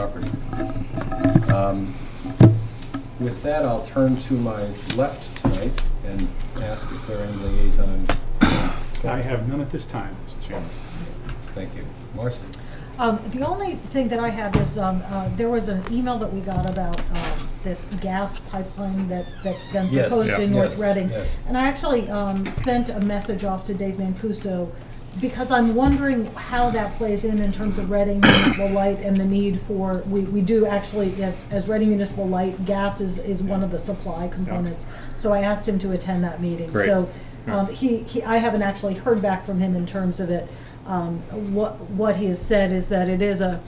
property. Um, With that, I'll turn to my left tonight and ask if there are any liaison. I have none at this time, Mr. Chairman. Thank you. Marcy? Um, the only thing that I have is, um, uh, there was an email that we got about, um, this gas pipeline that, that's been Yes. proposed in Yeah. North Reading. yes. And I actually, um, sent a message off to Dave Mancuso, because I'm wondering how that plays in, in terms of Reading Municipal Light and the need for, we, we do actually, as, as Reading Municipal Light, gas is, is one of the supply components. So I asked him to attend that meeting. Great. So, um, he, he, I haven't actually heard back from him in terms of it. Um, what, what he has said is that it is a,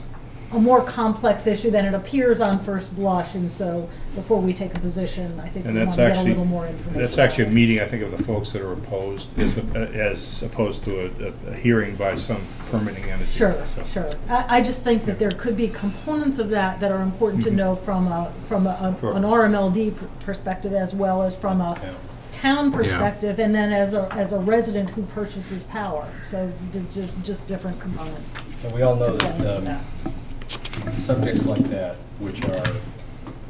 a more complex issue than it appears on first blush, and so before we take a position, I think we And want that's to get a little more information. that's actually a meeting, I think, of the folks that are opposed, as, as opposed to a, a hearing by some permitting entity. Sure, So- sure. I, I just think that there could be components of that that are important to Mhm. know from a, from a, Sure. an RMLD pr- perspective as well as from a Yeah. town perspective, and then as a, as a resident who purchases power. So d- just, just different components. And we all know to play into that um, that. Subjects like that, which are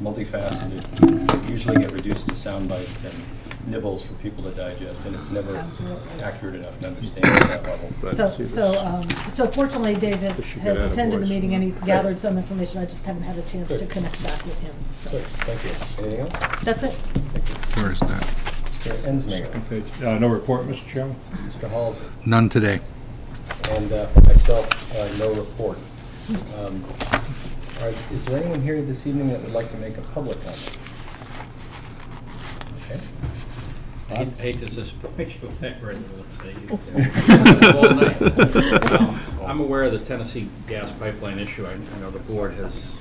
multifaceted, usually get reduced to sound bites and nibbles for people to digest, and it's never Absolutely. accurate enough to understand at that level. So, so, um, so fortunately, Dave has, This should has get out attended the voice. meeting and he's Great. gathered some information. I just haven't had a chance to Good. connect back with him. Good, So, thank you. Anything else? that's it. Where is that? Mr. Ensminger, page. Uh, no report, Mr. Chairman? Mr. Halsey, None today. and uh, for myself, uh, no report. Um, all right, Is there anyone here this evening that would like to make a public comment? Okay. I hate- hate to just put you back right there, let's say. All nights. Um, I'm aware of the Tennessee gas pipeline issue. I I know the board has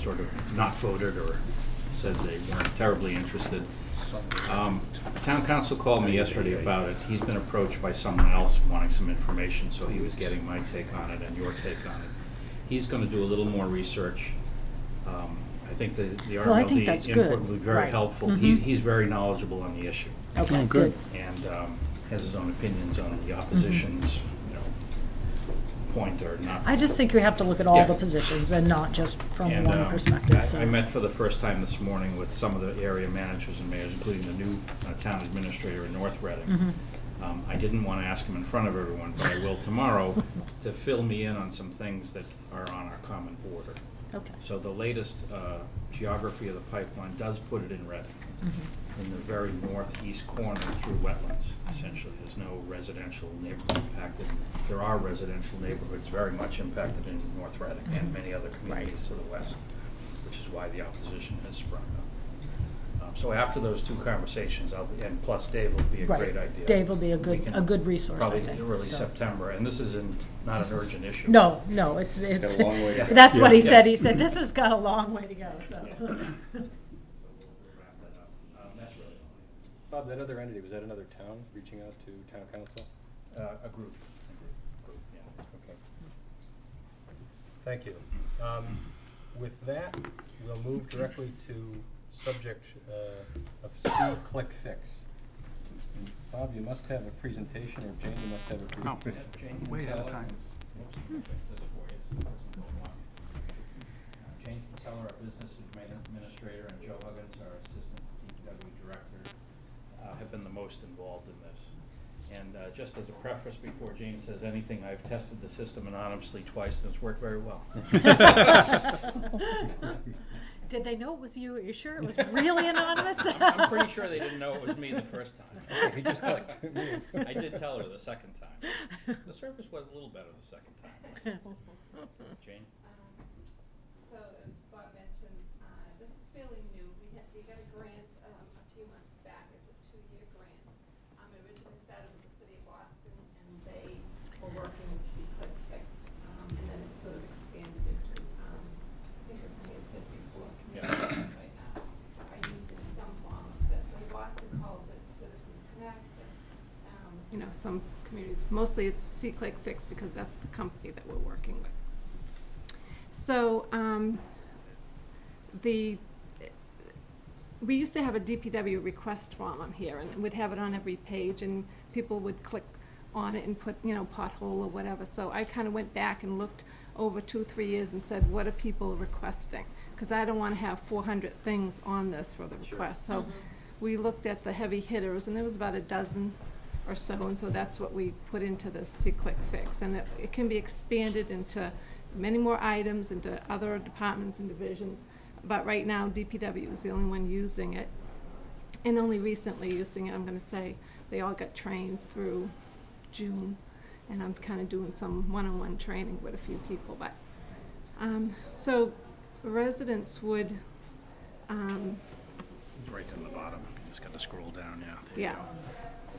sort of not voted or said they weren't terribly interested. Um, Town counsel called me yesterday about it. He's been approached by someone else wanting some information, so he was getting my take on it and your take on it. He's gonna do a little more research. Um, I think the the Well, I think that's RMLD good. input would be very Right. helpful. Mhm. He- He's very knowledgeable on the issue Okay, Oh, good. good. and um, has his own opinions on the opposition's, you know, point or not. I just think you have to look at all Yeah. the positions and not just from And, one um, perspective, I- so. I met for the first time this morning with some of the area managers and mayors, including the new uh, town administrator in North Reading. Mhm. Um, I didn't want to ask him in front of everyone, but I will tomorrow, to fill me in on some things that are on our common border. Okay. So the latest uh, geography of the pipeline does put it in Reading, Mhm. in the very northeast corner through wetlands, essentially. There's no residential neighborhood impacted. There are residential neighborhoods very much impacted in North Reading and Mhm. many other communities to the west, which is why the opposition has sprung up. Um, So after those two conversations, I'll, be- and plus Dave will be a Right. great idea. Dave will be a We good, can a good resource, I Probably think. early so. September, and this is in, not an urgent issue. No, no, it's, It's got it's, a long way to go. that's what he Yeah. said. He said, this has got a long way to go, so. So we'll we'll wrap that up. Um, That's really Bob, that other entity, was that another town reaching out to town counsel? all. Uh, A group, a group, group, yeah. Okay. Thank you. Um, With that, we'll move directly to subject uh, of C-Click Fix. And Bob, you must have a presentation, or Jane, you must have a Oh. presentation. Jane Way ahead of Kinsella, time. whoops, I'll fix for you so it doesn't go wrong. Uh, Jane Kinsella, our business administrator, and Joe Huggins, our assistant DPW director, uh, have been the most involved in this. And uh, just as a preface, before Jane says anything, I've tested the system anonymously twice, and it's worked very well. Did they know it was you? Are you sure it was really anonymous? I'm pretty sure they didn't know it was me the first time. He just clicked. I did tell her the second time. The service was a little better the second time. Jane? Um, So as Bob mentioned, uh, this is fairly new. We had, we got a grant, um, a few months back. It's a two-year grant. Um, it originally started with the city of Boston and they were working with C-Click Fix. Um, and then it sort of expanded into, um, I think as many as fifty-four communities right now are using some form of this. And Boston calls it Citizens Connect and, um, you know, some communities, mostly it's SeeClickFix because that's the company that we're working with. So, um, the, we used to have a DPW request form on here, and we'd have it on every page, and people would click on it and put, you know, pothole or whatever. So I kind of went back and looked over two, three years and said, what are people requesting? Because I don't want to have four hundred things on this for the Sure. request. So we looked at the heavy hitters, and there was about a dozen or so, and so that's what we put into the C-Click fix. And it, it can be expanded into many more items, into other departments and divisions. But right now, DPW is the only one using it, and only recently using it, I'm gonna say. They all got trained through June, and I'm kinda doing some one-on-one training with a few people, but, um, so residents would, um, right down the bottom, You just gotta scroll down, yeah. Yeah. go.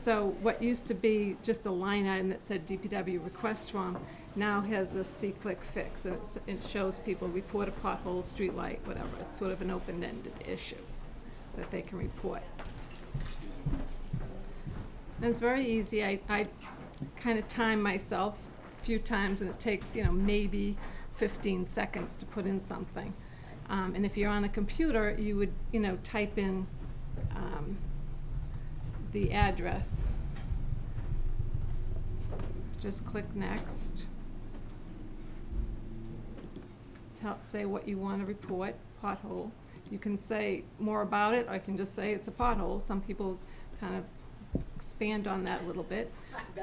So what used to be just a line item that said DPW request form now has a SeeClickFix, and it shows people report a pothole, street light, whatever. It's sort of an open-ended issue that they can report. And it's very easy. I, I kind of time myself a few times, and it takes, you know, maybe fifteen seconds to put in something. Um, and if you're on a computer, you would, you know, type in, um, the address. Just click next. Tell, say what you want to report, pothole. You can say more about it, I can just say it's a pothole. Some people kind of expand on that a little bit.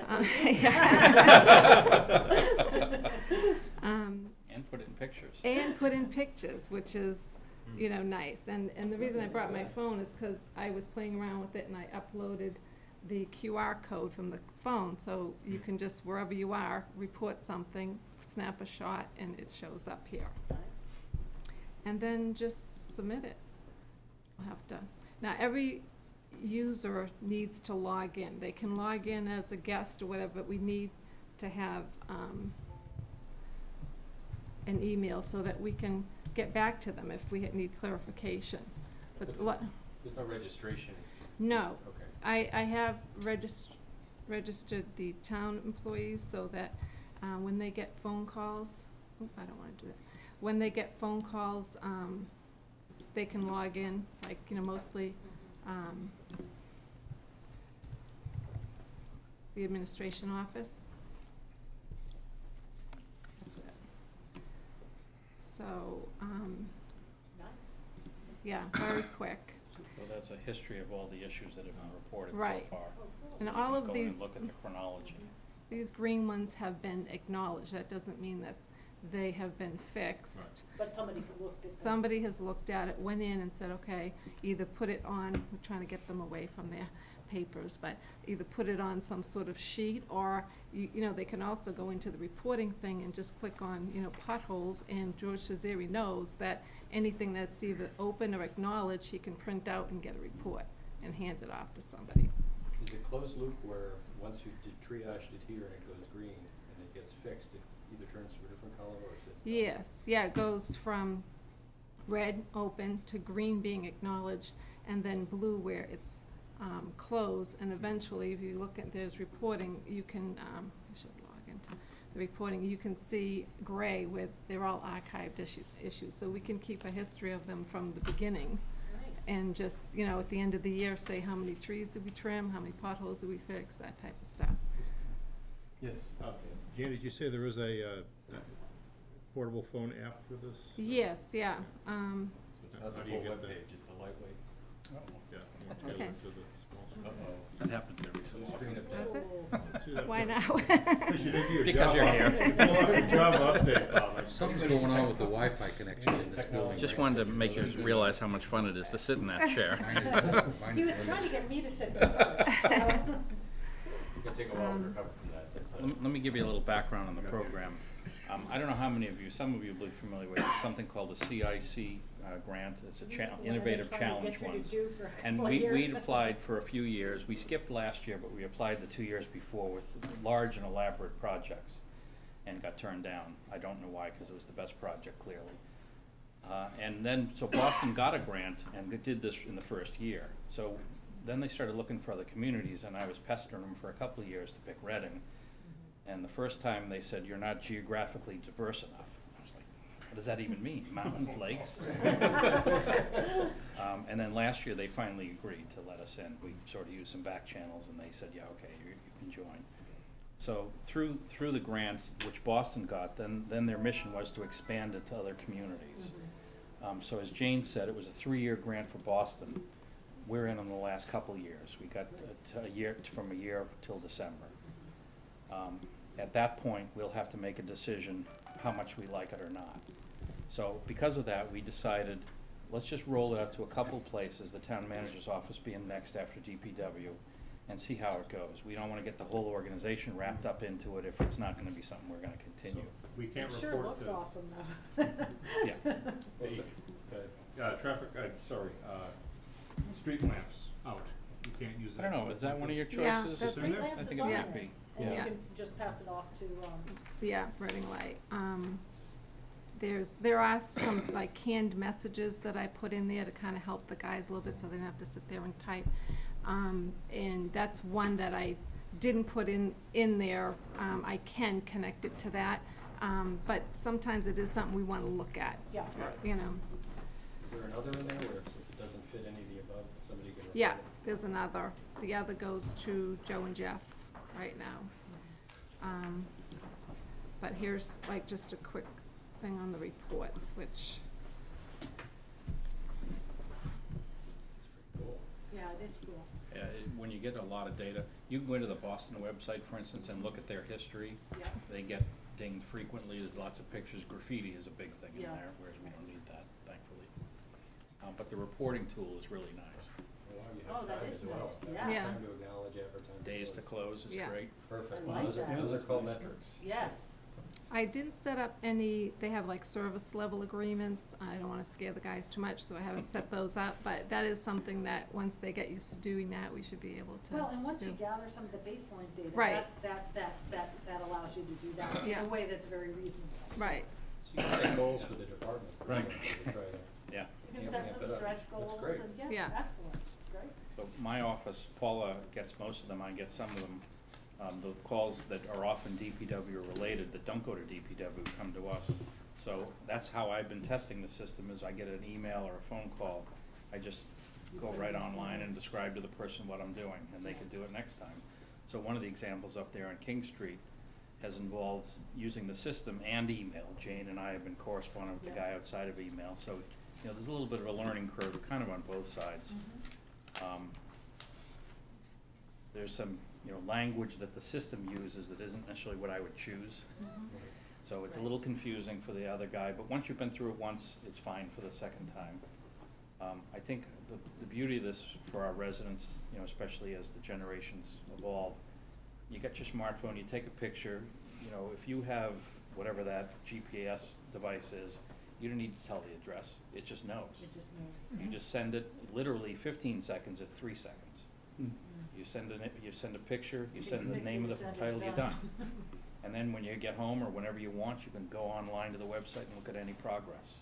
Um, Um, And put in pictures. and put in pictures, which is, you know, nice. And, and the reason I brought my phone is because I was playing around with it and I uploaded the QR code from the phone, so you can just, wherever you are, report something, snap a shot, and it shows up here. And then just submit it. I'll have to, now, every user needs to log in. They can log in as a guest or whatever, but we need to have, um, an email so that we can get back to them if we need clarification. But what, There's no registration. no, Okay. I, I have regis- registered the town employees so that, uh, when they get phone calls, oop, I don't wanna do that. When they get phone calls, um, they can log in, like, you know, mostly, um, the administration office. That's it. So, um, yeah, very quick. So that's a history of all the issues that have been reported so Right. far. Oh, and You all can of go in these, and look at the chronology. these green ones have been acknowledged. That doesn't mean that they have been fixed. But somebody's looked at them. Somebody has looked at it, went in and said, okay, either put it on, we're trying to get them away from their papers, but either put it on some sort of sheet, or, you, you know, they can also go into the reporting thing and just click on, you know, potholes, and George Shaziri knows that anything that's either open or acknowledged, he can print out and get a report and hand it off to somebody. Is it closed loop where once you've triaged it here and it goes green and it gets fixed, it either turns to a different color or is it? Yes, yeah, it goes from red, open, to green being acknowledged, and then blue where it's um, closed, and eventually, if you look at, there's reporting, you can, um, I should log into the reporting, you can see gray with, they're all archived issue- issues, so we can keep a history of them from the beginning, and just, you know, at the end of the year, say how many trees did we trim, how many potholes did we fix, that type of stuff. Yes. Jan, did you say there is a uh, portable phone app for this? Yes, yeah, um, It's not the How do you full get that? webpage, it's a lightweight. Oh. Yeah, more Okay. Tailored to the small screen. That happens every so often. does it? Why now? Because you didn't do your Because job you're here. Pull off your job update, Something's going on with the Wi-Fi connection in this building. Just wanted to make you realize how much fun it is to sit in that chair. Mine is, mine He was trying to get me to sit there first, so. You take a while to Um, recover from that. Let let me give you a little background on the program. Um, I don't know how many of you, some of you will be familiar with something called the CIC uh, grant. It's a cha- is the one I've been innovative challenge get you to ones. do for a And we, we'd applied for a few years. We skipped last year, but we applied the two years before with large and elaborate projects and got turned down. I don't know why, because it was the best project, clearly. Uh, and then, so Boston got a grant and did this in the first year. So then they started looking for other communities, and I was pestering them for a couple of years to pick Reading. And the first time they said, you're not geographically diverse enough. I was like, what does that even mean? Mountains, lakes? Um, and then last year, they finally agreed to let us in. We sort of used some back channels, and they said, yeah, okay, you, you can join. So through, through the grant, which Boston got, then, then their mission was to expand it to other communities. Um, so as Jane said, it was a three-year grant for Boston. We're in on the last couple of years. We got a- a year, from a year till December. Um, At that point, we'll have to make a decision how much we like it or not. So because of that, we decided, let's just roll it out to a couple places, the town manager's office being next after DPW, and see how it goes. We don't wanna get the whole organization wrapped up into it if it's not gonna be something we're gonna continue. We can't It report sure looks to- awesome though. Yeah. the, uh, traffic, uh, sorry, uh, street lamps out. You can't use I that. don't know, is that one of your Yeah, choices? that's- Street lamps I is think it on might there, be, And you yeah. can just pass it off to, um, Yeah, Reading Light. Um, there's, there are some like canned messages that I put in there to kind of help the guys a little bit so they don't have to sit there and type. Um, and that's one that I didn't put in, in there. Um, I can connect it to that. Um, but sometimes it is something we want to look at, yeah. you know. Is there another in there where if it doesn't fit any of the above, somebody can? Yeah, it? there's another. The other goes to Joe and Jeff right now. Um, But here's like just a quick thing on the reports, which, Cool. Yeah, it is cool. Yeah, it- when you get a lot of data, you can go into the Boston website, for instance, and look at their history. Yeah. They get dinged frequently, there's lots of pictures, graffiti is a big thing in there, whereas we don't need that, thankfully. Um, but the reporting tool is really nice. Well, you Oh, have that time is as well. nice, Time- yeah. Yeah. Time to acknowledge, advertise. Days to close is Yeah. great. Perfect. I Well, like those are- that. Those are called metrics. Yes. I didn't set up any, they have like service level agreements. I don't wanna scare the guys too much, so I haven't set those up, but that is something that, once they get used to doing that, we should be able to Well, and once you gather some of the baseline data, Right. that's, that, that, that, that allows you to do that in a way that's very reasonable. Right, So you can set goals for the department. Right. To try to- Yeah. You can Yeah, set some but, stretch that's goals great. and, yeah, Yeah. excellent, it's great. So my office, Paula gets most of them, I get some of them. Um, the calls that are often DPW related, that don't go to DPW, come to us. So that's how I've been testing the system, is I get an email or a phone call. I just go right online and describe to the person what I'm doing, and they can do it next time. So one of the examples up there on King Street has involved using the system and email. Jane and I have been corresponding with the guy outside of email, so, you know, there's a little bit of a learning curve, kind of on both sides. Um, There's some, you know, language that the system uses that isn't necessarily what I would choose. So it's a little confusing for the other guy, but once you've been through it once, it's fine for the second time. Um, I think the, the beauty of this for our residents, you know, especially as the generations evolve, you get your smartphone, you take a picture, you know, if you have whatever that GPS device is, you don't need to tell the address, it just knows. It just knows. You just send it, literally fifteen seconds is three seconds. You send an, you send a picture, you send the name of the title, you're done. done. And then when you get home or whenever you want, you can go online to the website and look at any progress.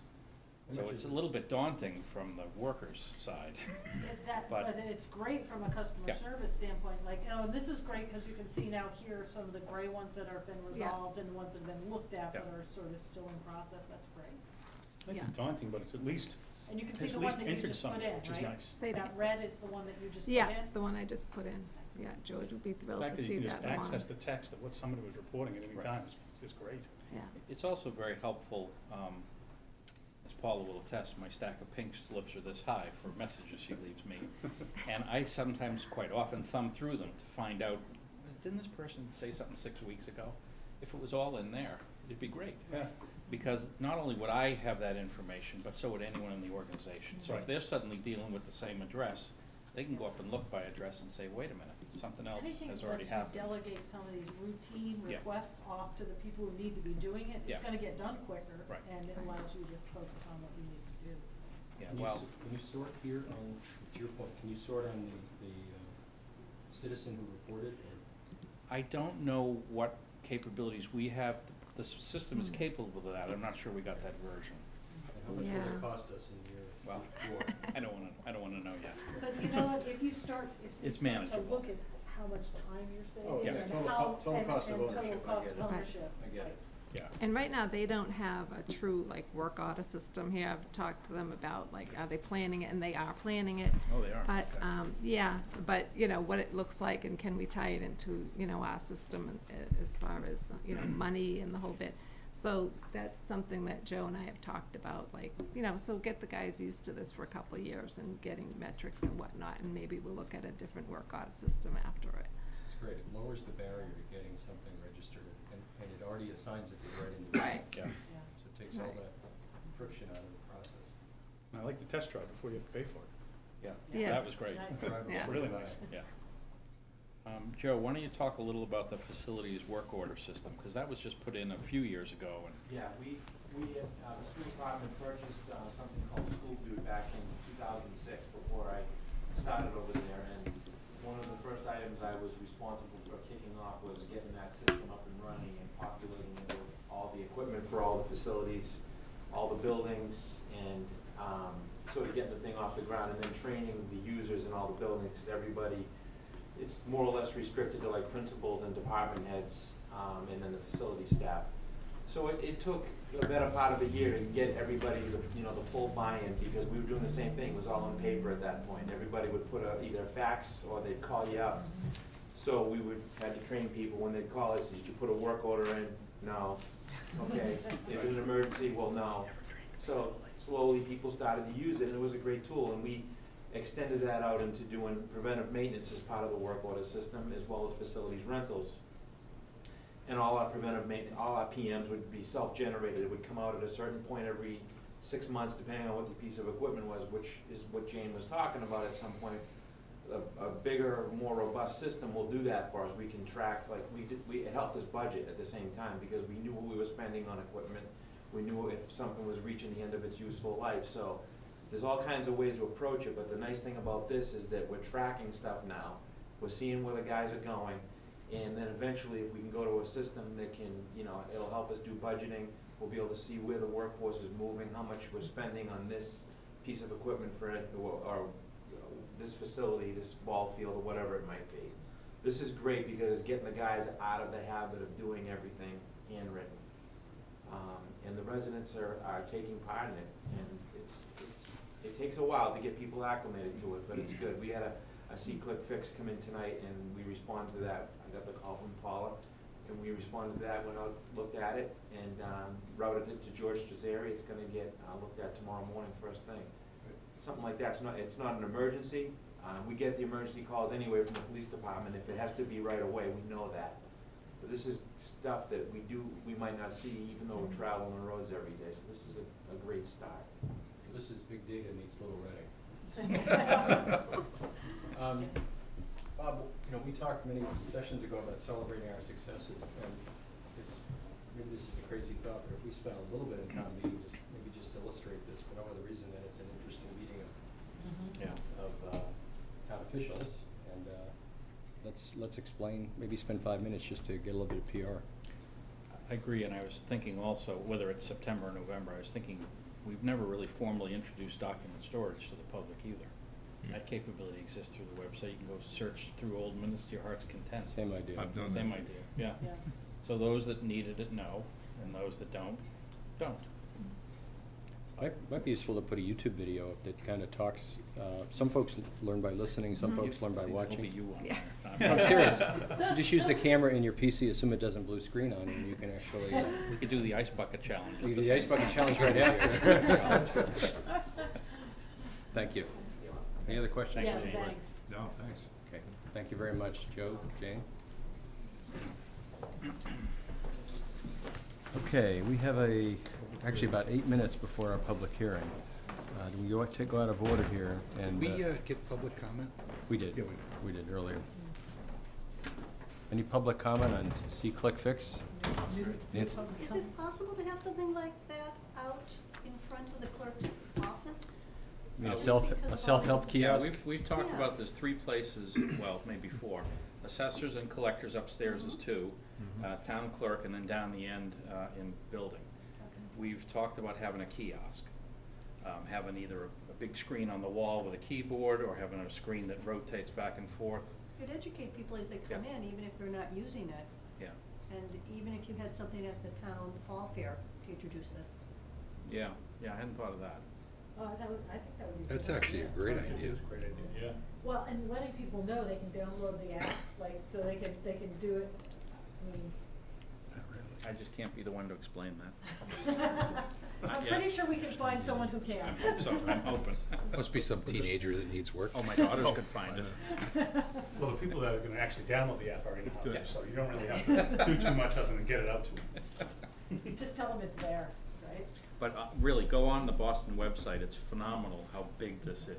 So it's a little bit daunting from the worker's side. That, But- but it's great from a customer Yeah. service standpoint, like, oh, and this is great, because you can see now here some of the gray ones that have been Yeah. resolved and the ones that have been looked at but are sort of still in process, that's great. Might Yeah. be daunting, but it's at least, And you can see it's the at one least that you entered just put something, in, which is right? nice. Say That that. red is the one that you just put in? yeah, the one I just put in. Yeah, George would be the thrilled fact to that see you can that just one. access the text of what somebody was reporting at any Right. time is, is great. Yeah, It's also very helpful, um, as Paula will attest, my stack of pink slips are this high for messages she leaves me. And I sometimes, quite often, thumb through them to find out, didn't this person say something six weeks ago? If it was all in there, it'd be great. Yeah. Because not only would I have that information, but so would anyone in the organization. So if they're suddenly dealing with the same address, they can go up and look by address and say, wait a minute, something else Anything has that already lets happened. you delegate some of these routine Yeah. requests off to the people who need to be doing it, it's Yeah. gonna get done quicker. Right. And it allows you to just focus on what you need to do. Yeah, Can you well, s- Can you sort here on, to your point, can you sort on the, the uh, citizen who reported or? I don't know what capabilities we have. The system is Hmm. capable of that. I'm not sure we got that version. How much will it cost us in year Well, four? I don't wanna, I don't wanna know yet. But you know what, if you start, if you It's start to look at how much time you're Oh, saving yeah, and total how, co- total and, cost of and total ownership, I cost get of it. ownership. I get it. right. Yeah. And right now, they don't have a true, like, work order system here. I've talked to them about, like, are they planning it, and they are planning it. Oh, they are, But, okay. um, yeah, but, you know, what it looks like, and can we tie it into, you know, our system uh, as far as, you know, money and the whole bit. So that's something that Joe and I have talked about, like, you know, so get the guys used to this for a couple of years and getting metrics and whatnot, and maybe we'll look at a different work order system after it. This is great. It lowers the barrier to getting something registered, and, and it already assigns it to the right into the Right. Yeah. So it takes all Right. that friction out of the process. I like the test drive before you have to pay for it. Yeah. Yes. That was great. Nice. Drive Yeah. Really nice, yeah. Um, Joe, why don't you talk a little about the facilities work order system, because that was just put in a few years ago, and Yeah, we, we, uh, the school department purchased, uh, something called SchoolDude back in two thousand six, before I started over there, and one of the first items I was responsible for kicking off was getting that system up and running and populating it with all the equipment for all the facilities, all the buildings, and, um, sort of getting the thing off the ground, and then training the users in all the buildings, everybody, it's more or less restricted to like principals and department heads, um, and then the facility staff. So it, it took a better part of a year to get everybody, the, you know, the full buy-in, because we were doing the same thing, it was all on paper at that point. Everybody would put a, either a fax or they'd call you up. So we would, had to train people, when they'd call us, did you put a work order in? No. Okay, is it an emergency? Well, no. So slowly, people started to use it, and it was a great tool, and we extended that out into doing preventive maintenance as part of the work order system, as well as facilities rentals. And all our preventive maintenance, all our PMs would be self-generated, it would come out at a certain point every six months, depending on what the piece of equipment was, which is what Jane was talking about at some point. A, a bigger, more robust system will do that for us, we can track, like, we did, we, it helped us budget at the same time, because we knew what we were spending on equipment. We knew if something was reaching the end of its useful life, so there's all kinds of ways to approach it, but the nice thing about this is that we're tracking stuff now. We're seeing where the guys are going, and then eventually, if we can go to a system that can, you know, it'll help us do budgeting, we'll be able to see where the workforce is moving, how much we're spending on this piece of equipment for it, or, or this facility, this ball field, or whatever it might be. This is great because it's getting the guys out of the habit of doing everything handwritten. Um, and the residents are, are taking part in it, and it's, it's, it takes a while to get people acclimated to it, but it's good. We had a, a SeeClickFix come in tonight, and we responded to that. I got the call from Paula, and we responded to that, went out, looked at it, and, um, routed it to George Trezeri. It's gonna get, uh, looked at tomorrow morning, first thing. Something like that's not, it's not an emergency. Um, we get the emergency calls anyway from the police department. If it has to be right away, we know that. But this is stuff that we do, we might not see even though we're traveling the roads every day, so this is a, a great start. This is big data needs little reading. Um, Bob, you know, we talked many sessions ago about celebrating our successes, and this, maybe this is a crazy thought, but if we spent a little bit of time meeting, just, maybe just illustrate this, for no other reason than it's an interesting meeting of, Yeah. Of, uh, town officials, and, uh, let's, let's explain, maybe spend five minutes just to get a little bit of PR. I agree, and I was thinking also, whether it's September or November, I was thinking, we've never really formally introduced document storage to the public either. That capability exists through the website, you can go search through Old Minutes to your heart's content. Same idea. I've done Same that. idea, yeah. Yeah. So those that needed it know, and those that don't, don't. Might, might be useful to put a YouTube video up that kind of talks, uh, some folks learn by listening, some folks learn by See, watching. That'll be you on Yeah. I'm serious. You just use the camera in your PC, assume it doesn't blue screen on, and you can actually, uh, We could do the ice bucket challenge. at you the do the ice same bucket time. challenge right after. Thank you. Any other questions? Yeah, for the board? thanks. No, thanks. Okay, thank you very much, Joe, Jane. Okay, we have a, actually about eight minutes before our public hearing. Uh, do we go, take, go out of order here and? We, uh, uh, get public comment? We did, Yeah, we we did earlier. Any public comment on SeeClickFix? Is it possible to have something like that out in front of the clerk's office? You mean a self, because of a all self-help this- Yeah, we've, we've talked Yeah. about this three places, well, maybe four. Assessors and collectors upstairs is two, uh, town clerk, and then down the end, uh, in building. We've talked about having a kiosk, um, having either a, a big screen on the wall with a keyboard, or having a screen that rotates back and forth. Could educate people as they come Yeah. in, even if they're not using it. Yeah. And even if you had something at the town fall fair to introduce this. Yeah, yeah, I hadn't thought of that. Uh, that would, I think that would be. a That's good actually a idea. great I think idea. it's a great idea, yeah. Well, and letting people know they can download the app, like, so they can, they can do it, I mean. I just can't be the one to explain that. I'm Not pretty sure we can find someone who can. I hope so, I'm hoping. Must be some teenager that needs work. Oh, my daughters could find it. Well, the people that are gonna actually download the app already know how Good. to, so you don't really have to do too much other than get it out to them. Just tell them it's there, right? But uh, really, go on the Boston website, it's phenomenal how big this is.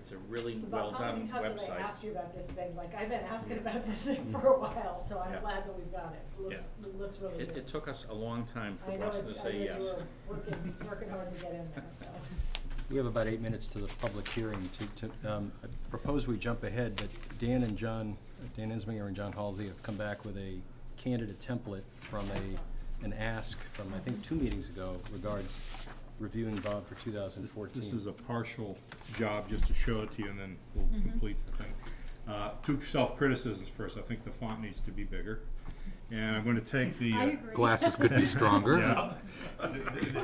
It's a really So Bob, how many well-done times have I asked you about this thing? Like, I've been asking about this thing for a while, so I'm Yeah. glad that we've got it. It looks, it looks really It, good. it took us a long time for know, Boston to I say know yes. you were working, working hard to get in there, so. We have about eight minutes to the public hearing to, to, um, I propose we jump ahead, but Dan and John, Dan Ensminger and John Halsey have come back with a candidate template from a, an ask from, I think, two meetings ago regards reviewing Bob for two thousand fourteen. This is a partial job, just to show it to you, and then we'll Mm-hmm. complete the thing. Uh, Two self-criticisms first, I think the font needs to be bigger, and I'm gonna take the. I uh, agree. Glasses could be stronger. Yeah.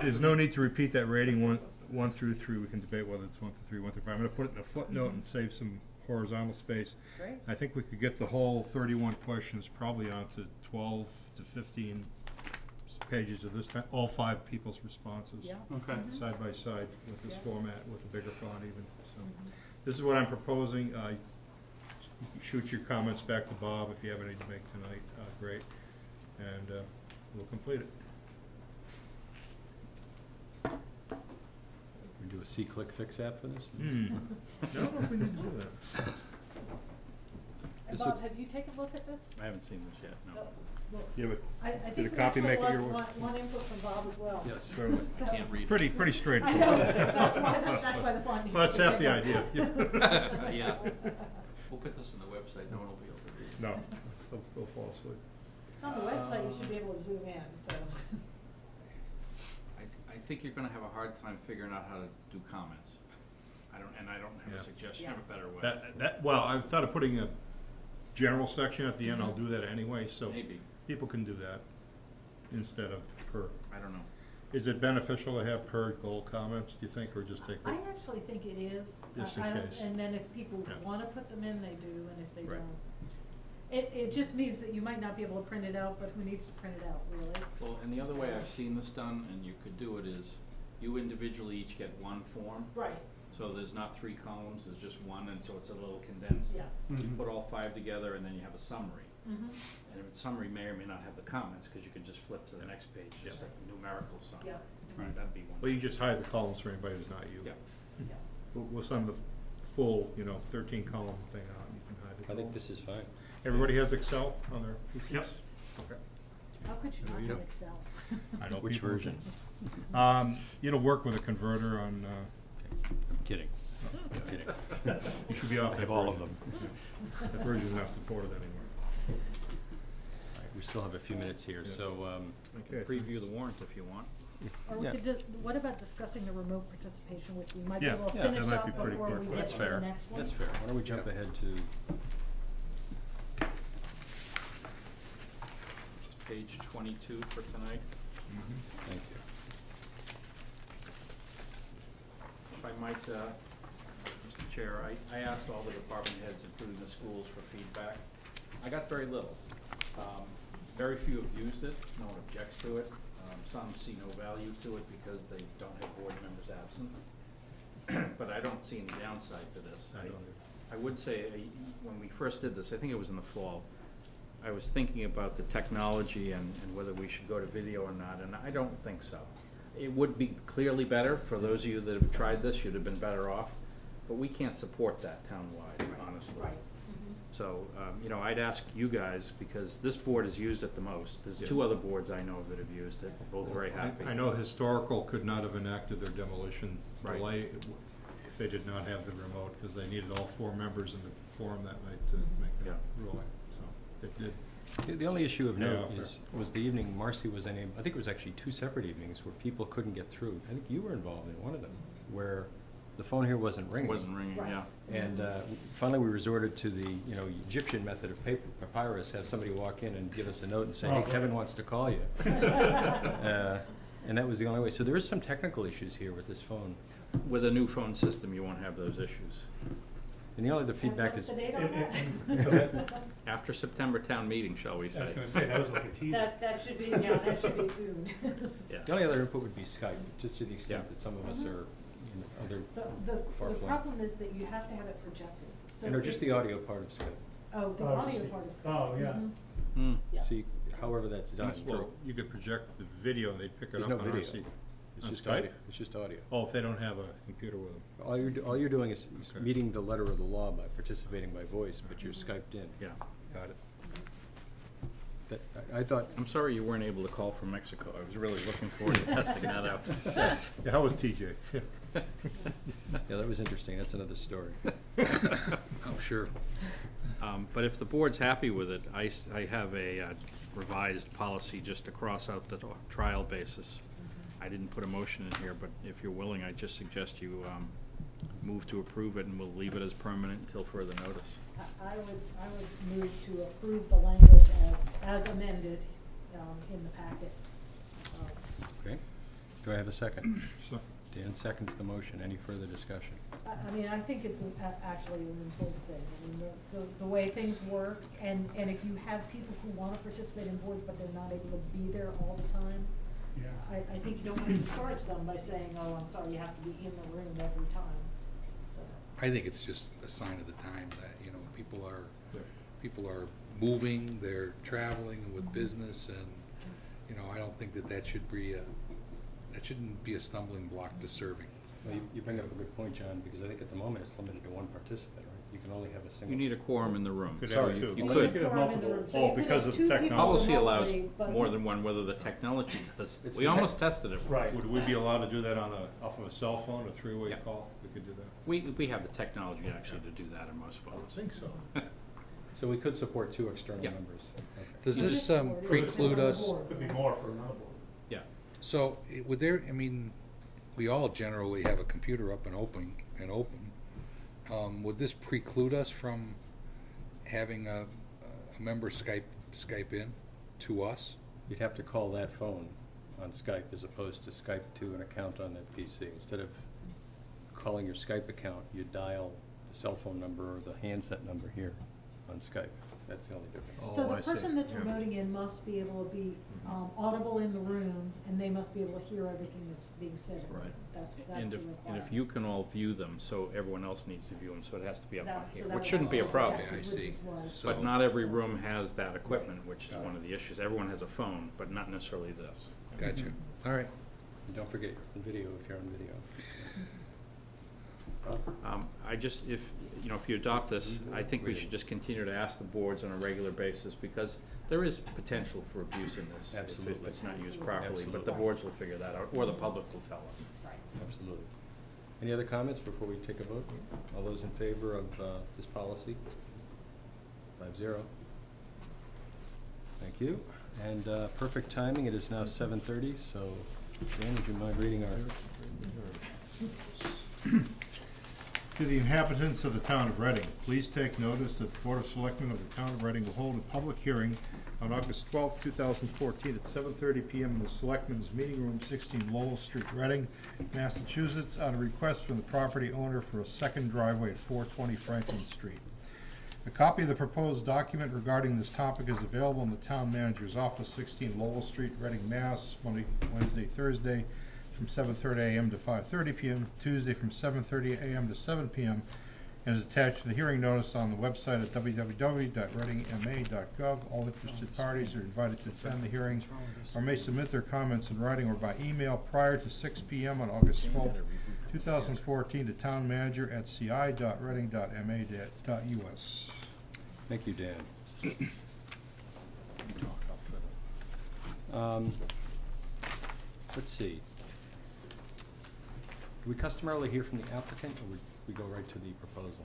There's no need to repeat that rating, one, one through three, we can debate whether it's one through three, one through five. I'm gonna put it in a footnote and save some horizontal space. Great. I think we could get the whole thirty-one questions probably onto twelve to fifteen s- pages of this time, all five people's responses. Yeah. Okay. Side by side with this Yeah. format, with a bigger font even, so. This is what I'm proposing, uh, shoot your comments back to Bob if you have any to make tonight, uh, great, and, uh, we'll complete it. We do a SeeClickFix app for this? Hmm, I don't know if we need to do that. And Bob, have you taken a look at this? I haven't seen this yet, no. No. Well, Yeah, but I, I Did a we copy actually make it want, your way? want, want input from Bob as well. Yes. certainly. So- Can't read. Pretty, pretty I straightforward. know, that's why, that's why the font needs to Well, that's half the bigger. idea. Yeah. We'll put this on the website, no one will be able to read. it. No, they'll, they'll fall asleep. It's on the website, you should be able to zoom in, so. I, I think you're gonna have a hard time figuring out how to do comments. I don't, and I don't have Yeah. a suggestion of a better way. That, that, well, I thought of putting a general section at the end, I'll do that anyway, so Maybe, people can do that instead of per. I don't know. Is it beneficial to have per goal comments, do you think, or just take I actually think it is. I- Just in I don't- case. And then if people Yeah. wanna put them in, they do, and if they Right. don't. It, it just means that you might not be able to print it out, but who needs to print it out, really? Well, and the other way I've seen this done, and you could do it, is you individually each get one form. Right, So there's not three columns, there's just one, and so it's a little condensed. yeah. You mm-hmm. put all five together, and then you have a summary. Mm-hmm. And the summary may or may not have the comments, because you can just flip to the next page, just a numerical summary. Yeah. Right, that'd be one. Well, you just hide the columns for anybody who's not you. Yeah. Yeah. We'll, we'll send the full, you know, thirteen column thing out, you can hide the I think this is fine. Everybody has Excel on their PCs? Yep. Okay. How could you not have Excel? I know Which people- version? Um, it'll work with a converter on, uh, Kidding. Kidding. you should be off I that have all of version. them. That version's not supported anymore. All right, We still have a few minutes here, Yeah. so, um, Okay. Preview the warrant if you want. Or we Yeah. could just, what about discussing the remote participation, which we might be Yeah, able to yeah, that finish might up be pretty before quick. we get That's to the fair. next one? that's fair. Why don't we jump ahead to, It's page twenty-two for tonight. thank you. If I might, uh, Mr. Chair, I, I asked all the department heads, including the schools, for feedback. I got very little. Um, Very few have used it, no one objects to it. Um, Some see no value to it because they don't have board members absent. But I don't see any downside to this. I don't. I would say, uh, when we first did this, I think it was in the fall, I was thinking about the technology and, and whether we should go to video or not, and I don't think so. It would be clearly better, for those of you that have tried this, you'd have been better off, but we can't support that townwide, honestly. Right. So, um, you know, I'd ask you guys, because this board has used it the most, there's two other boards I know that have used it, both very I- happy. I know historical could not have enacted their demolition Right. delay if they did not have the remote, because they needed all four members in the forum that night to make that Yeah. ruling, so it did. The, the only issue of note Yeah, is, was the evening Marcy was unable, I think it was actually two separate evenings where people couldn't get through. I think you were involved in one of them, where the phone here wasn't ringing. It wasn't ringing, Right. yeah. And uh, finally, we resorted to the, you know, Egyptian method of paper, papyrus, have somebody walk in and give us a note and say, hey, Oh. Kevin wants to call you. Uh, And that was the only way. So there is some technical issues here with this phone. With a new phone system, you won't have those issues. And the only other feedback is, what's the date on And- that? and- and so that- After September town meeting, shall we say? I say? was gonna say, that was like a teaser. That, that should be, yeah, that should be soon. Yeah. the only other input would be Skype, just to the extent Yeah. that some of us Mhm. are in other, The, the, Far the flung. problem is that you have to have it projected. So you know, just if- the audio part of Skype. Oh, the Oh, audio just the- part is. oh, yeah. Mhm. Hmm. Yeah. See, however that's done. Well, you could project the video and they'd pick it There's up no on video. RC. It's On just Skype? audio. It's just audio. Oh, if they don't have a computer with them. All you're, do- all you're doing is is Okay. meeting the letter of the law by participating by voice, but you're Skyped in. Yeah. Got it. That, I, I thought, I'm sorry you weren't able to call from Mexico. I was really looking forward to testing that out. Yeah, how was TJ? yeah, that was interesting. That's another story. I'm sure. Um, But if the board's happy with it, I, s- I have a uh, revised policy just to cross out the trial basis. I didn't put a motion in here, but if you're willing, I just suggest you um, move to approve it, and we'll leave it as permanent until further notice. I, I would, I would move to approve the language as, as amended, um, in the packet. Um, Okay. Do I have a second? So- Dan seconds the motion. Any further discussion? I, I mean, I think it's a- a- actually an important thing. I mean, the, the, the way things work, and, and if you have people who wanna participate in boards, but they're not able to be there all the time, Yeah. I, I think you don't wanna discourage them by saying, oh, I'm sorry, you have to be in the room every time, so. I think it's just a sign of the times that, you know, people are, people are moving, they're traveling with business, and, you know, I don't think that that should be a, that shouldn't be a stumbling block to serving. Well, you, you bring up a good point, John, because I think at the moment it's limited to one participant, right? You can only have a single. You need a quorum in the room. Could Sorry, have two. You Well, could. could have Quorum in the multiple. room. So Oh, could because have of two people technology. Policy allows remotely, but- more than one, whether the technology does. It's We the tech- almost tested it once. Right. Would we be allowed to do that on a, off of a cell phone, a three-way Yeah. call? We could do that? We, we have the technology actually to do that in most phones. I think so. So we could support two external Yeah. members. Okay. Does In this this um, preclude depends on the us. Could be more for another board. So, would there, I mean, we all generally have a computer up and open, and open. Um, would this preclude us from having a, a member Skype, Skype in to us? You'd have to call that phone on Skype as opposed to Skype to an account on that PC. Instead of calling your Skype account, you dial the cell phone number or the handset number here on Skype. That's the only difference. So Oh, the person that's Yeah. remoting in must be able to be, um, audible in the room, and they must be able to hear everything that's being said. Right. That's, that's And the if, requirement. and if you can all view them, so everyone else needs to view them, so it has to be up That- on so here, that which shouldn't be a have to problem. Yeah, I which see. is why- So- But not every room has that equipment, which is one of the issues. Everyone has a phone, but not necessarily this. Gotcha, all right. And don't forget video if you're on video. Um, I just, if, you know, if you adopt this, I think we should just continue to ask the boards on a regular basis, because there is potential for abuse in this. if it- Absolutely. If it's not used Absolutely. properly, but the Absolutely. boards will figure that out, or the public will tell us. Right. Absolutely. Any other comments before we take a vote? All those in favor of uh, this policy? Five zero. Thank you. And uh, perfect timing, it is now seven thirty, so Dan, would you mind reading our, To the inhabitants of the town of Reading, please take notice that the Board of Selectmen of the town of Reading will hold a public hearing on August twelfth, two thousand fourteen, at seven thirty PM in the Selectmen's Meeting Room, sixteen Lowell Street, Reading, Massachusetts, on a request from the property owner for a second driveway at four twenty Franklin Street. A copy of the proposed document regarding this topic is available in the town manager's office, sixteen Lowell Street, Reading, Mass, Monday, Wednesday, Thursday, from seven thirty AM to five thirty PM, Tuesday from seven thirty AM to seven PM, and is attached to the hearing notice on the website at www.readingma.gov. All interested parties are invited to attend the hearing or may submit their comments in writing or by email prior to six PM on August twelfth, two thousand fourteen, to town manager at ci.reading.ma.us. thank you, Dan. Um, Let's see. Do we customarily hear from the applicant, or would we go right to the proposal?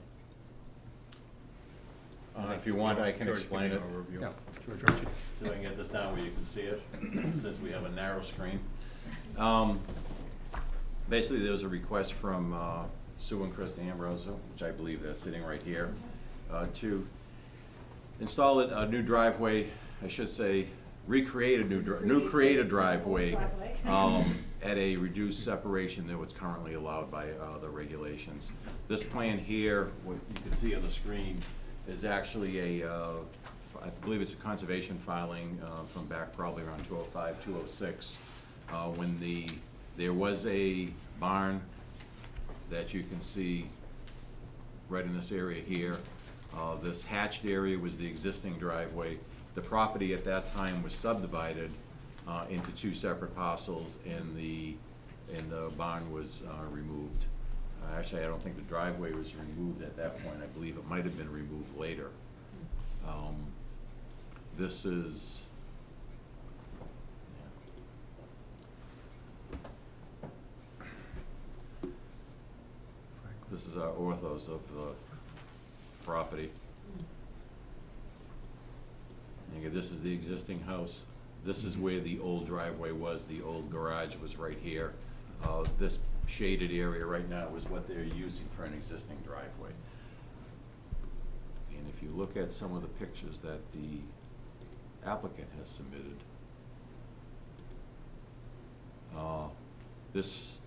Uh, if you want, I can George, explain give it. me an overview. Yeah, George, why See if I can get this down where you can see it, since we have a narrow screen. Um, Basically, there was a request from uh, Sue and Chris Ambrosio, which I believe they're sitting right here, uh, to install a, a new driveway, I should say, recreate a new, dri- new create a driveway, um, at a reduced separation than what's currently allowed by, uh, the regulations. This plan here, what you can see on the screen, is actually a, uh, I believe it's a conservation filing, uh, from back probably around two oh five, two oh six, uh, when the, there was a barn that you can see right in this area here. Uh, This hatched area was the existing driveway. The property at that time was subdivided uh, into two separate parcels, and the, and the barn was uh, removed. Uh, Actually, I don't think the driveway was removed at that point. I believe it might have been removed later. Um, This is, this is our orthos of the property. And again, this is the existing house. This is where the old driveway was. The old garage was right here. Uh, this shaded area right now is what they're using for an existing driveway. And if you look at some of the pictures that the applicant has submitted, uh, this,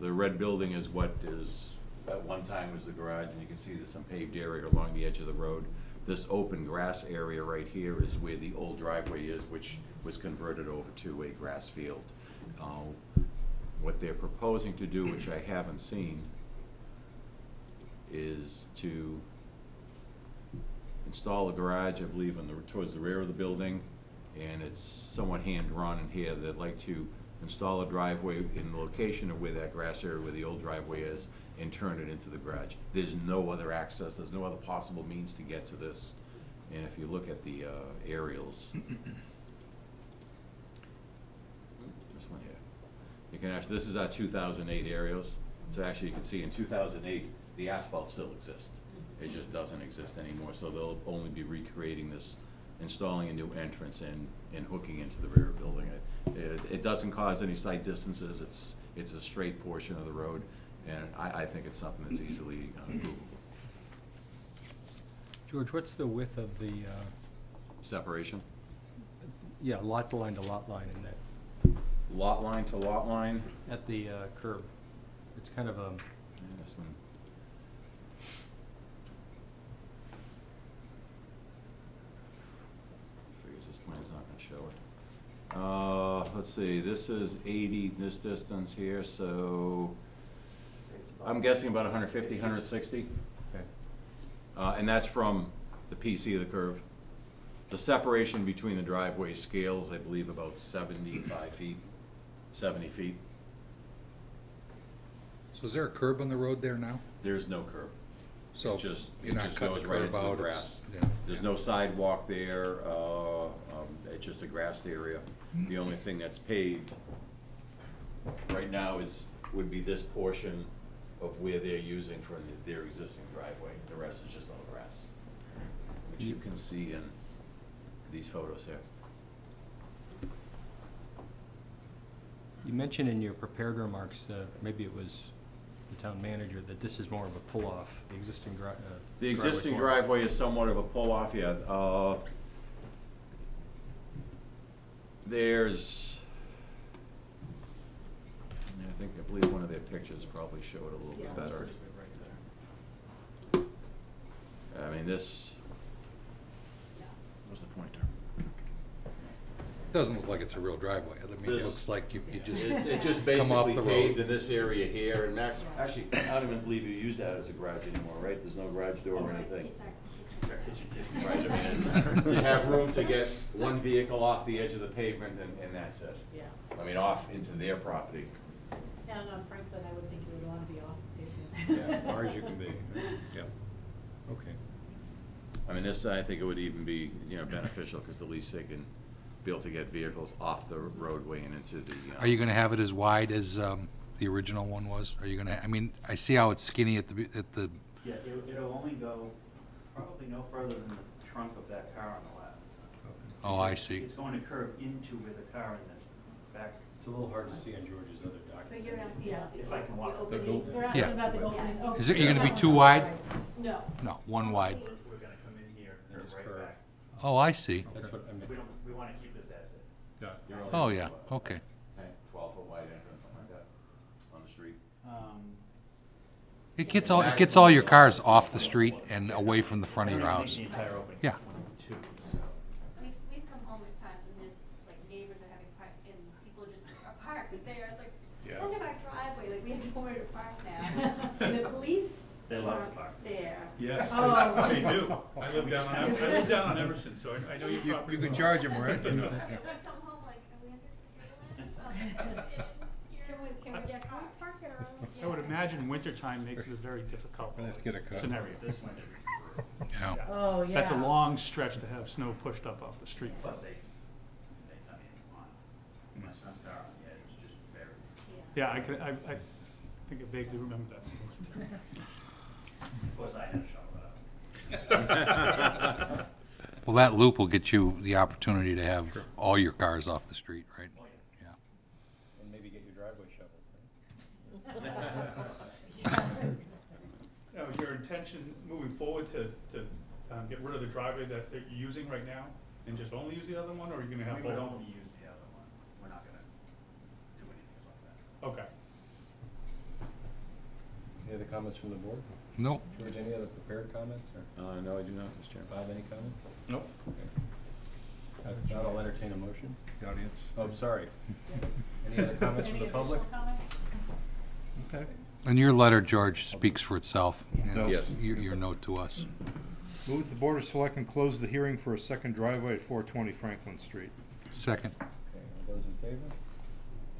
the red building is what is, at one time was the garage, and you can see there's some paved area along the edge of the road. This open grass area right here is where the old driveway is, which was converted over to a grass field. Uh, What they're proposing to do, which I haven't seen, is to install a garage, I believe, on the, towards the rear of the building, and it's somewhat hand-drawn in here. They'd like to install a driveway in the location of where that grass area, where the old driveway is, and turn it into the garage. There's no other access, there's no other possible means to get to this. And if you look at the uh, aerials, this one here, you can actually, this is our two thousand eight aerials. So actually, you can see in two thousand eight, the asphalt still exists. It just doesn't exist anymore, so they'll only be recreating this, installing a new entrance and, and hooking into the rear building. It, it, it doesn't cause any site distances, it's, it's a straight portion of the road, and I, I think it's something that's easily uh, doable. George, what's the width of the, uh, Separation, yeah, lot line to lot line in that, lot line to lot line, at the uh, curb? It's kind of a, Yeah, this one. Figures this line's not gonna show it. Uh, let's see, this is eighty, this distance here, so I'm guessing about 150, 160. okay. Uh, and that's from the PC of the curve. The separation between the driveway scales, I believe, about seventy-five feet, seventy feet. So is there a curb on the road there now? There's no curb. So It just, it just goes right into the grass. yeah. There's no sidewalk there, uh, um, it's just a grassed area. The only thing that's paved right now is, would be this portion of where they're using for their existing driveway. The rest is just all grass, which you can see in these photos here. You mentioned in your prepared remarks, uh, maybe it was the town manager, that this is more of a pull-off, the existing dri- uh. The driveway's existing more- driveway is somewhat of a pull-off, yeah. Uh, There's, think, I believe one of their pictures probably showed it a little bit better. I mean, this, what's the pointer? It doesn't look like it's a real driveway. I mean, it This- looks like you, you just It's, it just come off basically the paved road. in this area here, and act- actually, I don't even believe you use that as a garage anymore, right? There's no garage door or anything. Right, I mean, it's, you have room to get one vehicle off the edge of the pavement and, and that's it. Yeah. I mean, off into their property. And on Franklin, I would think you would want to be off Yeah, pavement. as far as you can be, yeah, okay. I mean, this, I think it would even be, you know, beneficial, because at least they can be able to get vehicles off the roadway and into the. uh, Are you gonna have it as wide as, um, the original one was? Are you gonna, I mean, I see how it's skinny at the, at the, Yeah, it, it'll only go probably no further than the trunk of that car on the left. oh, I see. It's going to curve into where the car in the back It's a little hard to see on George's other But document. you're asking about the If I can walk. the The opening. go- They're asking Yeah. about the opening. oh, Is it, you're gonna be too wide? No. No, one wide. We're, we're gonna come in here, And curve just right curve. back. Oh, I see. That's what I meant. We don't, we wanna keep this as it. Yeah. You're only Oh, yeah, okay. 10, Twelve foot wide entrance, something like that, on the street. Um, It gets all, it gets all your cars off the street and away from the front of your I house. the entire opening Yeah. is twenty-two, so. We've, we've come home at times and there's, like, neighbors are having park, and people just are parked there, it's like, Yeah. end of our driveway, like, we have nowhere to park now. And the police They love to park park. there. Yes, Oh. they, they do. I live down on, I live down on Emerson, so I, I know your You, property. you can well. charge them, right? I come home like, are we under surveillance? Um, can we, can we get caught? Park it around. I would imagine wintertime makes it a very difficult We'll have to get a cut. scenario. This winter, Yeah. Oh, yeah. That's a long stretch to have snow pushed up off the street. plus they, they come on, my son's car on the edge, it's just very. Yeah, I could, I, I think I vaguely remember that. Of course, I had to shovel it out. Well, that loop will get you the opportunity to have all your cars off the street, right? Yeah. And maybe get your driveway shoveled. Now, is your intention moving forward to, to, um, get rid of the driveway that, that you're using right now and just only use the other one, or are you gonna have We both? would only use the other one, we're not gonna do anything like that. Okay. Any other comments from the board? Nope. George, any other prepared comments, or Uh, no, I do not, Mr. Chairman. Bob, any comment? Nope. If not, I'll entertain a motion. The audience. Oh, sorry. Any other comments from the public? comments? Okay. And your letter, George, speaks for itself. you Yes. Your, your note to us. Move the Board of Selectmen close the hearing for a second driveway at four twenty Franklin Street. Second. Okay, all those in favor?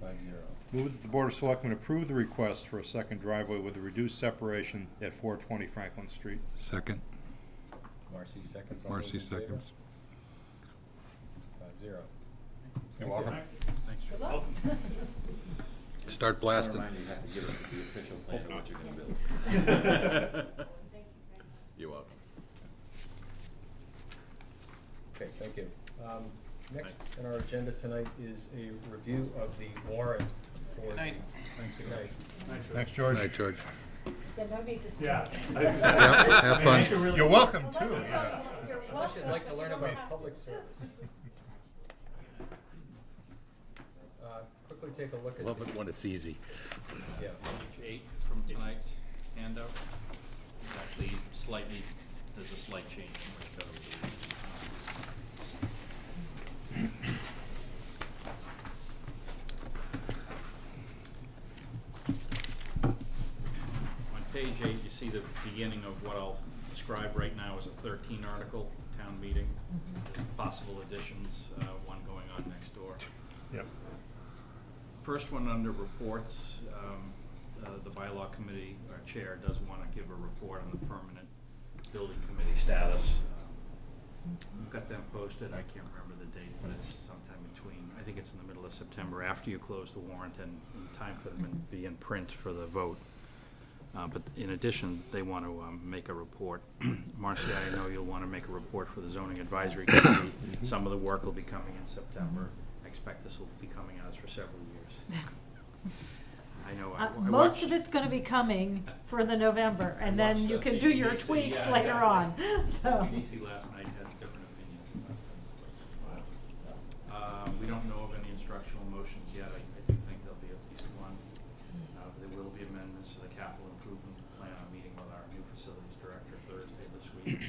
Five zero. Move that the Board of Selectmen approve the request for a second driveway with a reduced separation at four twenty Franklin Street. Second. Marcy seconds. all those Marcy in favor? seconds. Five zero. You're welcome. Thanks. Good luck. Welcome. Start blasting. Remind you, you have to give us the official plan of what you're gonna build. You're welcome. Okay, thank you. Um, Next on our agenda tonight is a review of the warrant for. Good night. Good night. Thanks, Good George. night, George. Yeah, no need to stay. Yeah. Yeah, have fun. You're welcome too, yeah. You're Unless you'd like to learn about public service. Uh, Quickly take a look at. Love it when it's easy. Yeah. Page eight from tonight's handout. Actually, slightly, there's a slight change in which goes. On page eight, you see the beginning of what I'll describe right now as a thirteen article town meeting. Possible additions, uh, one going on next door. Yep. First one under reports, um, uh, the bylaw committee, our chair does want to give a report on the permanent building committee status. Um, We've got them posted, I can't remember the date, but it's sometime between, I think it's in the middle of September, after you close the warrant and in time for them to be in print for the vote. Uh, But in addition, they want to um, make a report. Marcia, I know you'll want to make a report for the zoning advisory committee. Some of the work will be coming in September. I expect this will be coming out for several years. I know, I Uh, I Most watched- of it's gonna be coming for the November, and then you can do your tweaks yeah, later on, so. CPDC last night had different opinions about them. Uh, we don't know of any instructional motions yet, I, I do think there'll be at least one. Uh, there will be amendments to the capital improvement plan, I'm meeting with our new facilities director Thursday this week.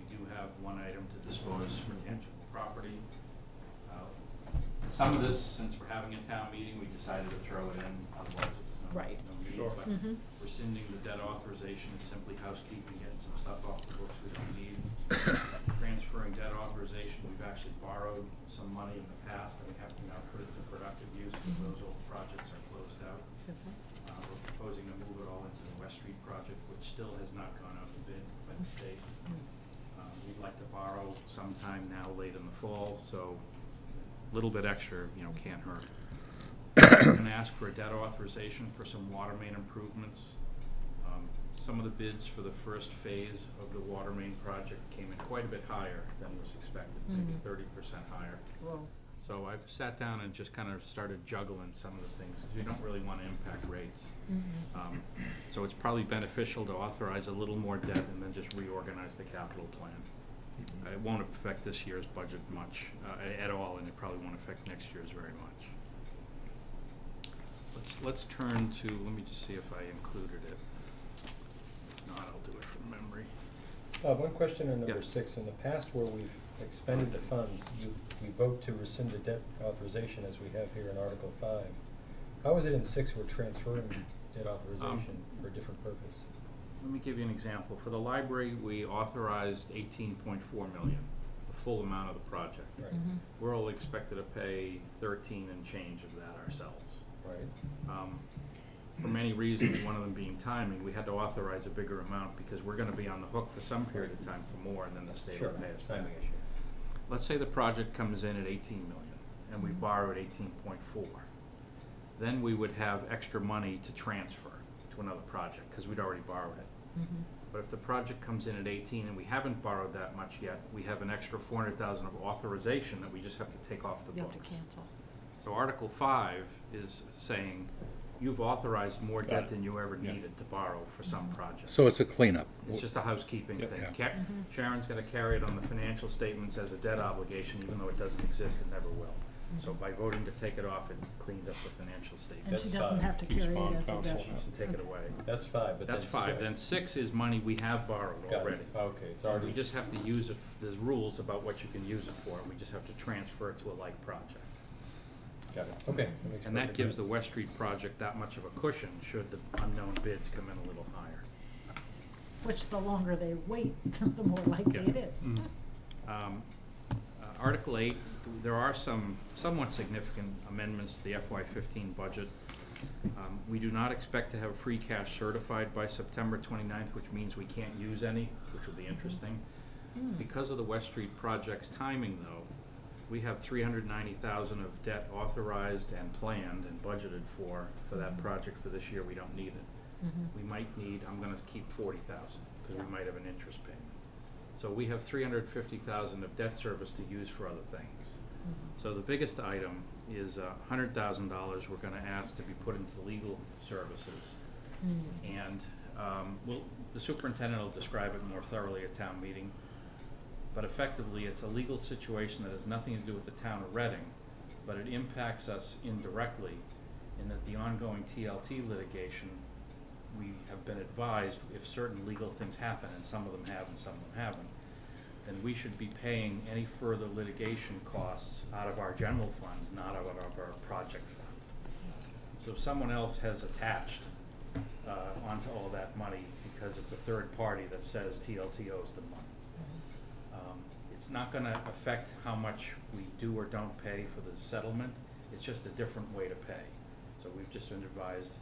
We do have one item to dispose for tangible property. Uh, Some of this, since we're having a town meeting, we decided to throw it in, otherwise it was no, Right. no need. Sure. But Mhm. rescinding the debt authorization is simply housekeeping, getting some stuff off the books we don't need. Transferring debt authorization, we've actually borrowed some money in the past, and we have to now put it to productive use, because those old projects are closed out. Uh, we're proposing to move it all into the West Street project, which still has not gone out to bid by the state. Um, we'd like to borrow sometime now late in the fall, so a little bit extra, you know, can't hurt. We're gonna ask for a debt authorization for some water main improvements. Um, Some of the bids for the first phase of the water main project came in quite a bit higher than was expected, maybe Mhm. thirty percent higher. Whoa. So I've sat down and just kind of started juggling some of the things, because you don't really want to impact rates. Um, So it's probably beneficial to authorize a little more debt and then just reorganize the capital plan. Uh, It won't affect this year's budget much, uh, at all, and it probably won't affect next year's very much. Let's, let's turn to, let me just see if I included it. If not, I'll do it from memory. Uh, one question on number Yeah. six, in the past where we've expended the funds, you, we vote to rescind the debt authorization as we have here in Article five. How is it in six we're transferring debt authorization for a different purpose? Let me give you an example. For the library, we authorized eighteen point four million, the full amount of the project. Right, We're only expected to pay thirteen and change of that ourselves. right, Um, For many reasons, one of them being timing, we had to authorize a bigger amount because we're gonna be on the hook for some period of time for more and then the state will pay us back. timing issue. Let's say the project comes in at eighteen million and we borrowed eighteen point four. Then we would have extra money to transfer to another project, cause we'd already borrowed it. Mm-hmm. But if the project comes in at eighteen and we haven't borrowed that much yet, we have an extra four hundred thousand of authorization that we just have to take off the You have books. to cancel. So Article five is saying, you've authorized more Got debt it. than you ever Yeah. needed to borrow for some mm-hmm. project. So it's a cleanup. It's just a housekeeping Yep. thing. Yeah. Ca- mm-hmm. Sharon's gonna carry it on the financial statements as a debt obligation, even though it doesn't exist, it never will. So by voting to take it off, it cleans up the financial statement. And she That's doesn't fine. have to Keeps carry bond it as a counsel debt. She can take it away. That's five, but then That's five. six- Then six is money we have borrowed Got it. already. Okay, it's already We already, just have to use it, there's rules about what you can use it for, we just have to transfer it to a like project. got it, okay. makes And that perfect gives the sense. West Street project that much of a cushion, should the unknown bids come in a little higher. Which the longer they wait, the more likely Yeah. it is. Um, uh, Article eight, there are some somewhat significant amendments to the FY fifteen budget. Um, we do not expect to have free cash certified by September 29th, which means we can't use any, which will be interesting. Hmm. Because of the West Street project's timing, though, we have three hundred ninety thousand of debt authorized and planned and budgeted for, for that hmm. project for this year, we don't need it. Mm-hmm. We might need, I'm gonna keep forty thousand, because we might have an interest payment. So we have three hundred fifty thousand of debt service to use for other things. Mm-hmm. So the biggest item is uh, thousand dollars we're gonna ask to be put into legal services. Mm-hmm. And, um, well, the superintendent will describe it more thoroughly at town meeting. But effectively, it's a legal situation that has nothing to do with the town of Reading, but it impacts us indirectly in that the ongoing TLT litigation, we have been advised if certain legal things happen, and some of them have and some of them haven't, then we should be paying any further litigation costs out of our general fund, not out of our project fund. So if someone else has attached uh, onto all that money because it's a third party that says TLT owes them money. Um, It's not gonna affect how much we do or don't pay for the settlement, it's just a different way to pay. So we've just been advised,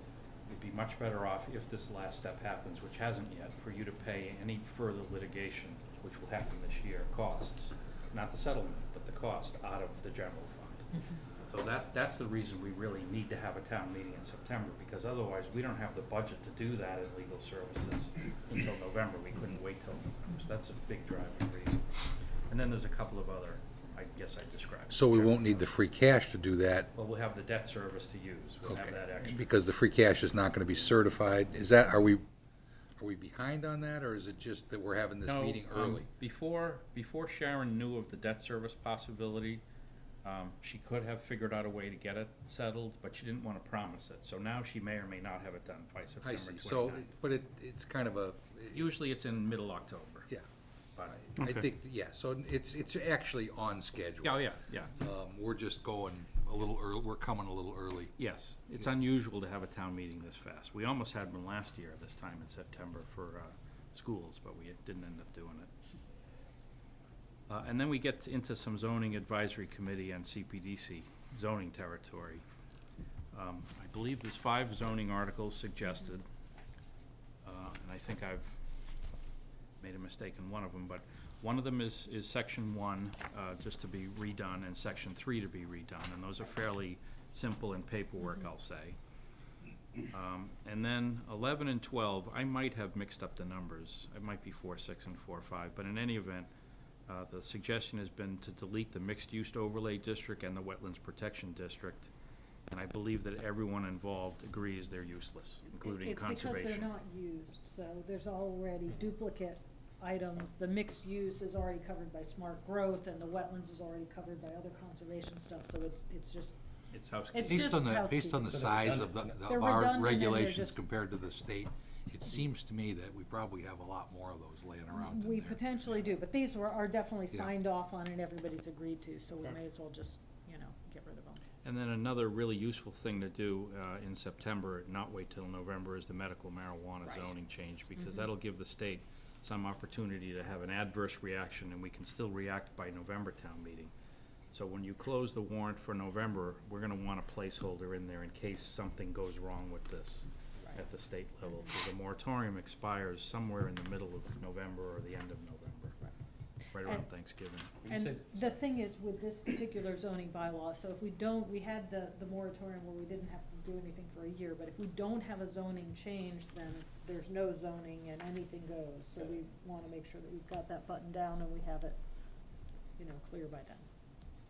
you'd be much better off if this last step happens, which hasn't yet, for you to pay any further litigation, which will happen this year, costs, not the settlement, but the cost out of the general fund. Mm-hmm. So that, that's the reason we really need to have a town meeting in September, because otherwise, we don't have the budget to do that in legal services until November, we couldn't wait till November, so that's a big driving reason. And then there's a couple of other, Guess I described. So we won't need the free cash to do that, Well, we'll have the debt service to use, we'll have that extra. Because the free cash is not gonna be certified. Is that, are we, are we behind on that, or is it just that we're having this No, meeting um, early? Before, before Sharon knew of the debt service possibility, um, she could have figured out a way to get it settled, but she didn't wanna promise it. So now she may or may not have it done by I September see, 29th. so, but it, it's kind of a, Usually it's in middle October. I Okay. think, yeah, so it's, it's actually on schedule. yeah, oh, yeah, yeah. Um, we're just going a little early, we're coming a little early. Yes, it's unusual to have a town meeting this fast. We almost had one last year this time in September for uh, schools, but we didn't end up doing it. Uh, And then we get into some zoning advisory committee and CPDC zoning territory. Um, I believe there's five zoning articles suggested, uh, and I think I've made a mistake in one of them, but one of them is, is section one, uh, just to be redone, and section three to be redone, and those are fairly simple in paperwork, I'll say. Um, and then eleven and twelve, I might have mixed up the numbers, it might be four, six, and four, five, but in any event, Uh, The suggestion has been to delete the mixed-use overlay district and the wetlands protection district. And I believe that everyone involved agrees they're useless, including It's conservation. because they're not used, so there's already duplicate items. The mixed use is already covered by smart growth, and the wetlands is already covered by other conservation stuff, so it's, it's just, It's housekeeping. It's Based just on the, based on the housekeeping. size of the, the- They're of our and they're regulations just- compared to the state, it seems to me that we probably have a lot more of those laying around in we there. potentially do, but these were, are definitely Yeah. signed off on and everybody's agreed to, so we Okay. may as well just, you know, get rid of them. And then another really useful thing to do uh, in September, not wait till November, is the medical marijuana Right. zoning change, because Mhm. that'll give the state some opportunity to have an adverse reaction, and we can still react by November town meeting. So when you close the warrant for November, we're gonna want a placeholder in there in case something goes wrong with this at the state level, because the moratorium expires somewhere in the middle of November or the end of November, right around And- Thanksgiving. And the thing is, with this particular zoning bylaw, so if we don't, we had the, the moratorium where we didn't have to do anything for a year, but if we don't have a zoning change, then there's no zoning and anything goes. So we wanna make sure that we've got that buttoned down and we have it, you know, clear by then.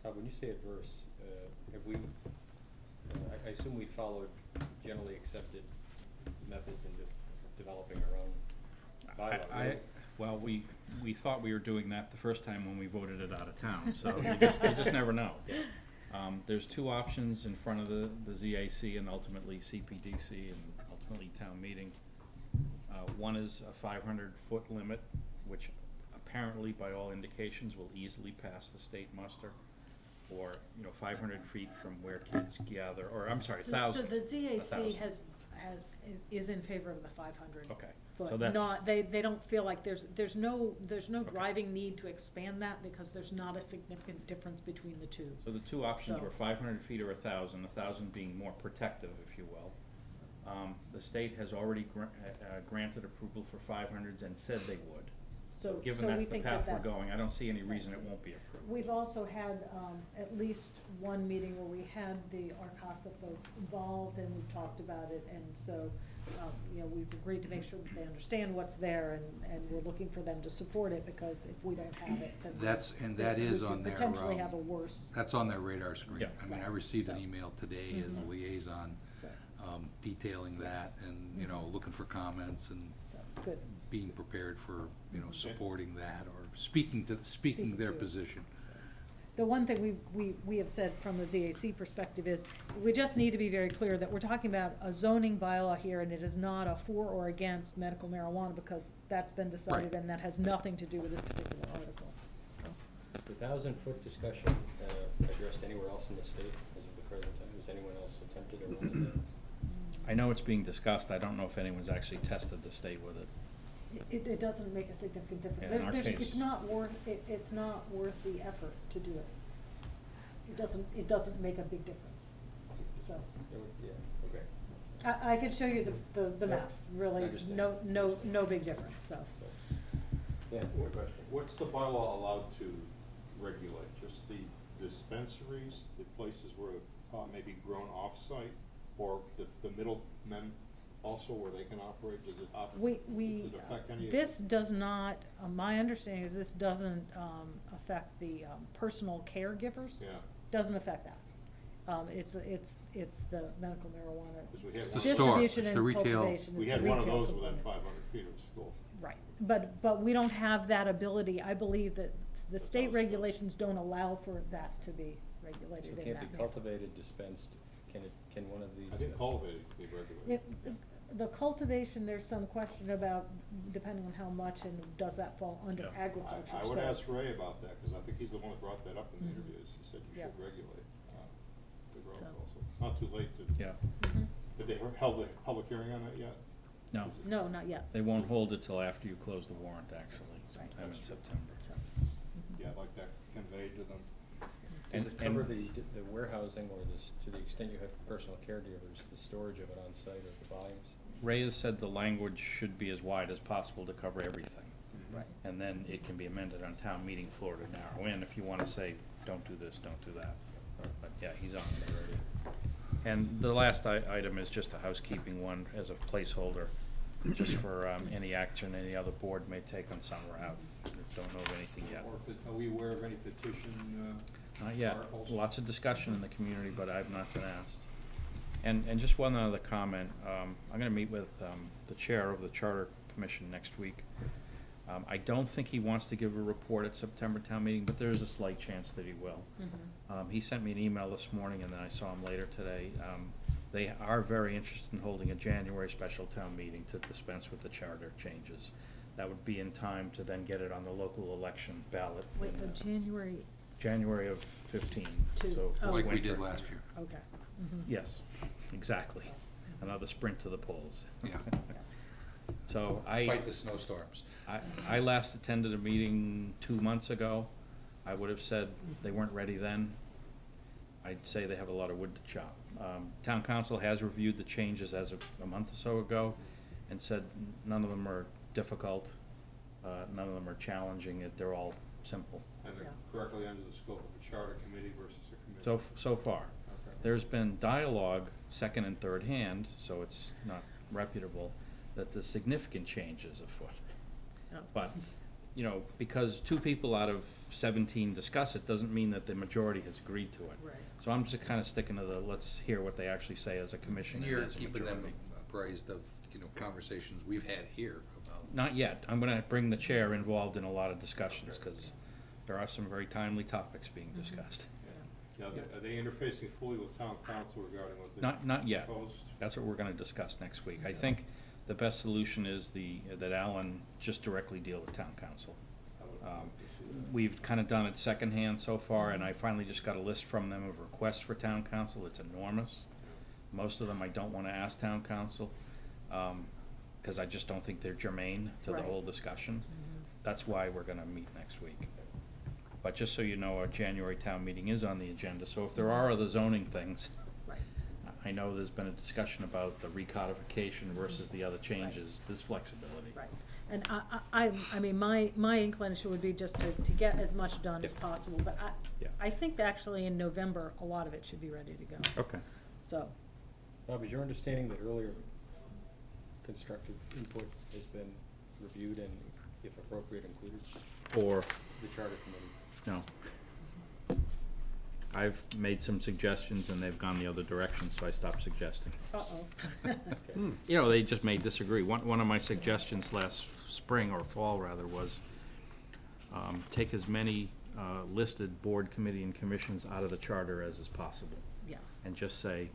Todd, when you say adverse, uh, have we, uh, I, I assume we followed generally accepted methods in de- developing our own bylaw. I- I- right? Well, we, we thought we were doing that the first time when we voted it out of town, so you just, you just never know. Um, there's two options in front of the, the ZAC and ultimately CPDC and ultimately town meeting. Uh, one is a five hundred foot limit, which apparently by all indications will easily pass the state muster. Or, you know, five hundred feet from where kids gather, or I'm sorry, So- thousand. So the ZAC has, has, is in favor of the five hundred. So Foot, that's. not, they, they don't feel like there's, there's no, there's no Okay. driving need to expand that because there's not a significant difference between the two. So the two options So- were five hundred feet or a thousand, a thousand being more protective, if you will. Um, the state has already gra- uh, uh, granted approval for five hundreds and said they would. So, Given so we that's the think path that we're going, I don't see any reason it that's- won't be approved. We've also had, um, at least one meeting where we had the RCASA folks involved and we've talked about it, and so, um, you know, we've agreed to make sure that they understand what's there and, and we're looking for them to support it, because if we don't have it, then. That's, and that we is could on their, Potentially um, have a worse, That's on their radar screen. Yeah. I mean, I Right. received an So- email today as a Mhm. liaison, so, um, detailing that and, you know, looking for comments and so, good. being prepared for, you know, supporting that or speaking to, speaking Speaking their to it. position. The one thing we, we, we have said from the ZAC perspective is, we just need to be very clear that we're talking about a zoning bylaw here, and it is not a for or against medical marijuana, because that's been decided, Right. and that has nothing to do with this particular article, so. Is the thousand foot discussion, uh, addressed anywhere else in the state as of the present time? Has anyone else attempted or wanted to? I know it's being discussed, I don't know if anyone's actually tested the state with it. It, it doesn't make a significant difference. Yeah, in our There's- there's- case- It's not worth, it, it's not worth the effort to do it. It doesn't, it doesn't make a big difference, so. There would- Yeah, okay. I, I could show you the, the, the Yeah, maps, really, understand. no, no, no big difference, so. So, Yeah, good question. What's the bylaw allowed to regulate? Just the dispensaries, the places where pot uh, may be grown off-site, or the, the middlemen also where they can operate? Does it op- We, we, Does it affect any of? this does not, uh, my understanding is this doesn't, um, affect the, um, personal caregivers. Yeah, Doesn't affect that. Um, it's, it's, it's the medical marijuana. we had It's one. the store, distribution it's and the retail. cultivation is We the had one of retail those within component. five hundred feet of school. Right, but, but we don't have that ability, I believe that the state regulations don't allow for that to be So regulated it in can't that be manner. cultivated, dispensed, can it, can one of these? I think cultivated can be regulated. It, the cultivation, there's some question about, depending on how much, and does that fall under Yeah. agriculture, I, I would so- ask Ray about that, because I think he's the one that brought that up in the Mhm. interviews. He said you Yeah. should regulate, uh, the growth So. also. It's not too late to, Yeah, Mhm. did they held a public hearing on that yet? no, No, not yet, they won't hold it till after you close the warrant, actually, sometime in That's true. September. so. Yeah, I'd like that conveyed to them. Does And- it cover and- the, the warehousing or this, to the extent you have personal caregivers, the storage of it on site or the volumes? Ray has said the language should be as wide as possible to cover everything. Right. And then it can be amended on town meeting floor to narrow in if you wanna say, don't do this, don't do that. But yeah, he's on it already. And the last i- item is just a housekeeping one as a placeholder, just for, um, any action any other board may take on Summer Ave. don't know of anything yet. Or are we aware of any petition, Not yet. Articles? Lots of discussion in the community, but I've not been asked. And, and just one other comment, um, I'm gonna meet with, um, the chair of the Charter Commission next week. Um, I don't think he wants to give a report at September town meeting, but there is a slight chance that he will. Um, he sent me an email this morning and then I saw him later today. Um, they are very interested in holding a January special town meeting to dispense with the charter changes. That would be in time to then get it on the local election ballot. Wait, the January, January of fifteen, To- so for oh. Like we did winter. last year. okay. mhm. Yes, exactly. Another sprint to the polls. Yeah. So I. Fight the snowstorms. I, I last attended a meeting two months ago. I would have said they weren't ready then. I'd say they have a lot of wood to chop. Um, town counsel has reviewed the changes as of a month or so ago and said none of them are difficult, uh, none of them are challenging, it, they're all simple. And they're Yeah. correctly under the scope of a charter committee versus a committee? So, f- so far. Okay. There's been dialogue, second and third hand, so it's not reputable, that the significant change is afoot. But, you know, because two people out of seventeen discuss it, doesn't mean that the majority has agreed to it. Right. So I'm just kinda sticking to the, let's hear what they actually say as a commission And and you're as a keeping them majority. apprised of, you know, conversations we've had here about. Not yet, I'm gonna bring the chair involved in a lot of discussions, cause there are some very timely topics being Mm-hmm. discussed. Yeah. Now, are they interfacing fully with town counsel regarding what they Not, not yet. proposed? That's what we're gonna discuss next week. I think the best solution is the, that Alan just directly deal with town counsel. I would Um, to see that. We've kinda done it secondhand so far, and I finally just got a list from them of requests for town counsel. It's enormous. Most of them I don't wanna ask town counsel, um, cause I just don't think they're germane to the Right. whole discussion. Mhm. That's why we're gonna meet next week. But just so you know, our January town meeting is on the agenda, so if there are other zoning things, Right. I know there's been a discussion about the recodification versus the other changes, there's flexibility. Right, and I, I, I- I mean, my, my inclination would be just to, to get as much done as Yeah. possible, but I, Yeah. I think that actually in November, a lot of it should be ready to go, Okay. so. Bob, is your understanding that earlier constructive input has been reviewed and, if appropriate, included, Or, the charter committee? No. I've made some suggestions and they've gone the other direction, so I stopped suggesting. Uh-oh. Hmm. You know, they just may disagree. One, one of my suggestions last spring, or fall rather, was, um, take as many, uh, listed board, committee, and commissions out of the charter as is possible. Yeah, And just say,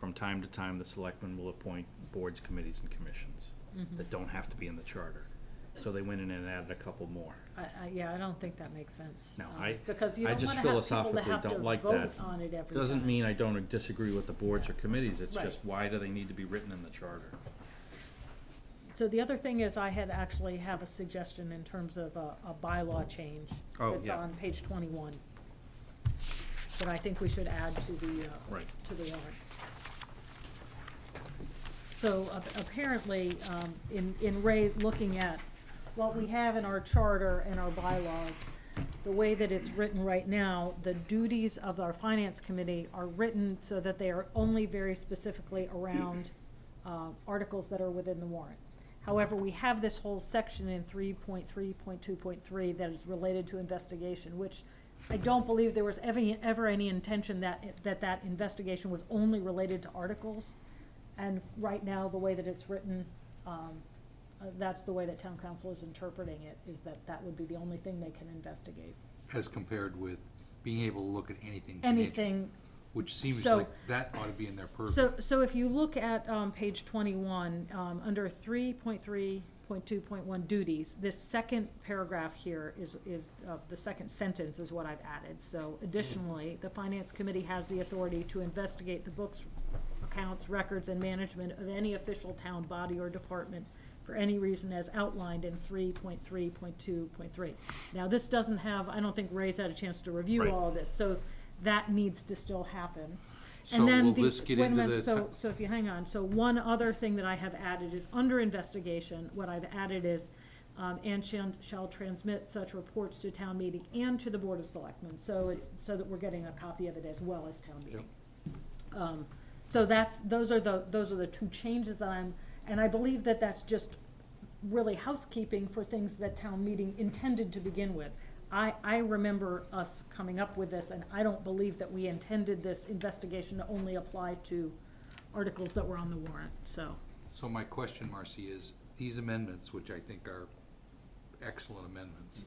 from time to time, the selectmen will appoint boards, committees, and commissions Mhm. that don't have to be in the charter. So they went in and added a couple more. I, I, yeah, I don't think that makes sense. No, um, I, Because you I don't just wanna have people to philosophically have to don't like vote that. on it every Doesn't mean I don't disagree with the boards or committees, it's Right. just why do they need to be written in the charter? So the other thing is, I had actually have a suggestion in terms of a, a bylaw change. Oh, That's yeah. on page twenty-one. That I think we should add to the, uh, Right. to the warrant. So ap- apparently, um, in, in Ray, looking at what we have in our charter and our bylaws, the way that it's written right now, the duties of our finance committee are written so that they are only very specifically around, uh, articles that are within the warrant. However, we have this whole section in three point three point two point three that is related to investigation, which I don't believe there was ever, ever any intention that, that that investigation was only related to articles. And right now, the way that it's written, um, that's the way that town counsel is interpreting it, is that that would be the only thing they can investigate. As compared with being able to look at anything. Anything, Which seems So- like that ought to be in their purview. So, so if you look at, um, page twenty-one, um, under three point three point two point one duties, this second paragraph here is, is, uh, the second sentence is what I've added. So additionally, the finance committee has the authority to investigate the books, accounts, records, and management of any official town body or department for any reason as outlined in three point three point two point three. Now, this doesn't have, I don't think Ray's had a chance to review Right. all of this, so that needs to still happen. So And then will the- this get wait a into minute, the So, ti- so if you hang on, so one other thing that I have added is, under investigation, what I've added is, um, and shall, shall transmit such reports to town meeting and to the Board of Selectmen, so it's, so that we're getting a copy of it as well as town meeting. Um, so that's, those are the, those are the two changes that I'm, and I believe that that's just really housekeeping for things that town meeting intended to begin with. I, I remember us coming up with this, and I don't believe that we intended this investigation to only apply to articles that were on the warrant, so. So my question, Marcy, is these amendments, which I think are excellent amendments,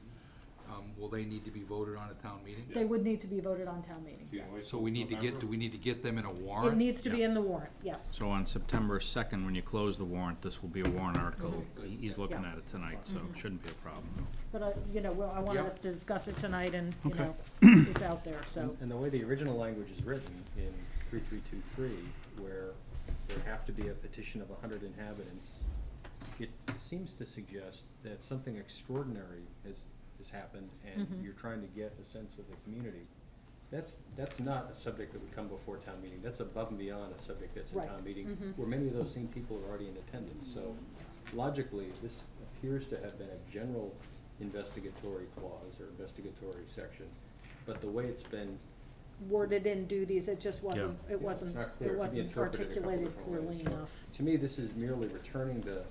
um, will they need to be voted on at town meeting? They would need to be voted on town meeting, yes. So we need to get, do we need to get them in a warrant? It needs to be in the warrant, yes. So on September second, when you close the warrant, this will be a warrant article. He's looking Yeah. at it tonight, so it shouldn't be a problem. But, uh, you know, well, I wanted Yep. us to discuss it tonight, and, you know, it's out there, so. And- And the way the original language is written in three-three-two-three, where there have to be a petition of hundred inhabitants, it seems to suggest that something extraordinary has, has happened, and Mhm. you're trying to get a sense of the community. That's, that's not a subject that would come before town meeting, that's above and beyond a subject that's in Right. town meeting, Mhm. where many of those same people are already in attendance, so logically, this appears to have been a general investigatory clause or investigatory section, but the way it's been Worded in duties, it just wasn't, Yeah, it wasn't, it's not it It wasn't interpreted a couple articulated different ways. clearly So, enough. To me, this is merely returning the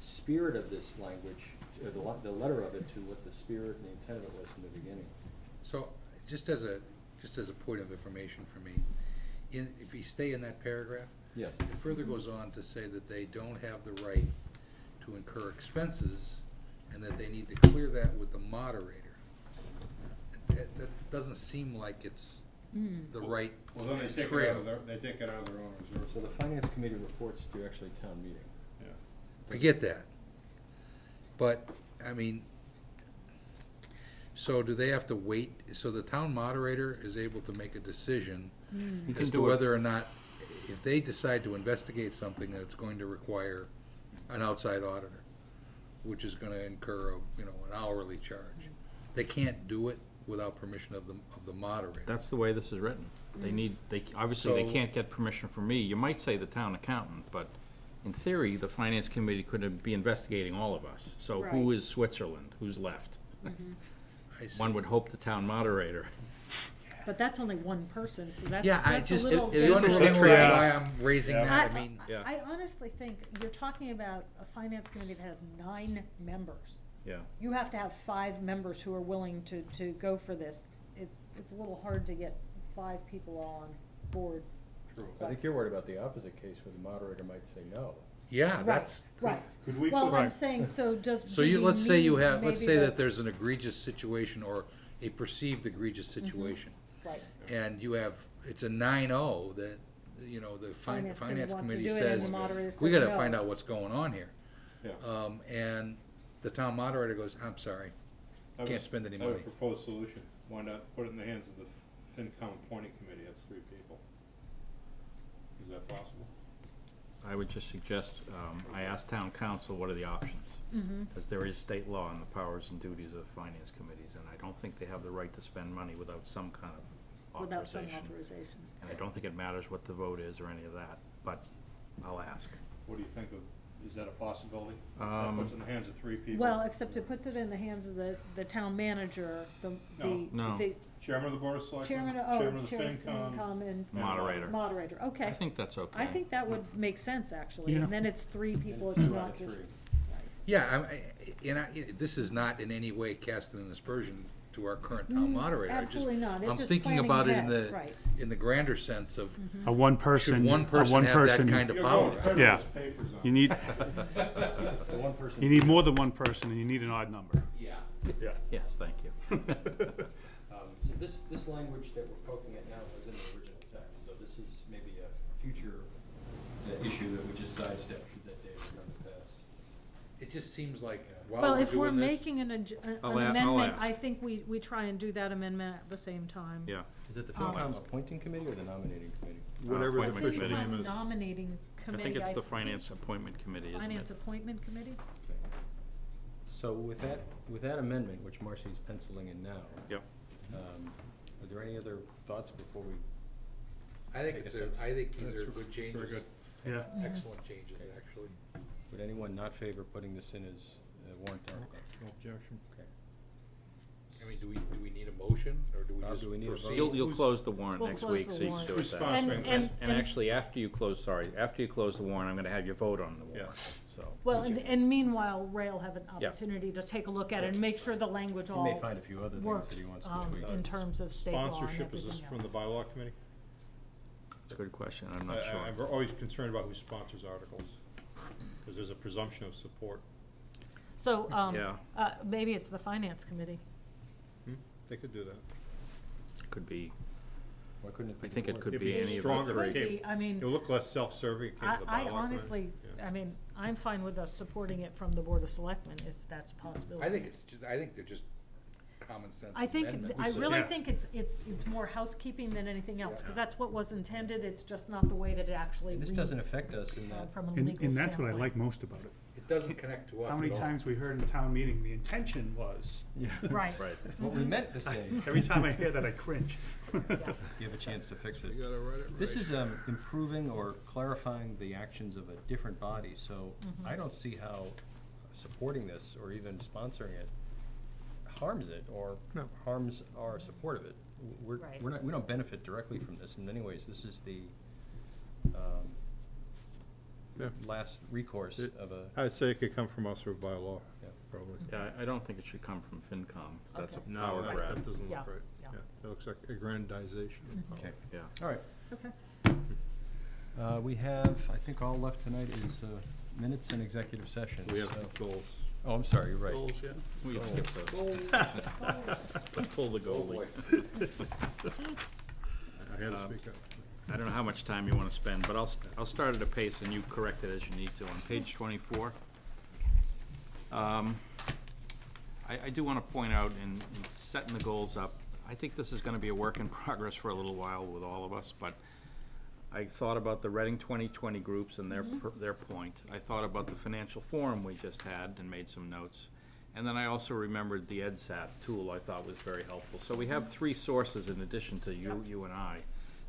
spirit of this language, or the, the letter of it to what the spirit and the intent of it was from the beginning. So, just as a, just as a point of information for me, in, if you stay in that paragraph, Yes. it further goes on to say that they don't have the right to incur expenses, and that they need to clear that with the moderator. That, that doesn't seem like it's Mm. the right Well, then they take it out of their, they take it out of their own reserves. So the finance committee reports to actually town meeting. Yeah. I get that. But, I mean, so do they have to wait, so the town moderator is able to make a decision Mm. You can as to do it- whether or not, if they decide to investigate something that it's going to require an outside auditor, which is gonna incur, a you know, an hourly charge, they can't do it without permission of the, of the moderator. That's the way this is written. They need, they, obviously, they So- can't get permission from me. You might say the town accountant, but in theory, the finance committee could be investigating all of us. So who Right. is Switzerland? Who's left? Mm-hmm. I see. One would hope the town moderator. But that's only one person, so that's, Yeah, I that's a just, little. do you that's a understand little- why, why I'm raising Yeah. that? I mean, Yeah. I honestly think you're talking about a finance committee that has nine members. Yeah. You have to have five members who are willing to, to go for this. It's, it's a little hard to get five people all on board. True. I think you're worried about the opposite case where the moderator might say no. yeah, Right, that's. Right. Could we Well, put, I'm saying, so does. So do you, we let's say you need have, let's maybe say the- that there's an egregious situation or a perceived egregious situation. Right. And you have, it's a nine-oh that, you know, the fin- Finance committee finance wants to committee do it and says, moderator we says gotta no." find out what's going on here. yeah. Um, and the town moderator goes, I'm sorry, I can't was- spend any I have money. a proposed solution. Why not put it in the hands of the FinCom appointing committee? That's three people. Is that possible? I would just suggest, um, I asked town counsel, what are the options? Mhm. Because there is state law on the powers and duties of finance committees, and I don't think they have the right to spend money without some kind of Without some authorization. authorization. And I don't think it matters what the vote is or any of that, but I'll ask. What do you think of, is that a possibility? That Um, puts it in the hands of three people? Well, except it puts it in the hands of the, the town manager, the, the, No. the Chairman of the Board of Selectmen? chairman, of- oh, Chairman of the chair of FinCom? FinCom and. Moderator. Moderator, okay. I think that's okay. I think that would make sense, actually, Yeah. and then it's three people, it's it's two out not of just. three. Yeah, I, I, and I, this is not in any way casting an aspersion to our current town Mm, moderator. I just- absolutely not. It's I'm just thinking planning about it in ahead, the, right. in the grander sense of, A one person, should one a person one have that person. kind of You're power? going Yeah. federalist pay for You need, one person. you need more than one person and you need an odd number. Yeah. Yeah. Yes, thank you. Um, so this, this language that we're poking at now was in the original text, so this is maybe a future uh, issue that we just sidestepped should that day come to pass. it just seems like while Well, if we're doing this. making an, adj- a- I'll an a- I'll amendment, ask. I think we, we try and do that amendment at the same time. Yeah. Is it the Um, FinCom appointing committee or the nominating committee? Whatever the appointment official committee. name is. Nominating I committee. think it's the finance appointment committee, isn't it? Finance appointment committee? So with that, with that amendment, which Marcy's penciling in now. Yep. Um, are there any other thoughts before we? I think Take it's, a- sense. I think these That's are good changes. very good. Yeah. Excellent changes, actually. Would anyone not favor putting this in as a warrant article? No objection. Okay. I mean, do we, do we need a motion, or do we Bob, just do we need a vote? proceed? You'll, you'll close the warrant We'll next close week, the so you can warrant. do Who's it then. And- sponsoring and- this? And actually, after you close, sorry, after you close the warrant, I'm gonna have you vote on the warrant, so. Well, and, and meanwhile, Ray will have an Yeah. opportunity to take a look at it and make sure the language He all may find a few other things that works, he wants to um, tweak. in terms of state law and Sponsorship, is this everything from the else. bylaw committee? It's a good question, I'm I- not I- sure. I'm always concerned about who sponsors articles, because there's a presumption of support. So, um, Yeah. uh, maybe it's the finance committee. Hmm? They could do that. Could be, Why couldn't it be I think it could It'd be be any of the stronger if three. it Could be, I mean- It'll look less self-serving it came I, to the I committee. honestly, Yeah. I mean, I'm fine with us supporting it from the Board of Selectmen, if that's a possibility. I think it's just, I think they're just common sense I think, amendments. I really Yeah. think it's, it's, it's more housekeeping than anything else, because Yeah. that's what was intended, it's just not the way that it actually And reads. this doesn't affect us in uh, that. From a And, legal and that's what I like most about it. It doesn't connect to us How many at all. times we heard in town meeting, the intention was, Yeah. Right. Right. What we meant to say. every time I hear that, I cringe. Yeah. You have a chance to fix it. You gotta write it This right. is um, improving or clarifying the actions of a different body, so Mhm. I don't see how supporting this or even sponsoring it harms it or No. harms our support of it. W- We're, Right. we're not, we don't benefit directly from this in many ways. This is the um, Yeah. last recourse It- of a, I'd say it could come from us or by law, Yeah. probably. Yeah, I I don't think it should come from FinCom, 'cause that's a Okay. No, power that, grab. that doesn't Yeah, look right. yeah. Yeah, that looks like aggrandization of Mhm. power. okay. Yeah. All right. Okay. Uh, We have, I think all left tonight is uh, minutes and executive sessions. We have so- goals. Oh, I'm sorry, you're right. Goals, yeah. We can Goals. skip those. Let's pull the goalie. I had to Um, speak up. I don't know how much time you wanna spend, but I'll, st- I'll start at a pace and you correct it as you need to. On page twenty-four, um, I, I do wanna point out in, in setting the goals up, I think this is gonna be a work in progress for a little while with all of us, but I thought about the Reading twenty-twenty groups and their, per- their point. I thought about the financial forum we just had and made some notes. And then I also remembered the EDSAT tool I thought was very helpful. So we have three sources in addition to you, you and I,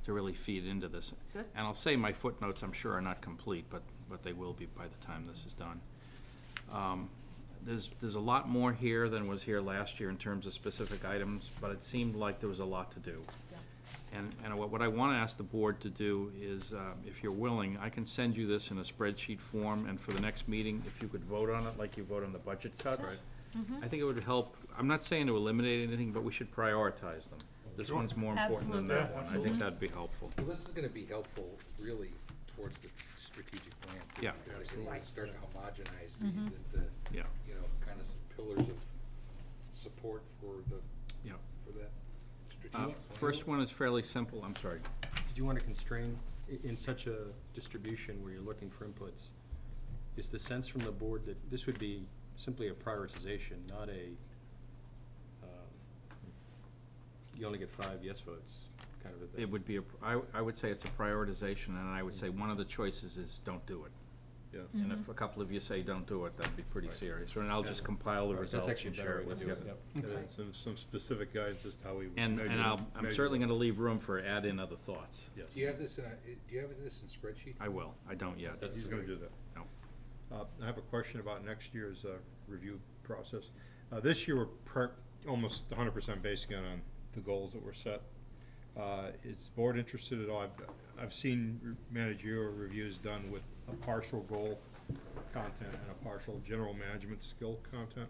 to really feed into this. Good. And I'll say my footnotes, I'm sure, are not complete, but, but they will be by the time this is done. Um, There's, there's a lot more here than was here last year in terms of specific items, but it seemed like there was a lot to do. Yeah. And, and what, what I want to ask the board to do is, uh, if you're willing, I can send you this in a spreadsheet form, and for the next meeting, if you could vote on it like you vote on the budget cuts. Mhm. I think it would help, I'm not saying to eliminate anything, but we should prioritize them. This Sure. one's more important than Absolutely. that one. I absolutely. think that'd be helpful. Well, this is gonna be helpful, really, towards the strategic plan. too, Yeah. because I can really start to homogenize Mhm. these into, Yeah. you know, kind of some pillars of support for the, Yeah. for that Uh, strategic plan. First one is fairly simple, I'm sorry. Did you want to constrain, i- in such a distribution where you're looking for inputs, is the sense from the board that this would be simply a prioritization, not a, um, you only get five yes votes kind of a thing? It would be, a pr- I, I would say it's a prioritization, and I would say one of the choices is don't do it. Yeah. And if a couple of you say don't do it, that'd be pretty Right. serious. And I'll just compile the Right, results That's actually and a share better it way to with do you. it, And yep. then some, some specific guidance as to how we And, measure. and I'll, I'm measure certainly them. gonna leave room for add in other thoughts. Yes. Do you have this in a, i- do you have this in spreadsheet? I will, I don't yet. That's He's gonna do that. No. Uh, I have a question about next year's, uh, review process. Uh, this year, we're per, almost hundred percent basing it on the goals that were set. Uh, is the board interested at all? I've, I've seen re- managerial reviews done with a partial goal content and a partial general management skill content,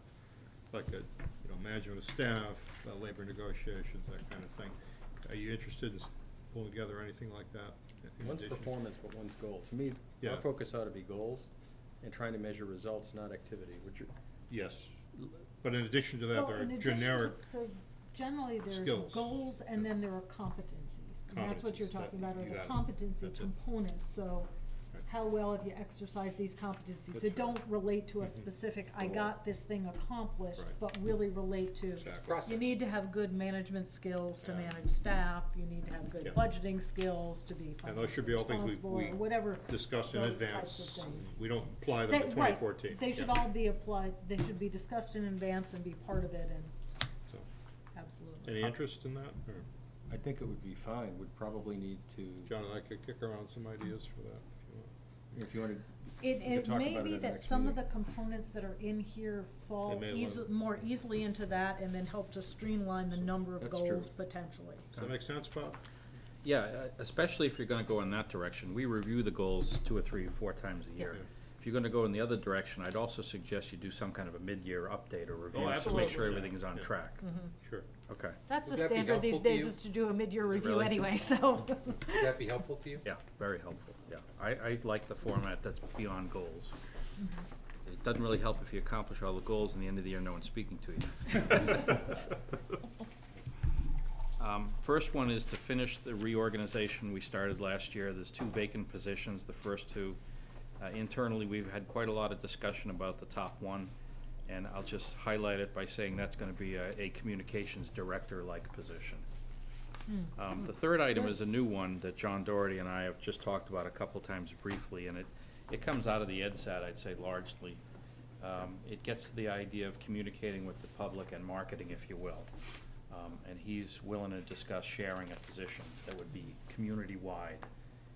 like a, you know, management of staff, uh, labor negotiations, that kind of thing. Are you interested in pulling together anything like that? in One's addition? performance, but one's goal. To me, Yeah. our focus ought to be goals and trying to measure results, not activity, which are, Yes, but in addition to that, well, there are addition to- generic, So generally, there's skills. goals and then there are competencies. And that's what you're Competencies, that- talking about, are you the got it. competency That's it. components. So Right. how well have you exercised these competencies That's that right. don't relate to a Mhm. specific, I Goal. got this thing accomplished, Right. but really relate to, Exactly. Process. you need to have good management skills to Yeah. manage staff, you need to have good Yeah. budgeting skills to be and those should be all things we, responsible, we or whatever. discussed in those advance. types of things. We don't apply them They- to right. twenty fourteen. They should all be applied, they should be discussed in advance and be part of it, and So, absolutely. Any interest in that, or, I think it would be fine, We'd probably need to, John and I could kick around some ideas for that, if you want. if you want to It, We could it talk may about it be at the that next some of the meeting. components that are in here fall They may easi- wanna- more easily into that and then help to streamline the number of That's true. goals potentially. Does that make sense, Bob? Yeah, uh, especially if you're gonna go in that direction. We review the goals two or three, four times a year. Yeah. If you're gonna go in the other direction, I'd also suggest you do some kind of a mid-year update or review to make absolutely. sure Yeah. everything's on Yeah. track. Sure. Okay. That's the Would that be standard these helpful to days you? is to do a mid-year Is it review really? anyway, so. Would that be helpful to you? Yeah, very helpful, yeah. I, I like the format that's beyond goals. It doesn't really help if you accomplish all the goals and the end of the year, no one's speaking to you. Um, First one is to finish the reorganization we started last year. There's two vacant positions, the first two. Uh, Internally, we've had quite a lot of discussion about the top one, and I'll just highlight it by saying that's gonna be a, a communications director-like position. Um, the third item is a new one that John Doherty and I have just talked about a couple times briefly, and it, it comes out of the EdSat, I'd say largely. Um, it gets to the idea of communicating with the public and marketing, if you will. Um, and he's willing to discuss sharing a position that would be community-wide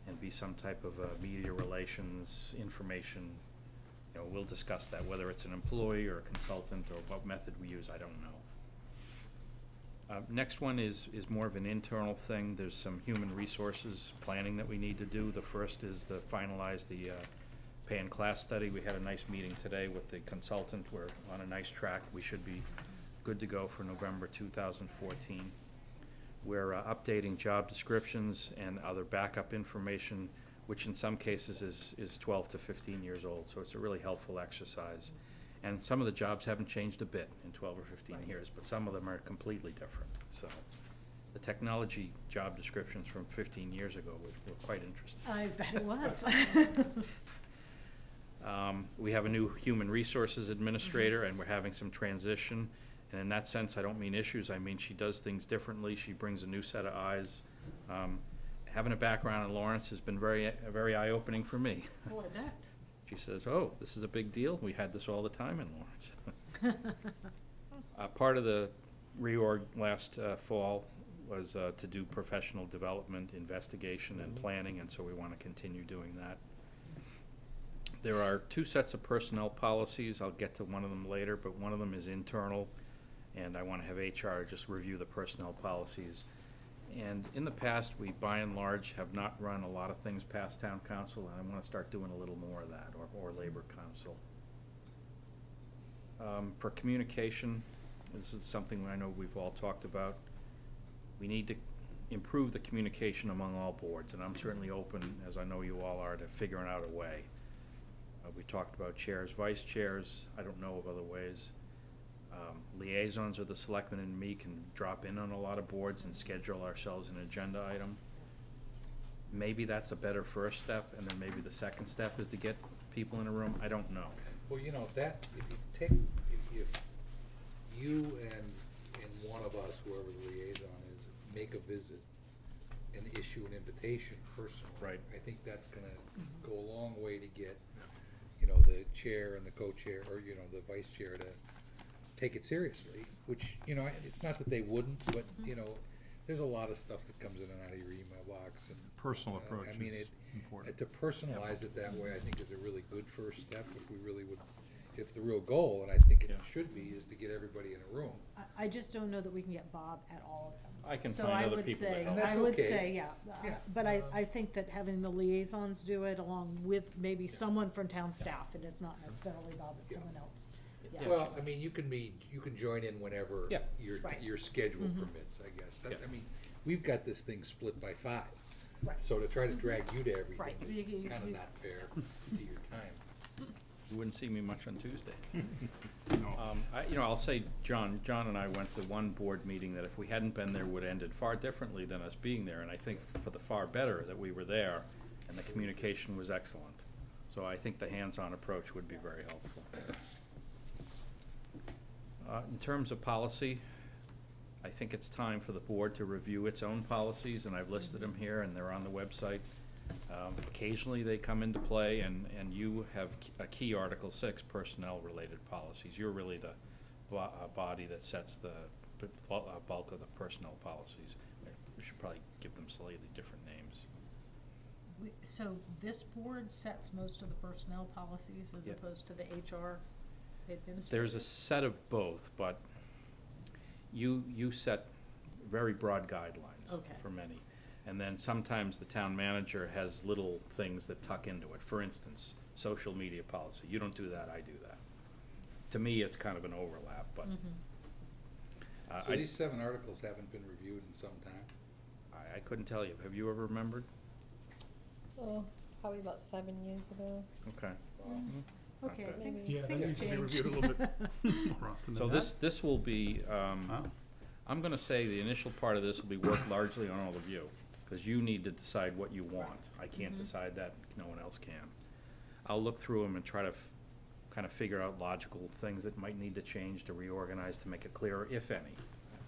and be some type of, uh, media relations, information. Know, we'll discuss that, whether it's an employee or a consultant or what method we use, I don't know. Uh, Next one is, is more of an internal thing. There's some human resources planning that we need to do. The first is to finalize the uh, pay and class study. We had a nice meeting today with the consultant. We're on a nice track. We should be good to go for November 2014. We're uh, updating job descriptions and other backup information, which in some cases is, is 12 to 15 years old. So it's a really helpful exercise. And some of the jobs haven't changed a bit in 12 or 15 years, but some of them are completely different. So the technology job descriptions from 15 years ago were, were quite interesting. I bet it was. Um, we have a new human resources administrator, and we're having some transition. And in that sense, I don't mean issues, I mean she does things differently, she brings a new set of eyes. Um, having a background in Lawrence has been very, very eye-opening for me. Oh, I bet. She says, oh, this is a big deal, we had this all the time in Lawrence. Uh, part of the reorg last, uh, fall was, uh, to do professional development, investigation, and planning, and so we wanna continue doing that. There are two sets of personnel policies, I'll get to one of them later, but one of them is internal, and I wanna have HR just review the personnel policies. And in the past, we by and large have not run a lot of things past town counsel, and I wanna start doing a little more of that, or, or labor counsel. Um, for communication, this is something I know we've all talked about. We need to improve the communication among all boards, and I'm certainly open, as I know you all are, to figuring out a way. Uh, we talked about chairs, vice chairs, I don't know of other ways. Um, liaisons of the selectmen and me can drop in on a lot of boards and schedule ourselves an agenda item. Maybe that's a better first step, and then maybe the second step is to get people in a room, I don't know. Well, you know, that, if you take, if, if you and, and one of us, whoever the liaison is, make a visit and issue an invitation personally. Right. I think that's gonna go a long way to get, you know, the chair and the co-chair, or, you know, the vice chair to take it seriously, which, you know, it's not that they wouldn't, but, you know, there's a lot of stuff that comes in and out of your email box and. Personal uh, approach I mean, is it, important. to personalize it that way, I think is a really good first step, if we really would, if the real goal, and I think it Yeah. should be, is to get everybody in a room. I, I just don't know that we can get Bob at all of them. I can So find I other would people to say- help. And that's I would okay. say, yeah, uh, Yeah. but I, I think that having the liaisons do it along with maybe someone from town staff, and it's not necessarily Bob, it's Yeah. someone else. Yeah. Well, I mean, you can be, you can join in whenever Yeah. your, Right. your schedule Mhm. permits, I guess. That- Yeah. I mean, we've got this thing split by five. Right. So to try to drag you to Right. everything You- you- is kinda you- not fair to your time. You wouldn't see me much on Tuesday. No. Um, I, you know, I'll say, John, John and I went to one board meeting that if we hadn't been there would have ended far differently than us being there, and I think for the far better that we were there, and the communication was excellent. So I think the hands-on approach would be very helpful. Uh, in terms of policy, I think it's time for the board to review its own policies, and I've listed them here, and they're on the website. Um, Occasionally, they come into play, and, and you have a key Article Six, personnel-related policies. You're really the bo- uh, body that sets the b- uh, bulk of the personnel policies. We should probably give them slightly different names. we- so this board sets most of the personnel policies as Yeah. opposed to the HR administrator? There's a set of both, but you, you set very broad guidelines Okay. for many. And then sometimes the town manager has little things that tuck into it. For instance, social media policy. You don't do that, I do that. To me, it's kind of an overlap, but. Mhm. uh, So I- these seven articles haven't been reviewed in some time? I, I couldn't tell you. Have you ever remembered? Oh, probably about seven years ago. Okay. Not Okay, bad. things, Yeah, that things needs to be change. reviewed a little bit more often So than this, that. this will be, um, I'm gonna say the initial part of this will be worked largely on all of you, because you need to decide what you want. I can't Mhm. decide that, no one else can. I'll look through them and try to kind of figure out logical things that might need to change to reorganize to make it clearer, if any.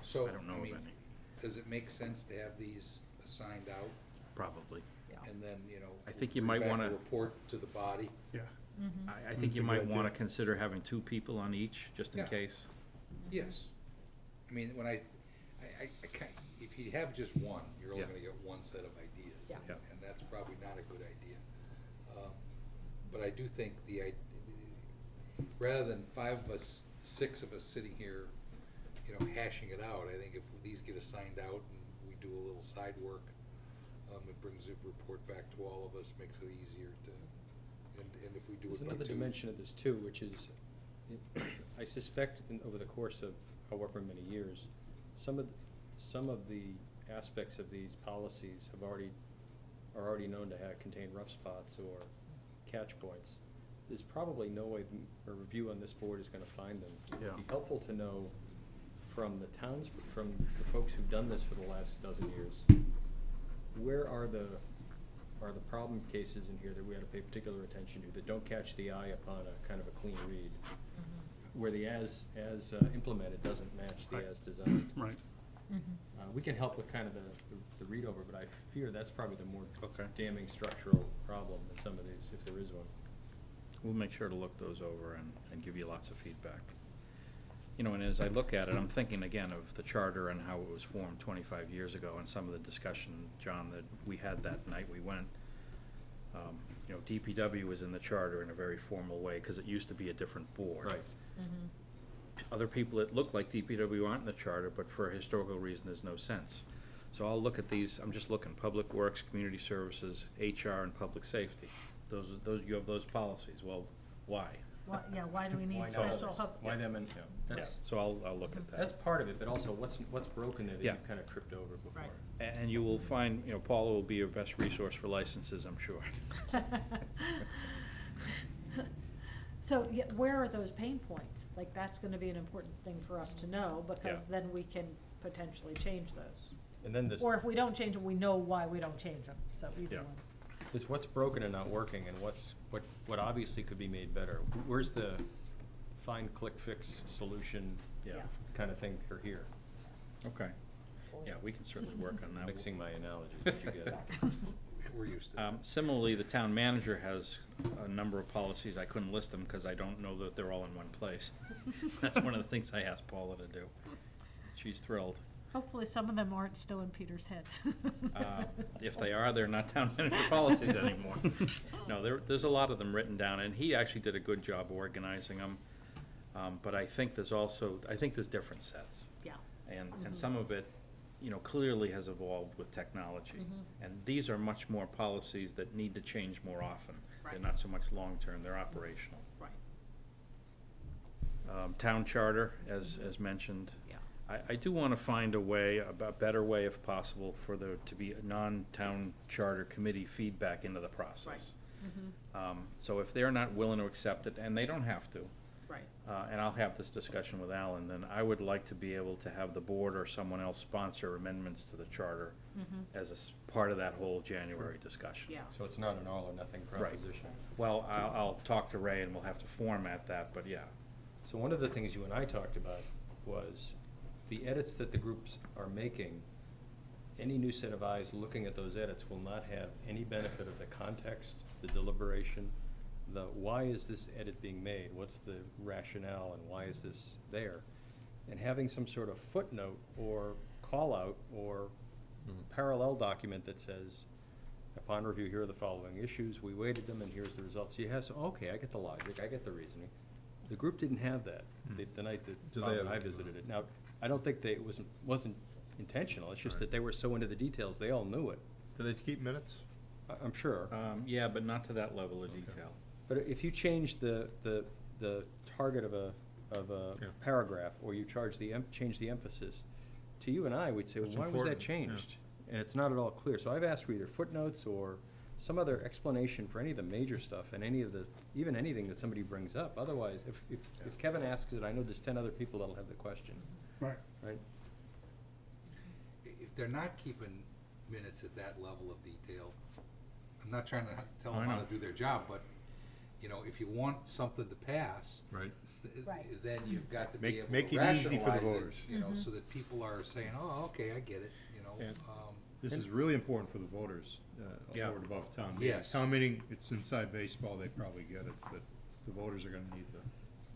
So, I don't know I of mean, any. does it make sense to have these assigned out? Probably. And then, you know. I think you might back a wanna- Report to the body? Yeah. Mhm. I, I think a you good might idea. wanna consider having two people on each, just in Yeah. case. Yes. I mean, when I, I, I, I can't, if you have just one, you're only Yeah. gonna get one set of ideas. Yeah. Yeah. And that's probably not a good idea. Um, But I do think the, i- rather than five of us, six of us sitting here, you know, hashing it out, I think if these get assigned out and we do a little side work, um, it brings a report back to all of us, makes it easier to, and, and if we do There's it by another dimension of this too, which is, I suspect in, over the course of however many years, some of, some of the aspects of these policies have already, are already known to have, contain rough spots or catch points. There's probably no way a review on this board is gonna find them. Yeah. It'd be helpful to know from the towns, from the folks who've done this for the last dozen years, where are the, are the problem cases in here that we ought to pay particular attention to, that don't catch the eye upon a kind of a clean read? Where the as, as uh, implemented doesn't match the Right. as designed. Right. Mhm. Uh, we can help with kind of the, the- the read over, but I fear that's probably the more Okay. damning structural problem in some of these, if there is one. We'll make sure to look those over and, and give you lots of feedback. You know, and as I look at it, I'm thinking again of the charter and how it was formed twenty-five years ago and some of the discussion, John, that we had that night we went. Um, You know, DPW was in the charter in a very formal way, because it used to be a different board. Right. Mhm. Other people that look like DPW aren't in the charter, but for a historical reason, there's no sense. So I'll look at these, I'm just looking, Public Works, Community Services, HR, and Public Safety. Those, are- those, you have those policies, well, why? Why, yeah, why do we Why need not? special help? Why them and, yeah, that's, So I'll, I'll look at that. that's part of it, but also what's, what's broken there that Yeah. you kind of tripped over before? Right. A- And you will find, you know, Paula will be your best resource for licenses, I'm sure. So, yeah, where are those pain points? Like, that's gonna be an important thing for us to know, because Yeah. then we can potentially change those. And then this, Or if we don't change them, we know why we don't change them, so either Yeah. one. This what's broken and not working, and what's, what, what obviously could be made better. Where's the find, click, fix solution Yeah. Yeah. kind of thing for here? Okay. Yeah, we can certainly work on that. Mixing my analogies, but you get. We're used to it. Um, Similarly, the town manager has a number of policies. I couldn't list them because I don't know that they're all in one place. That's one of the things I asked Paula to do. She's thrilled. Hopefully, some of them aren't still in Peter's head. Uh, If they are, they're not town manager policies anymore. No, there, there's a lot of them written down, and he actually did a good job organizing them. Um, But I think there's also, I think there's different sets. Yeah. And, and Mhm. some of it, you know, clearly has evolved with technology. Mhm. And these are much more policies that need to change more often. Right. They're not so much long-term, they're operational. Right. Um, Town charter, as, as mentioned. Yeah. I, I do want to find a way, a better way if possible, for there to be a non-town charter committee feedback into the process. Mhm. Um, So if they're not willing to accept it, and they don't have to, Right. uh, and I'll have this discussion with Alan, then I would like to be able to have the board or someone else sponsor amendments to the charter Mhm. as a s- part of that whole January discussion. Yeah. So it's not an all or nothing Right. proposition. Well, I'll, I'll talk to Ray and we'll have to format that, but yeah. So one of the things you and I talked about was the edits that the groups are making, any new set of eyes looking at those edits will not have any benefit of the context, the deliberation, the why is this edit being made, what's the rationale, and why is this there? And having some sort of footnote or call-out or parallel document that says, Upon review, here are the following issues, we weighted them, and here's the results. You have, so, okay, I get the logic, I get the reasoning. The group didn't have that, hmm. the, the night that they Bob and I visited it. Now, I don't think they, it wasn't, wasn't intentional, it's just Right. that they were so into the details, they all knew it, Do they keep minutes? I, I'm sure. Um, yeah, but not to that level of detail. But if you change the, the, the target of a, of a Yeah. paragraph, or you charge the, em- change the emphasis, to you and I, we'd say, well, It's why was that important, yeah. changed? And it's not at all clear, so I've asked for either footnotes or some other explanation for any of the major stuff and any of the, even anything that somebody brings up, otherwise, if, if, if Kevin asks it, I know there's ten other people that'll have the question, Right. right? If they're not keeping minutes at that level of detail, I'm not trying to tell I them how know. to do their job, but, you know, if you want something to pass, Right. th- Right. then you've got to Make- be able to make to it easy for the rationalize it, voters. you know, Mhm. so that people are saying, oh, okay, I get it, you know, And- um, This is really important for the voters, uh, Yeah. over and above town meeting. Yes. Town meeting, it's inside baseball, they probably get it, but the voters are gonna need the,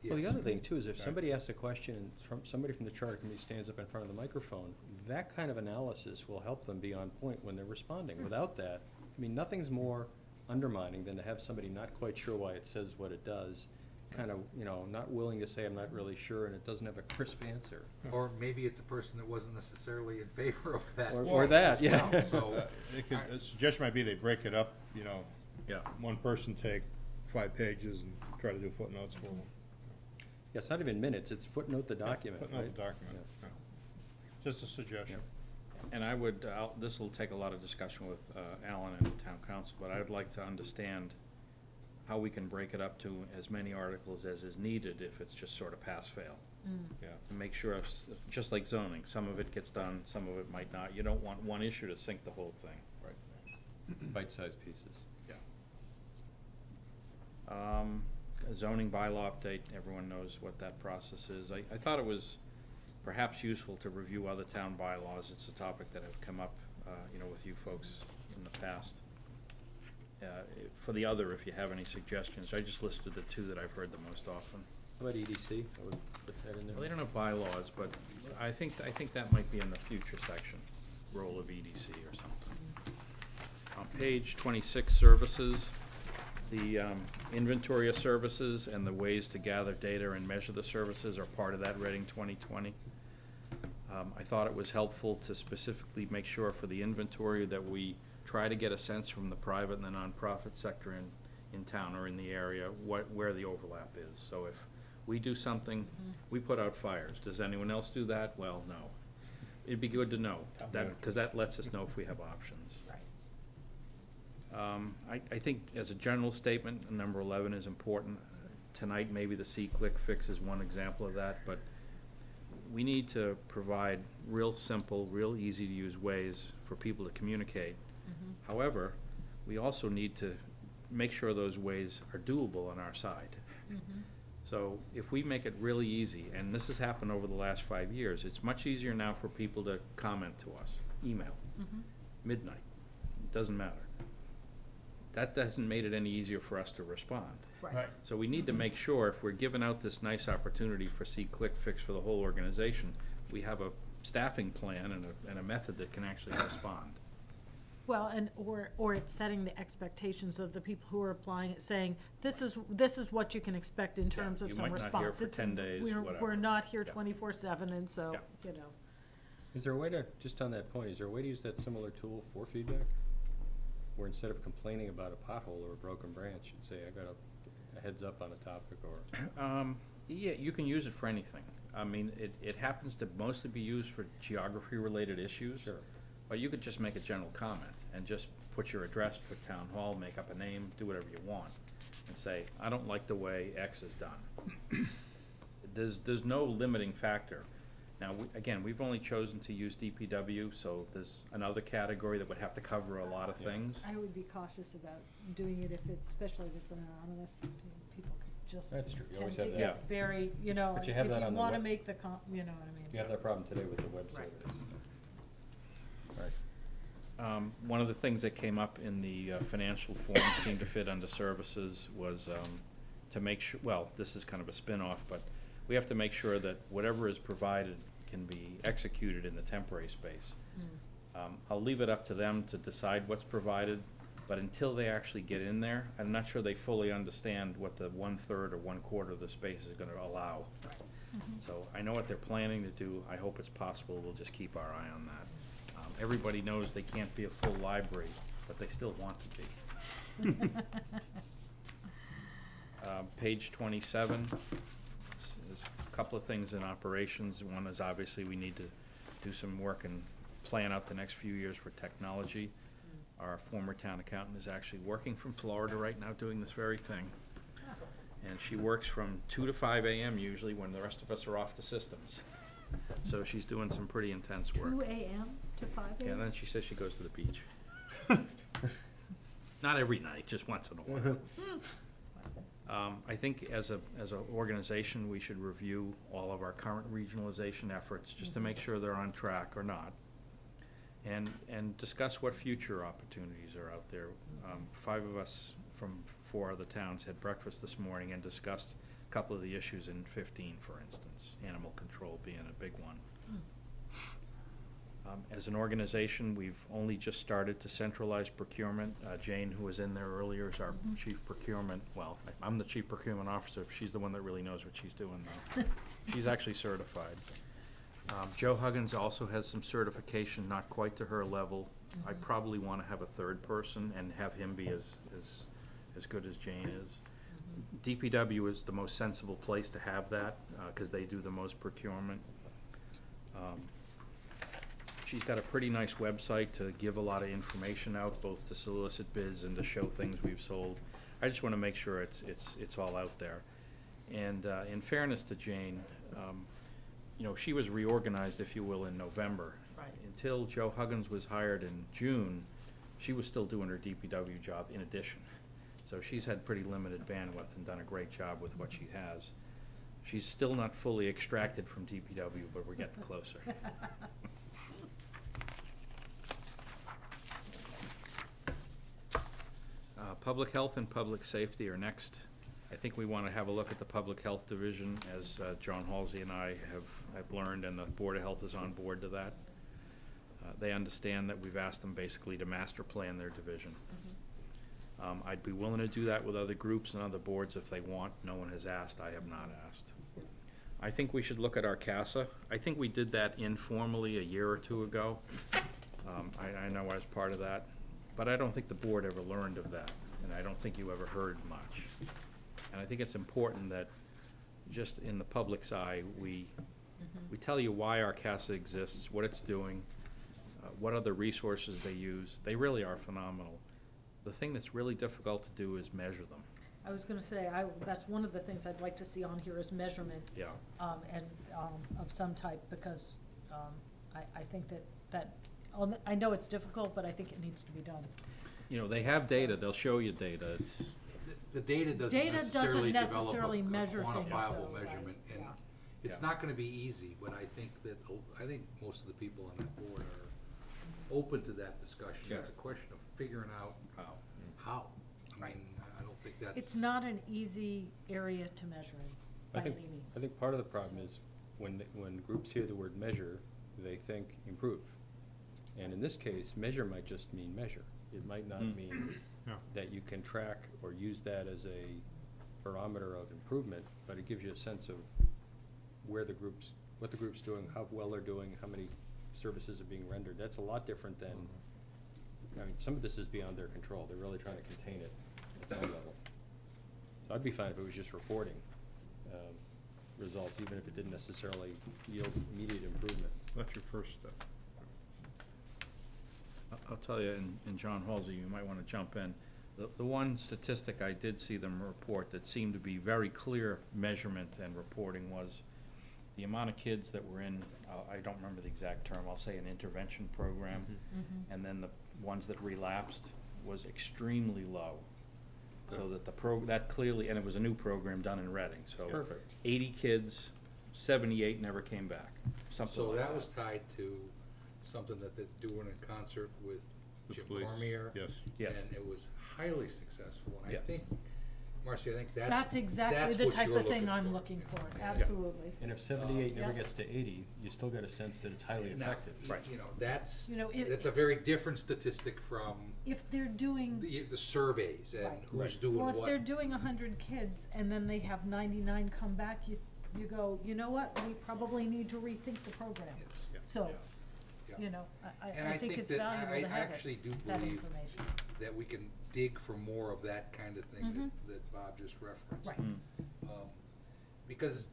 Well, the other thing too is if somebody asks a question and from, somebody from the charter committee stands up in front of the microphone, that kind of analysis will help them be on point when they're responding. Without that, I mean, nothing's more undermining than to have somebody not quite sure why it says what it does, kind of, you know, not willing to say, I'm not really sure, and it doesn't have a crisp answer. Or maybe it's a person that wasn't necessarily in favor of that. Or- or that, yeah. well, So, Uh, it could, a suggestion might be they break it up, you know, Yeah. one person take five pages and try to do footnotes for them. Yeah, it's not even minutes, it's footnote the document, Footnote right? the document, yeah. Just a suggestion. And I would, uh, this will take a lot of discussion with uh, Alan and the town counsel, but I would like to understand how we can break it up to as many articles as is needed if it's just sort of pass-fail. Yeah. And make sure, it's- just like zoning, some of it gets done, some of it might not. You don't want one issue to sink the whole thing. Right. Bite-sized pieces. Yeah. Um, zoning bylaw update, everyone knows what that process is. I, I thought it was perhaps useful to review other town bylaws. It's a topic that have come up, uh, you know, with you folks in the past. Uh, for the other, if you have any suggestions, I just listed the two that I've heard the most often. How about EDC? I would put that in there. Well, they don't have bylaws, but I think, I think that might be in the future section, role of EDC or something. On page twenty-six, services, the um, inventory of services and the ways to gather data and measure the services are part of that Reading twenty twenty. Um, I thought it was helpful to specifically make sure for the inventory that we try to get a sense from the private and the nonprofit sector in, in town or in the area, what, where the overlap is. So if we do something, we put out fires. Does anyone else do that? Well, no. It'd be good to know, that, because that lets us know if we have options. Um, I, I think as a general statement, number eleven is important. Tonight, maybe the SeeClickFix is one example of that, but we need to provide real simple, real easy-to-use ways for people to communicate. Mm-hmm. However, we also need to make sure those ways are doable on our side. Mm-hmm. So if we make it really easy, and this has happened over the last five years, it's much easier now for people to comment to us, email, mm-hmm. midnight, it doesn't matter. That hasn't made it any easier for us to respond. Right. So we need to mm-hmm. make sure, if we're giving out this nice opportunity for C-Click Fix for the whole organization, we have a staffing plan and a, and a method that can actually respond. Well, and, or, or it's setting the expectations of the people who are applying it, saying, this is, this is what you can expect in terms of you some might response. not hear for It's- 10 days, we're- whatever. We're not here Yeah. twenty-four seven, and so, Yeah. you know. Is there a way to, just on that point, is there a way to use that similar tool for feedback? Where instead of complaining about a pothole or a broken branch, you'd say, I got a, a heads up on a topic or. Um, yeah, you can use it for anything. I mean, it, it happens to mostly be used for geography-related issues. Sure. But you could just make a general comment and just put your address, put town hall, make up a name, do whatever you want. And say, I don't like the way X is done. There's, there's no limiting factor. Now, we, again, we've only chosen to use DPW, so there's another category that would have to cover a lot of Yeah. things. I would be cautious about doing it if it's, especially if it's anonymous, people could just That's true. You always to have that. get very, you know, But if you you have that on the wanna web- make the com, you know what I mean? You have that problem today with the web Right. service. Right. Um, one of the things that came up in the uh, financial form seemed to fit under services was, um, to make sure, well, this is kind of a spin-off, but we have to make sure that whatever is provided can be executed in the temporary space. Mm. Um, I'll leave it up to them to decide what's provided. But until they actually get in there, I'm not sure they fully understand what the one-third or one-quarter of the space is gonna allow. So I know what they're planning to do. I hope it's possible. We'll just keep our eye on that. Um, Everybody knows they can't be a full library, but they still want to be. Um, Page twenty-seven, s- there's a couple of things in operations. One is obviously we need to do some work and plan out the next few years for technology. Mm. Our former town accountant is actually working from Florida right now doing this very thing. Oh. And she works from two to five AM usually when the rest of us are off the systems. So she's doing some pretty intense work. Two AM to five AM? Yeah, and then she says she goes to the beach. Not every night, just once in a while. Hmm. Um, I think as a, as an organization, we should review all of our current regionalization efforts, just to make sure they're on track or not. And, and discuss what future opportunities are out there. Um, five of us from four other towns had breakfast this morning and discussed a couple of the issues in fifteen, for instance, animal control being a big one. Um, As an organization, we've only just started to centralize procurement. Uh, Jane, who was in there earlier, is our Mhm. chief procurement, well, I'm the chief procurement officer, she's the one that really knows what she's doing though. She's actually certified. Um, Joe Huggins also has some certification, not quite to her level. I Mhm. probably want to have a third person and have him be as, as, as good as Jane is. DPW is the most sensible place to have that, uh, cause they do the most procurement. Um, She's got a pretty nice website to give a lot of information out, both to solicit bids and to show things we've sold. I just wanna make sure it's, it's, it's all out there. And, uh, in fairness to Jane, um, you know, she was reorganized, if you will, in November. Right. Until Joe Huggins was hired in June, she was still doing her DPW job in addition. So she's had pretty limited bandwidth and done a great job with what she has. She's still not fully extracted from DPW, but we're getting closer. Public health and public safety are next. I think we want to have a look at the public health division, as uh, John Halsey and I have, have learned, and the Board of Health is on board to that. Uh, They understand that we've asked them basically to master plan their division. Um, I'd be willing to do that with other groups and other boards if they want. No one has asked, I have not asked. I think we should look at RCASA. I think we did that informally a year or two ago. Um, I, I know I was part of that, but I don't think the board ever learned of that, and I don't think you ever heard much. And I think it's important that, just in the public's eye, we, we tell you why RCASA exists, what it's doing, uh, what other resources they use. They really are phenomenal. The thing that's really difficult to do is measure them. I was gonna say, I, that's one of the things I'd like to see on here is measurement. Yeah. Um, and, um, of some type, because, um, I, I think that, that, on the- I know it's difficult, but I think it needs to be done. You know, they have data, they'll show you data. It's, The data doesn't Data doesn't necessarily develop a- necessarily a measure things, quantifiable though, right, measurement, and yeah. it's Yeah. not gonna be easy, but I think that, a- I think most of the people on that board are open to that discussion. It's a question of figuring out how. how. I mean, I don't think that's. It's not an easy area to measure in, I by think, any means. I think part of the problem is when, th- when groups hear the word measure, they think improve. And in this case, measure might just mean measure. It might not Mm. mean Yeah. that you can track or use that as a barometer of improvement, but it gives you a sense of where the groups, what the group's doing, how well they're doing, how many services are being rendered. That's a lot different than, I mean, some of this is beyond their control. They're really trying to contain it at some level. So I'd be fine if it was just reporting, um, results, even if it didn't necessarily yield immediate improvement. That's your first step. I- I'll tell you, and, and John Halsey, you might wanna jump in. The, the one statistic I did see them report that seemed to be very clear measurement and reporting was the amount of kids that were in, uh, I don't remember the exact term, I'll say an intervention program. Mhm. And then the ones that relapsed was extremely low. So that the pro, that clearly, and it was a new program done in Reading, so. Perfect. Eighty kids, seventy-eight never came back, something So like that was tied to something that they're doing in concert with The Jim police, Cormier. yes. Yes. And it was highly successful, and I Yeah. think Marcy, I think that's. That's exactly that's the what type you're of thing I'm for. looking for, absolutely. And if seventy-eight um, never Yeah. gets to eighty, you still get a sense that it's highly Now, effective. You know, that's, You know, if- that's a very different statistic from If they're doing, the, the surveys and Right. who's Right. doing well, what. if they're doing a hundred kids and then they have ninety-nine come back, you, you go, you know what, we probably need to rethink the program. Yes. Yeah. So, Yeah. You know, I, And I, I I think think it's that valuable I- to I have actually it, do that believe information. that we can dig for more of that kind of thing Mhm. that, that Bob just referenced. Right. Um, Because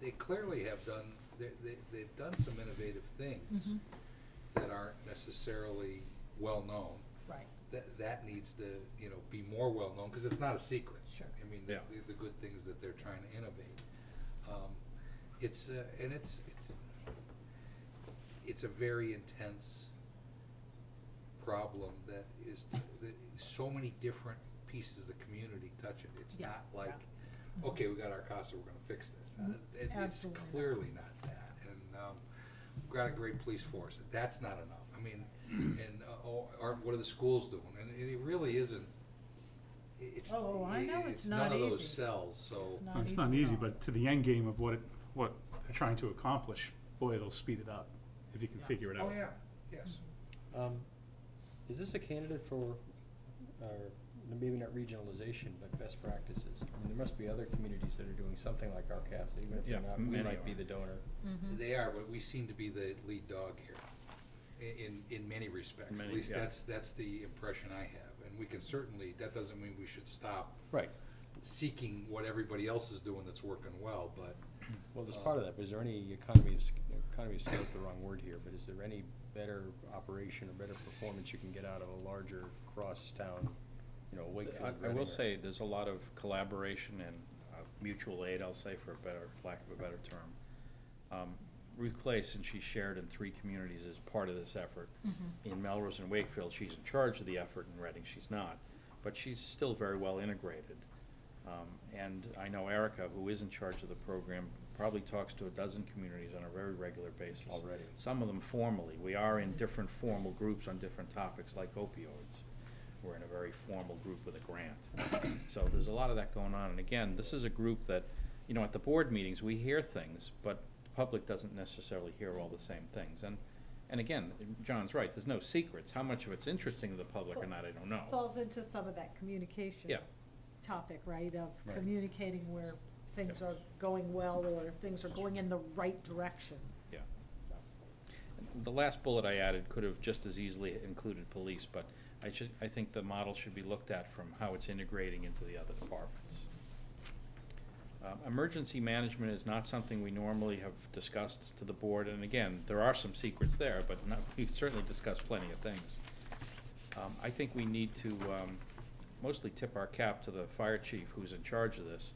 they clearly have done, they, they, they've done some innovative things Mhm. that aren't necessarily well-known. Right. That, that needs to, you know, be more well-known, because it's not a secret. Sure. I mean, the, Yeah. the, the good things that they're trying to innovate. Um, It's, uh, and it's, it's, it's a very intense problem that is, t- that so many different pieces of the community touch it. It's Yeah, not like, Mhm. okay, we got RCASA, we're gonna fix this. Uh, Mm, it- It's absolutely not. clearly not that, and, um, we've got a great police force, that's not enough. I mean, and, uh, oh, or what are the schools doing? And and it really isn't, it's, Oh, I know it's it's none not of those cells, so. It's It's easy not at easy, but to the end game of what it, what they're trying to accomplish, boy, it'll speed it up if you can Yeah. figure it out. Oh, yeah, yes. Um, is this a candidate for, uh, maybe not regionalization, but best practices? I mean, there must be other communities that are doing something like RCASA, even if they're Yeah, not, we many might be are. the donor. Mhm. They are, but we seem to be the lead dog here, i- in, in many respects. At Many, least yeah. that's, that's the impression I have. And we can certainly, that doesn't mean we should stop Right. seeking what everybody else is doing that's working well, but. Well, there's uh, part of that, but is there any economy of, s- economy of scale is the wrong word here, but is there any better operation or better performance you can get out of a larger cross-town, you know, Wakefield, I, I will say, there's a lot of collaboration and uh, mutual aid, I'll say, for a better, lack of a better term. Um, Ruth Clay, since she's shared in three communities, is part of this effort. Mhm. In Melrose and Wakefield, she's in charge of the effort, in Reading, she's not, but she's still very well integrated. Um, and I know Erica, who is in charge of the program, probably talks to a dozen communities on a very regular basis. Already. Some of them formally. We are in different formal groups on different topics, like opioids. We're in a very formal group with a grant. So there's a lot of that going on. And again, this is a group that, you know, at the board meetings, we hear things, but the public doesn't necessarily hear all the same things. And, and again, John's right, there's no secrets. How much of it's interesting to the public or not, I don't know. Falls into some of that communication. Yeah. Topic, right, of Right. communicating where things are going well or things are going in the right direction, Yeah. so. The last bullet I added could have just as easily included police, but I should, I think the model should be looked at from how it's integrating into the other departments. Um, emergency management is not something we normally have discussed to the board, and again, there are some secrets there, but not, we certainly discussed plenty of things. Um, I think we need to, um, mostly tip our cap to the fire chief who's in charge of this.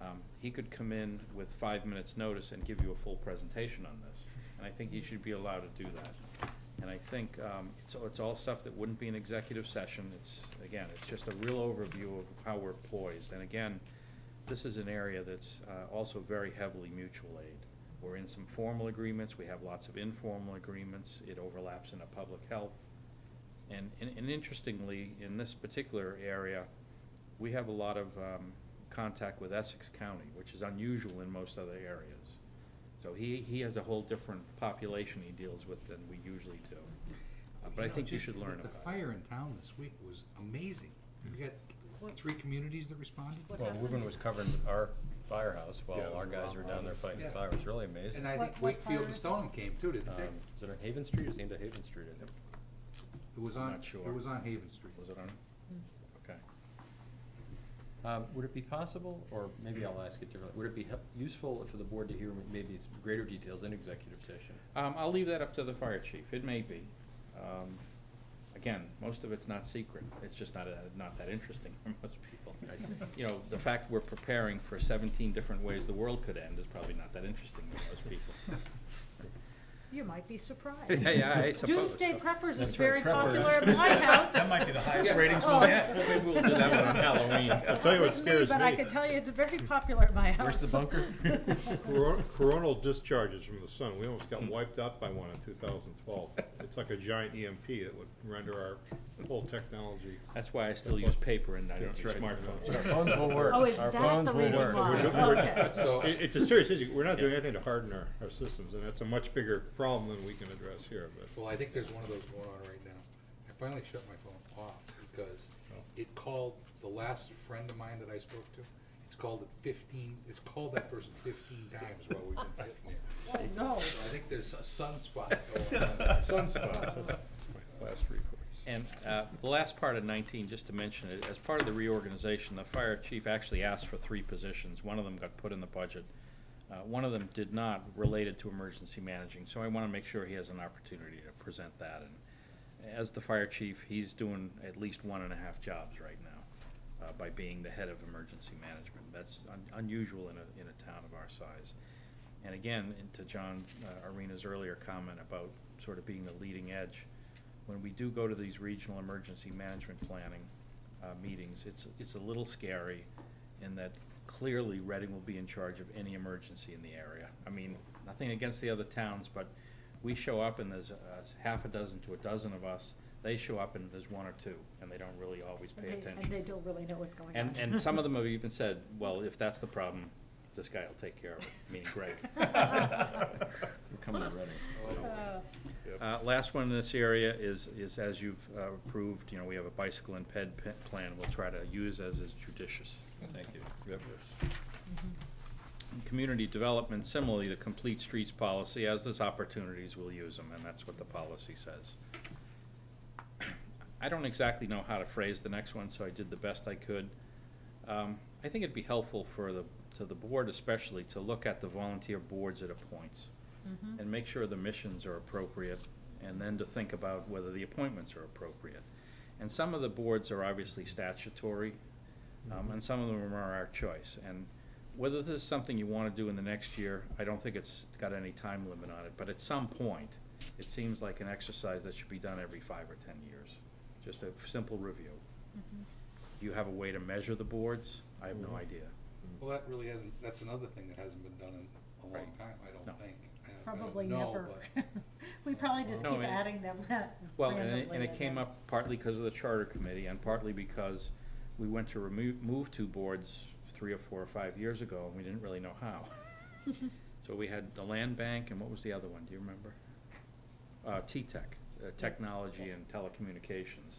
Um, he could come in with five minutes' notice and give you a full presentation on this, and I think he should be allowed to do that. And I think, um, it's, it's all stuff that wouldn't be an executive session, it's, again, it's just a real overview of how we're poised. And again, this is an area that's, uh, also very heavily mutual aid. We're in some formal agreements, we have lots of informal agreements, it overlaps into public health. And, and and interestingly, in this particular area, we have a lot of, um, contact with Essex County, which is unusual in most other areas. So he, he has a whole different population he deals with than we usually do. Uh, But I know, think you just should the- learn The about it. fire in town this week was amazing. We got, what, three communities that responded? What Well, happened? Ruben was covering our firehouse while Yeah. our guys were down there fighting the Yeah. fire, it was really amazing. And I think what Wakefield fire and is Stoneham this? came too, didn't they? Um, Is it on Haven Street, it's named after Haven Street, I think. It was I'm on, not sure. it was on Haven Street. Was it on? Um, would it be possible, or maybe I'll ask it differently, would it be useful for the board to hear maybe some greater details in executive session? Um, I'll leave that up to the fire chief, it may be. Um, again, most of it's not secret, it's just not, uh, not that interesting for most people. I see. You know, the fact we're preparing for seventeen different ways the world could end is probably not that interesting for most people. You might be surprised. Yeah, yeah, I suppose. Doomsday Preppers is very right, popular at my house. That might be the highest Yeah. ratings Oh. we'll get. Maybe we'll do that one on Halloween. I'll tell you what With me, But I can tell you, it's very popular at my house. Where's the bunker? Coron- Coronal discharges from the sun, we almost got hmm. wiped out by one in two thousand twelve. It's like a giant EMP that would render our whole technology. That's why I still use paper and I don't That's use right. smartphones. Our phones will work. Oh, is Our that phones the will reason work. why? We're do- we're- Okay. So- It- It's a serious issue. We're not doing anything to harden our, our systems, and that's a much bigger problem than we can address here, but. Well, I think there's one of those going on right now. I finally shut my phone off because oh. it called the last friend of mine that I spoke to. It's called it fifteen, it's called that person fifteen times while we've been sitting here. Oh, no. So I think there's a sunspot going on. there. Last recourse. And uh, the last part of 19, just to mention it, as part of the reorganization, the fire chief actually asked for three positions. One of them got put in the budget. Uh, One of them did not, related to emergency managing, so I want to make sure he has an opportunity to present that. And as the fire chief, he's doing at least one and a half jobs right now uh, by being the head of emergency management. That's un- unusual in a, in a town of our size. And again, to John uh, Arena's earlier comment about sort of being the leading edge, when we do go to these regional emergency management planning uh, meetings, it's, it's a little scary in that clearly Reading will be in charge of any emergency in the area. I mean, nothing against the other towns, but we show up and there's uh, half a dozen to a dozen of us. They show up and there's one or two, and they don't really always And pay they, attention. and they don't really know what's going on. And, and some of them have even said, well, if that's the problem, this guy will take care of it, meaning Greg. We're coming to Reading. Uh, Uh, last one in this area is, is as you've uh, approved, you know, we have a bicycle and ped pe- plan we'll try to use as is judicious. Thank you. Yep. In Community development, similarly, the complete streets policy, as there's opportunities, we'll use them, and that's what the policy says. I don't exactly know how to phrase the next one, so I did the best I could. Um, I think it'd be helpful for the, to the board especially, to look at the volunteer boards it appoints Mhm. and make sure the missions are appropriate, and then to think about whether the appointments are appropriate. And some of the boards are obviously statutory, um, and some of them are our choice. And whether this is something you wanna do in the next year, I don't think it's got any time limit on it, but at some point, it seems like an exercise that should be done every five or ten years. Just a simple review. Mhm. Do you have a way to measure the boards? I have no Mhm. idea. Well, that really hasn't, that's another thing that hasn't been done in a long Right. time, I No. don't think. I don't- I don't Probably know, never. We probably just No, keep I mean- adding them Well, and it, randomly and it in came there. up partly because of the charter committee and partly because we went to remove, move two boards three or four or five years ago, and we didn't really know how. So we had the land bank, and what was the other one, do you remember? Uh, T-Tech, uh, Technology and Telecommunications.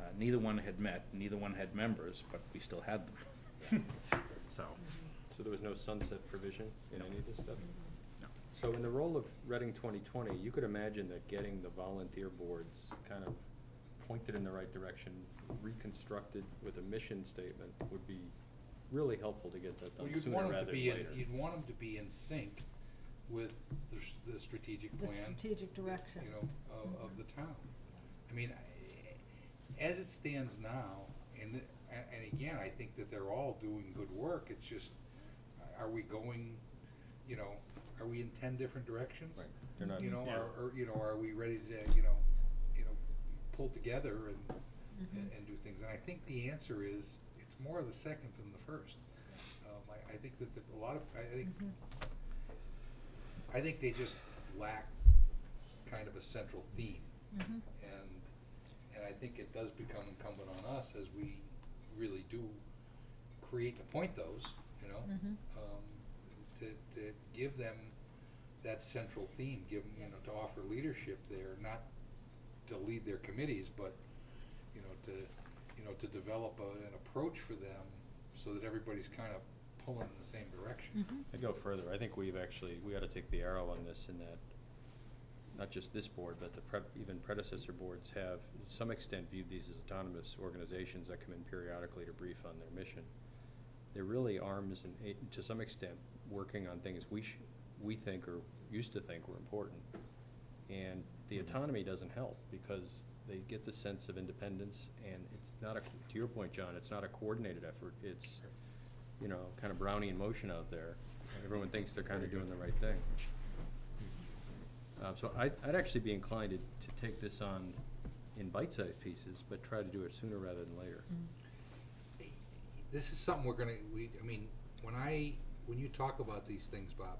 Uh, neither one had met, neither one had members, but we still had them. So, So there was no sunset provision in any of this stuff? No. So in the role of Reading 2020, you could imagine that getting the volunteer boards kind of pointed in the right direction, reconstructed with a mission statement would be really helpful to get that Well, done you'd sooner want them rather to than be, in- later. you'd want them to be in sync with the, s- the strategic The plan. strategic direction. You know, of, of the town. I mean, I- as it stands now, and, th- a- and again, I think that they're all doing good work, it's just, are we going, you know, are we in ten different directions? Right, they're not- You know, Yeah. or, or, you know, are we ready to, you know, you know, pull together and, and, Mhm. and do things? And I think the answer is, it's more of the second than the first. Um, I, I think that the, a lot of, I think, Mhm. I think they just lack kind of a central theme. Mhm. And, and I think it does become incumbent on us as we really do create, to point those, you know? Mhm. Um, to, to give them that central theme, give them, you know, to offer leadership there, not to lead their committees, but, you know, to, you know, to develop a, an approach for them so that everybody's kind of pulling in the same direction. Mhm. I'd go further. I think we've actually, we ought to take the arrow on this in that, not just this board, but the pre- even predecessor boards have, to some extent, viewed these as autonomous organizations that come in periodically to brief on their mission. They're really arms and, to some extent, working on things we sh- we think or used to think were important. And the autonomy doesn't help because they get the sense of independence and it's not a, to your point, John, it's not a coordinated effort. It's, you know, kind of Brownian motion out there. Everyone thinks they're kind of doing the right thing. Uh, so I'd, I'd actually be inclined to, to take this on in bite-sized pieces, but try to do it sooner rather than later. This is something we're gonna, we, I mean, when I, when you talk about these things, Bob,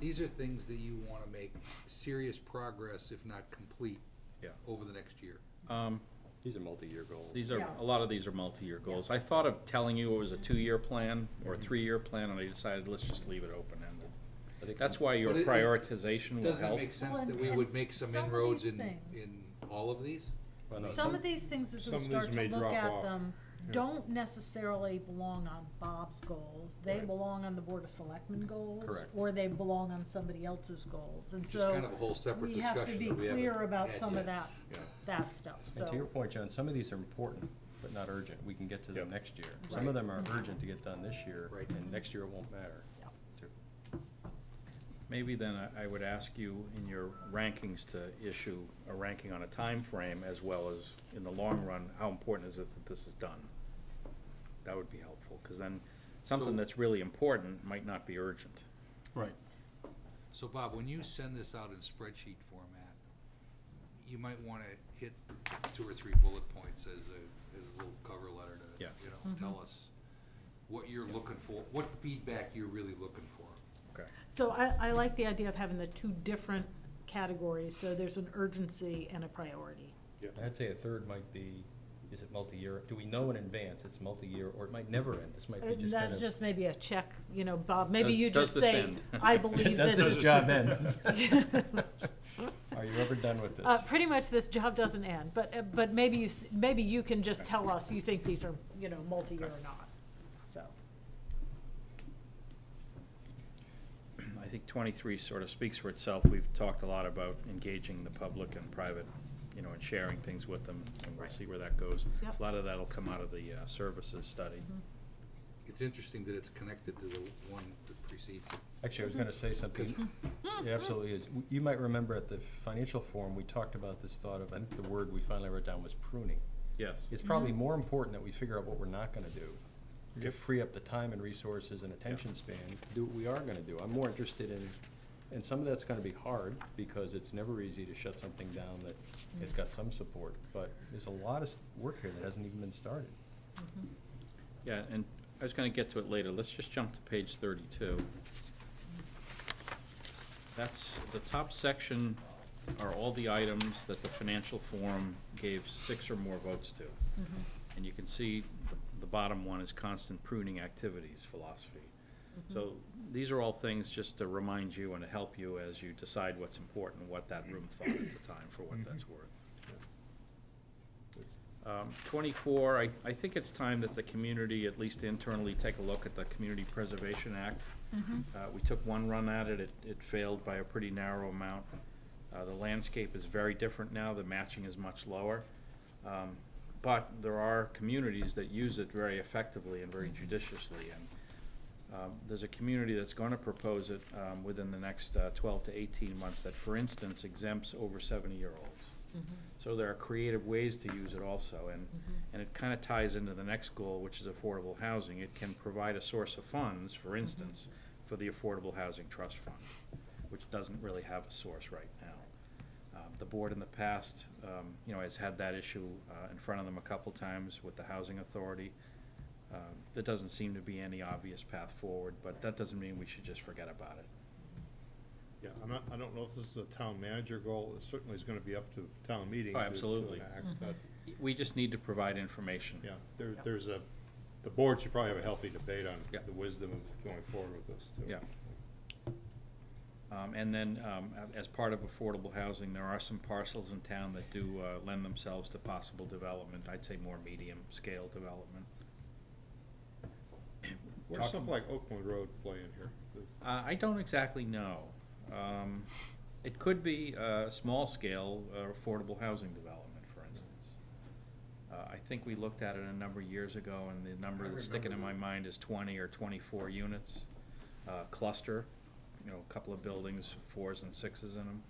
these are things that you wanna make serious progress, if not complete, Yeah. over the next year. Um, These are multi-year goals. These are, Yeah. a lot of these are multi-year goals. I thought of telling you it was a two-year plan or a three-year plan, and I decided, let's just leave it open-ended. I think That's why your But it- it- prioritization will Doesn't it help. make sense Well, that we would make some some inroads in, in all of these? Well, no, Some of these things, as we start to look at off. them, Yeah. Don't necessarily belong on Bob's goals. They Right. belong on the Board of Selectmen mm-hmm. goals. Correct. Or they belong on somebody else's goals, and Which is kind of so a whole separate we have to discussion be that we haven't clear about had some of yet. that, Yeah. that stuff, so. And to your point, John, some of these are important, but not urgent. We can get to them Yep. next year. Some Right. of them are mm-hmm. urgent to get done this year, Right. and next year it won't matter. Yeah. too. Maybe then I, I would ask you in your rankings to issue a ranking on a time frame as well as in the long run, how important is it that this is done? That would be helpful, because then something So- that's really important might not be urgent. Right. So Bob, when you send this out in spreadsheet format, you might wanna hit two or three bullet points as a, as a little cover letter to, Yeah. you know, mm-hmm. tell us what you're looking for, what feedback you're really looking for. Okay. So I, I like the idea of having the two different categories, so there's an urgency and a priority. I'd say a third might be, is it multi-year? Do we know in advance it's multi-year, or it might never end? This might be just kind That's of. just maybe a check, you know, Bob, maybe Does- you does just this say, end? I believe Does this. this job end? Are you ever done with this? Uh, pretty much this job doesn't end, but, uh, but maybe you, s- maybe you can just tell us you think these are, you know, multi-year or not, so. I think twenty-three sort of speaks for itself. We've talked a lot about engaging the public and private, you know, and sharing things with them, and we'll Right. see where that goes. Yep. A lot of that'll come out of the uh, services study. Mm-hmm. It's interesting that it's connected to the one that precedes it. Actually, I was gonna say something. It absolutely is. W- You might remember at the financial forum, we talked about this thought of, I think the word we finally wrote down was pruning. Yes. It's probably Mm-hmm. more important that we figure out what we're not gonna do, to free up the time and resources and attention span to do what we are gonna do. I'm more interested in, and some of that's gonna be hard, because it's never easy to shut something down that has got some support, but there's a lot of work here that hasn't even been started. Yeah, and I was gonna get to it later. Let's just jump to page thirty-two. That's, the top section are all the items that the financial forum gave six or more votes to. Mm-hmm. And you can see the, the bottom one is constant pruning activities philosophy. So these are all things just to remind you and to help you as you decide what's important, what that room thought at the time for what that's worth. Um, Twenty-four, I, I think it's time that the community, at least internally, take a look at the Community Preservation Act. Uh, we took one run at it, it, it failed by a pretty narrow amount. Uh, the landscape is very different now, the matching is much lower. Um, but there are communities that use it very effectively and very judiciously, and, um, there's a community that's gonna propose it, um, within the next, uh, twelve to eighteen months that, for instance, exempts over seventy-year-olds. So there are creative ways to use it also, and, and it kind of ties into the next goal, which is affordable housing. It can provide a source of funds, for instance, for the Affordable Housing Trust Fund, which doesn't really have a source right now. Um, The board in the past, um, you know, has had that issue uh, in front of them a couple times with the Housing Authority. Um, There doesn't seem to be any obvious path forward, but that doesn't mean we should just forget about it. Yeah, I'm not, I don't know if this is a town manager goal, it certainly is gonna be up to town meeting. Oh, to- to absolutely. enact, But, We just need to provide information. yeah, there, there's a, the board should probably have a healthy debate on Yeah. the wisdom of going forward with this, too. Yeah. Um, and then, um, a- as part of affordable housing, there are some parcels in town that do, uh, lend themselves to possible development, I'd say more medium-scale development. Where's Talk- something like Oakland Road play in here? Uh, I don't exactly know. Um, it could be, uh, small-scale, uh, affordable housing development, for instance. Uh, I think we looked at it a number of years ago, and the number I that's sticking in my mind is twenty or twenty-four units, uh, cluster, you know, a couple of buildings, fours and sixes in them.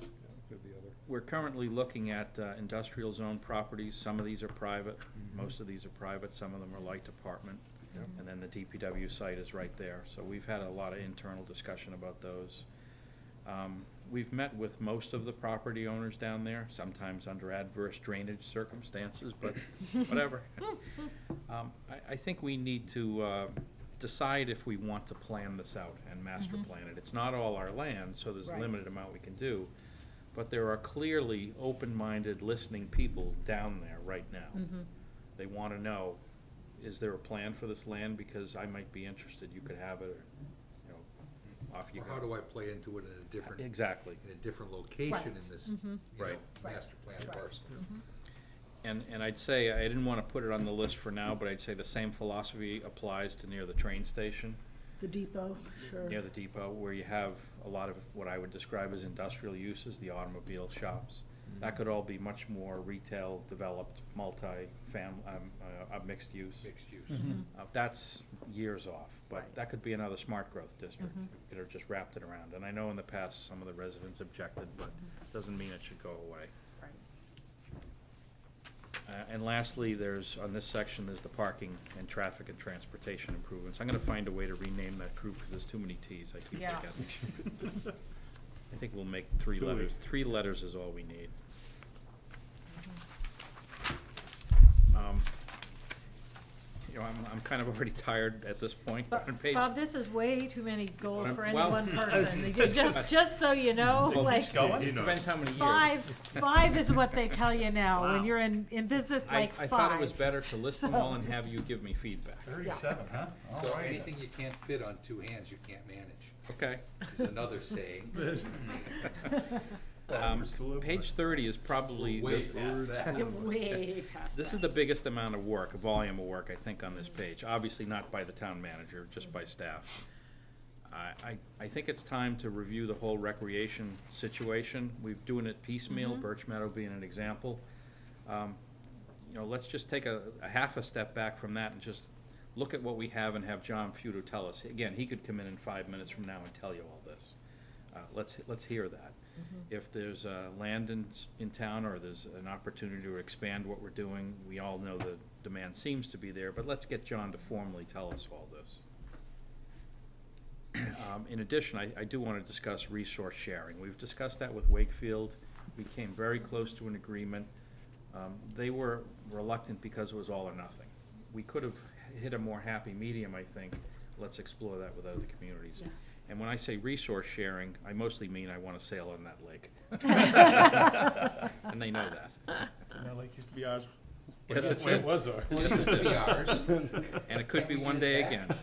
yeah, Could be other. We're currently looking at uh, industrial zone properties. Some of these are private, Mhm. most of these are private, some of them are light department. Yep. And then the DPW site is right there. So we've had a lot of internal discussion about those. Um, We've met with most of the property owners down there, sometimes under adverse drainage circumstances, but whatever. Um, I, I think we need to uh, decide if we want to plan this out and master Mhm. plan it. It's not all our land, so there's a limited amount we can do. But But there are clearly open-minded, listening people down there right now. Mhm. They want to know, is there a plan for this land? Because I might be interested, you could have it, you know, off you Or go. how do I play into it in a different? Exactly. In a different location Right. in this, you know, Right. master plan Right. parcel. And, and I'd say, I didn't want to put it on the list for now, but I'd say the same philosophy applies to near the train station, The depot, sure. near the depot, where you have a lot of what I would describe as industrial uses, the automobile shops. That could all be much more retail developed, multi-fam, um, uh, uh, mixed use. Mixed use. Mhm. Uh, that's years off, but Right. that could be another smart growth district. Mhm. You could have just wrapped it around, and I know in the past, some of the residents objected, but doesn't mean it should go away. Right. Uh, And lastly, there's, on this section, there's the parking and traffic and transportation improvements. I'm gonna find a way to rename that group, because there's too many Ts, I keep Yeah. forgetting. I think we'll make three Too letters, late. three letters is all we need. Um, You know, I'm, I'm kind of already tired at this point, but on page. Bob, this is way too many goals Um, for any well- one person. Just, just, just so you know, Well, like, It depends how many years. five, five is what they tell you now. Wow. When you're in, in business, I, like I five. thought it was better to list them all and have you give me feedback. Thirty-seven, huh? All So right. anything you can't fit on two hands, you can't manage, Okay. is another saying. Um, page thirty is probably. Way the- past that. Way past This that. is the biggest amount of work, volume of work, I think, on this page. Obviously not by the town manager, just by staff. I, I, I think it's time to review the whole recreation situation. We're doing it piecemeal, Mhm. Birch Meadow being an example. Um, You know, let's just take a, a half a step back from that and just look at what we have and have John Feudo tell us. Again, he could come in in five minutes from now and tell you all this. Uh, let's, let's hear that. If there's, uh, land in, in town or there's an opportunity to expand what we're doing, we all know the demand seems to be there, but let's get John to formally tell us all this. Um, in addition, I, I do wanna discuss resource sharing. We've discussed that with Wakefield. We came very close to an agreement. Um, they were reluctant because it was all or nothing. We could have hit a more happy medium, I think. Let's explore that with other communities. Yeah. And when I say resource sharing, I mostly mean I wanna sail on that lake. And they know that. And that lake used to be ours. Yes, That's it's it was ours. Well, it used to be ours. And it could be Can't we one day again.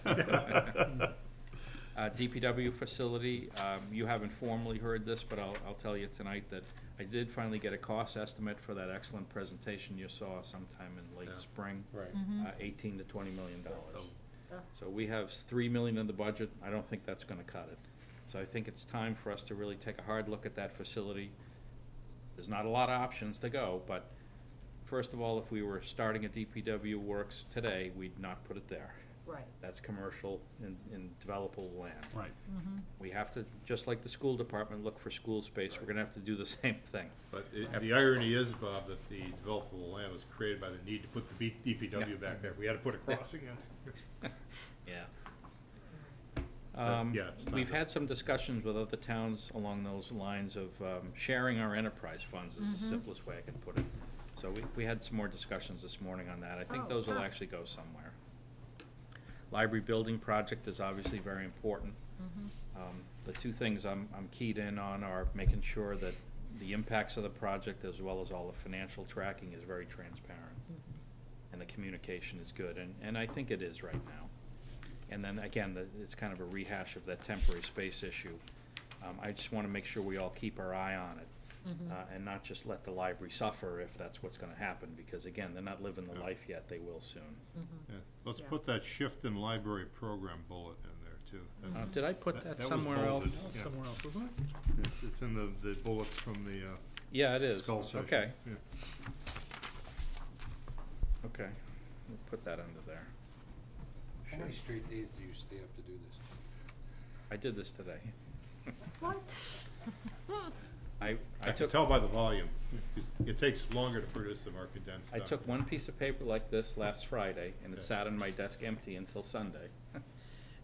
Uh, DPW facility, um, you haven't formally heard this, but I'll, I'll tell you tonight that I did finally get a cost estimate for that excellent presentation you saw sometime in late Yeah. spring. Right. Uh, eighteen to twenty million dollars. So we have three million in the budget, I don't think that's gonna cut it. So I think it's time for us to really take a hard look at that facility. There's not a lot of options to go, but first of all, if we were starting a DPW works today, we'd not put it there. Right. That's commercial and, and developable land. Right. Mhm. We have to, just like the school department, look for school space, we're gonna have to do the same thing. But it- the irony is, Bob, that the developable land was created by the need to put the B- DPW back there. We had to put a crossing in. Yeah. Um, yeah, it's time we've to- had some discussions with other towns along those lines of, um, sharing our enterprise funds is the Mhm. simplest way I can put it. So we, we had some more discussions this morning on that. I think Oh, those will wow. actually go somewhere. Library building project is obviously very important. Mhm. Um, The two things I'm, I'm keyed in on are making sure that the impacts of the project as well as all the financial tracking is very transparent. And the communication is good, and, and I think it is right now. And then again, the, it's kind of a rehash of that temporary space issue. Um, I just wanna make sure we all keep our eye on it. Mhm. Uh, and not just let the library suffer if that's what's gonna happen, because again, they're not living the Yeah. life yet, they will soon. Mhm. Yeah. Let's Yeah. put that shift in library program bullet in there, too. That- Uh, did I put That- that that was somewhere else? bolded. That was Yeah. somewhere else, wasn't it? It's, it's in the, the bullets from the, uh, Yeah, it is, skull session. okay. Yeah. Okay, we'll put that under there. How many straight days do you stay up to do this? I did this today. What? I, I I can took, tell by the volume. It's- It takes longer to produce the more condensed I stuff. took one piece of paper like this last Friday, and it Okay. sat on my desk empty until Sunday.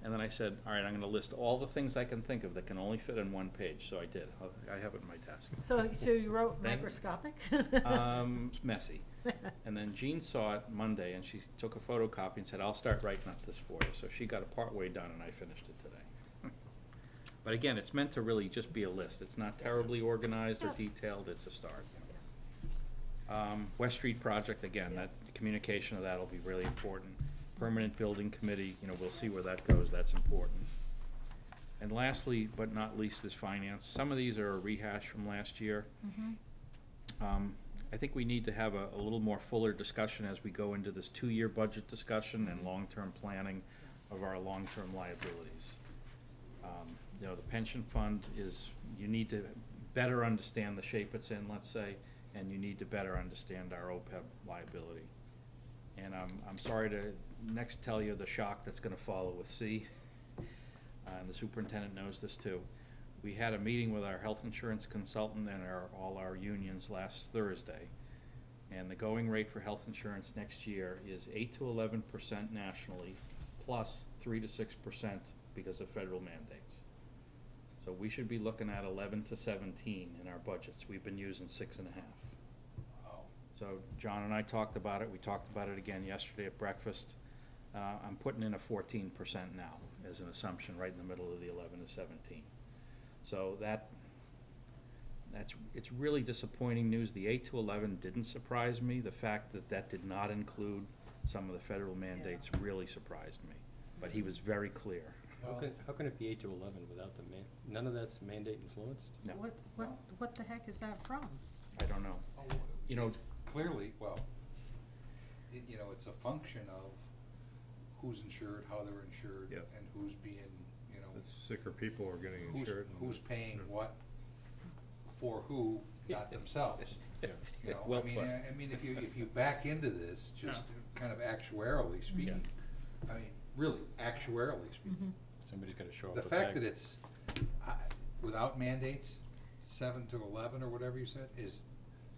And then I said, all right, I'm gonna list all the things I can think of that can only fit in one page, so I did. I'll- I have it in my desk. So, so you wrote Then- microscopic? Um, it's messy. And then Jean saw it Monday, and she took a photocopy and said, I'll start writing up this for you. So she got it partway done, and I finished it today. But again, it's meant to really just be a list. It's not terribly organized or detailed, it's a start. Um, West Street project, again, that, communication of that will be really important. Permanent building committee, you know, we'll see where that goes, that's important. And lastly, but not least, is finance. Some of these are a rehash from last year. Um, I think we need to have a, a little more fuller discussion as we go into this two-year budget discussion and long-term planning of our long-term liabilities. Um, You know, the pension fund is, you need to better understand the shape it's in, let's say, and you need to better understand our OPEB liability. And I'm, I'm sorry to next tell you the shock that's gonna follow with C. Uh, and the superintendent knows this too. We had a meeting with our health insurance consultant and our, all our unions last Thursday. And the going rate for health insurance next year is eight to eleven percent nationally, plus three to six percent because of federal mandates. So we should be looking at eleven to seventeen in our budgets. We've been using six and a half. So John and I talked about it, we talked about it again yesterday at breakfast. Uh, I'm putting in a fourteen percent now as an assumption, right in the middle of the eleven to seventeen. So that, that's, it's really disappointing news. The eight to eleven didn't surprise me. The fact that that did not include some of the federal mandates really surprised me. But he was very clear. How can, how can it be eight to eleven without the man, none of that's mandate influenced? No, What, what, what the heck is that from? I don't know. Oh, you know, Clearly, well, y- you know, it's a function of who's insured, how they're insured, Yep. and who's being, you know, The sicker people are getting who's, insured. and- who's paying Yeah. what for who, not themselves. Yeah. You know, Well I mean, put. I I mean, if you, if you back into this, just kind of actuarially speaking, I mean, really, actuarially mm-hmm. speaking, Somebody's gotta show up the with fact that it's, I- without mandates, seven to eleven or whatever you said, is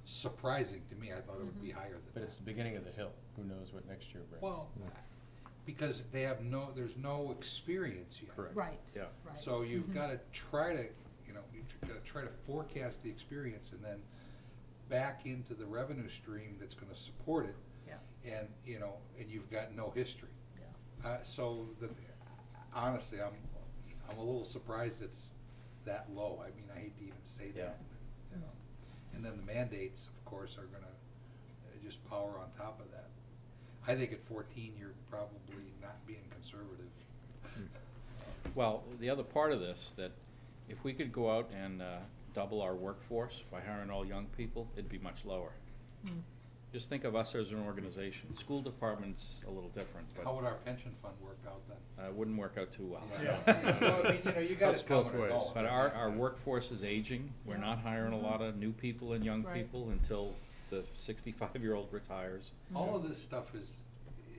surprising to me. I thought it would mm-hmm. be higher than that. But it's the beginning of the hill. Who knows what next year brings? Well, because they have no, there's no experience yet. Correct. Right, yeah. right. So you've Mhm. gotta try to, you know, you've gotta try to forecast the experience and then back into the revenue stream that's gonna support it. Yeah. And, you know, and you've got no history. Yeah. Uh, so the, honestly, I'm, I'm a little surprised it's that low. I mean, I hate to even say Yeah. that. you know. And then the mandates, of course, are gonna uh, just power on top of that. I think at fourteen, you're probably not being conservative. Well, the other part of this, that if we could go out and uh, double our workforce by hiring all young people, it'd be much lower. Hmm. Just think of us as an organization. School department's a little different, but How would our pension fund work out then? uh, it wouldn't work out too well. Yeah. So, I mean, you know, you got Cuts it coming both or ways. going. But our, our workforce is aging. We're not hiring a lot of new people and young Right. people until the sixty-five-year-old retires. All of this stuff is,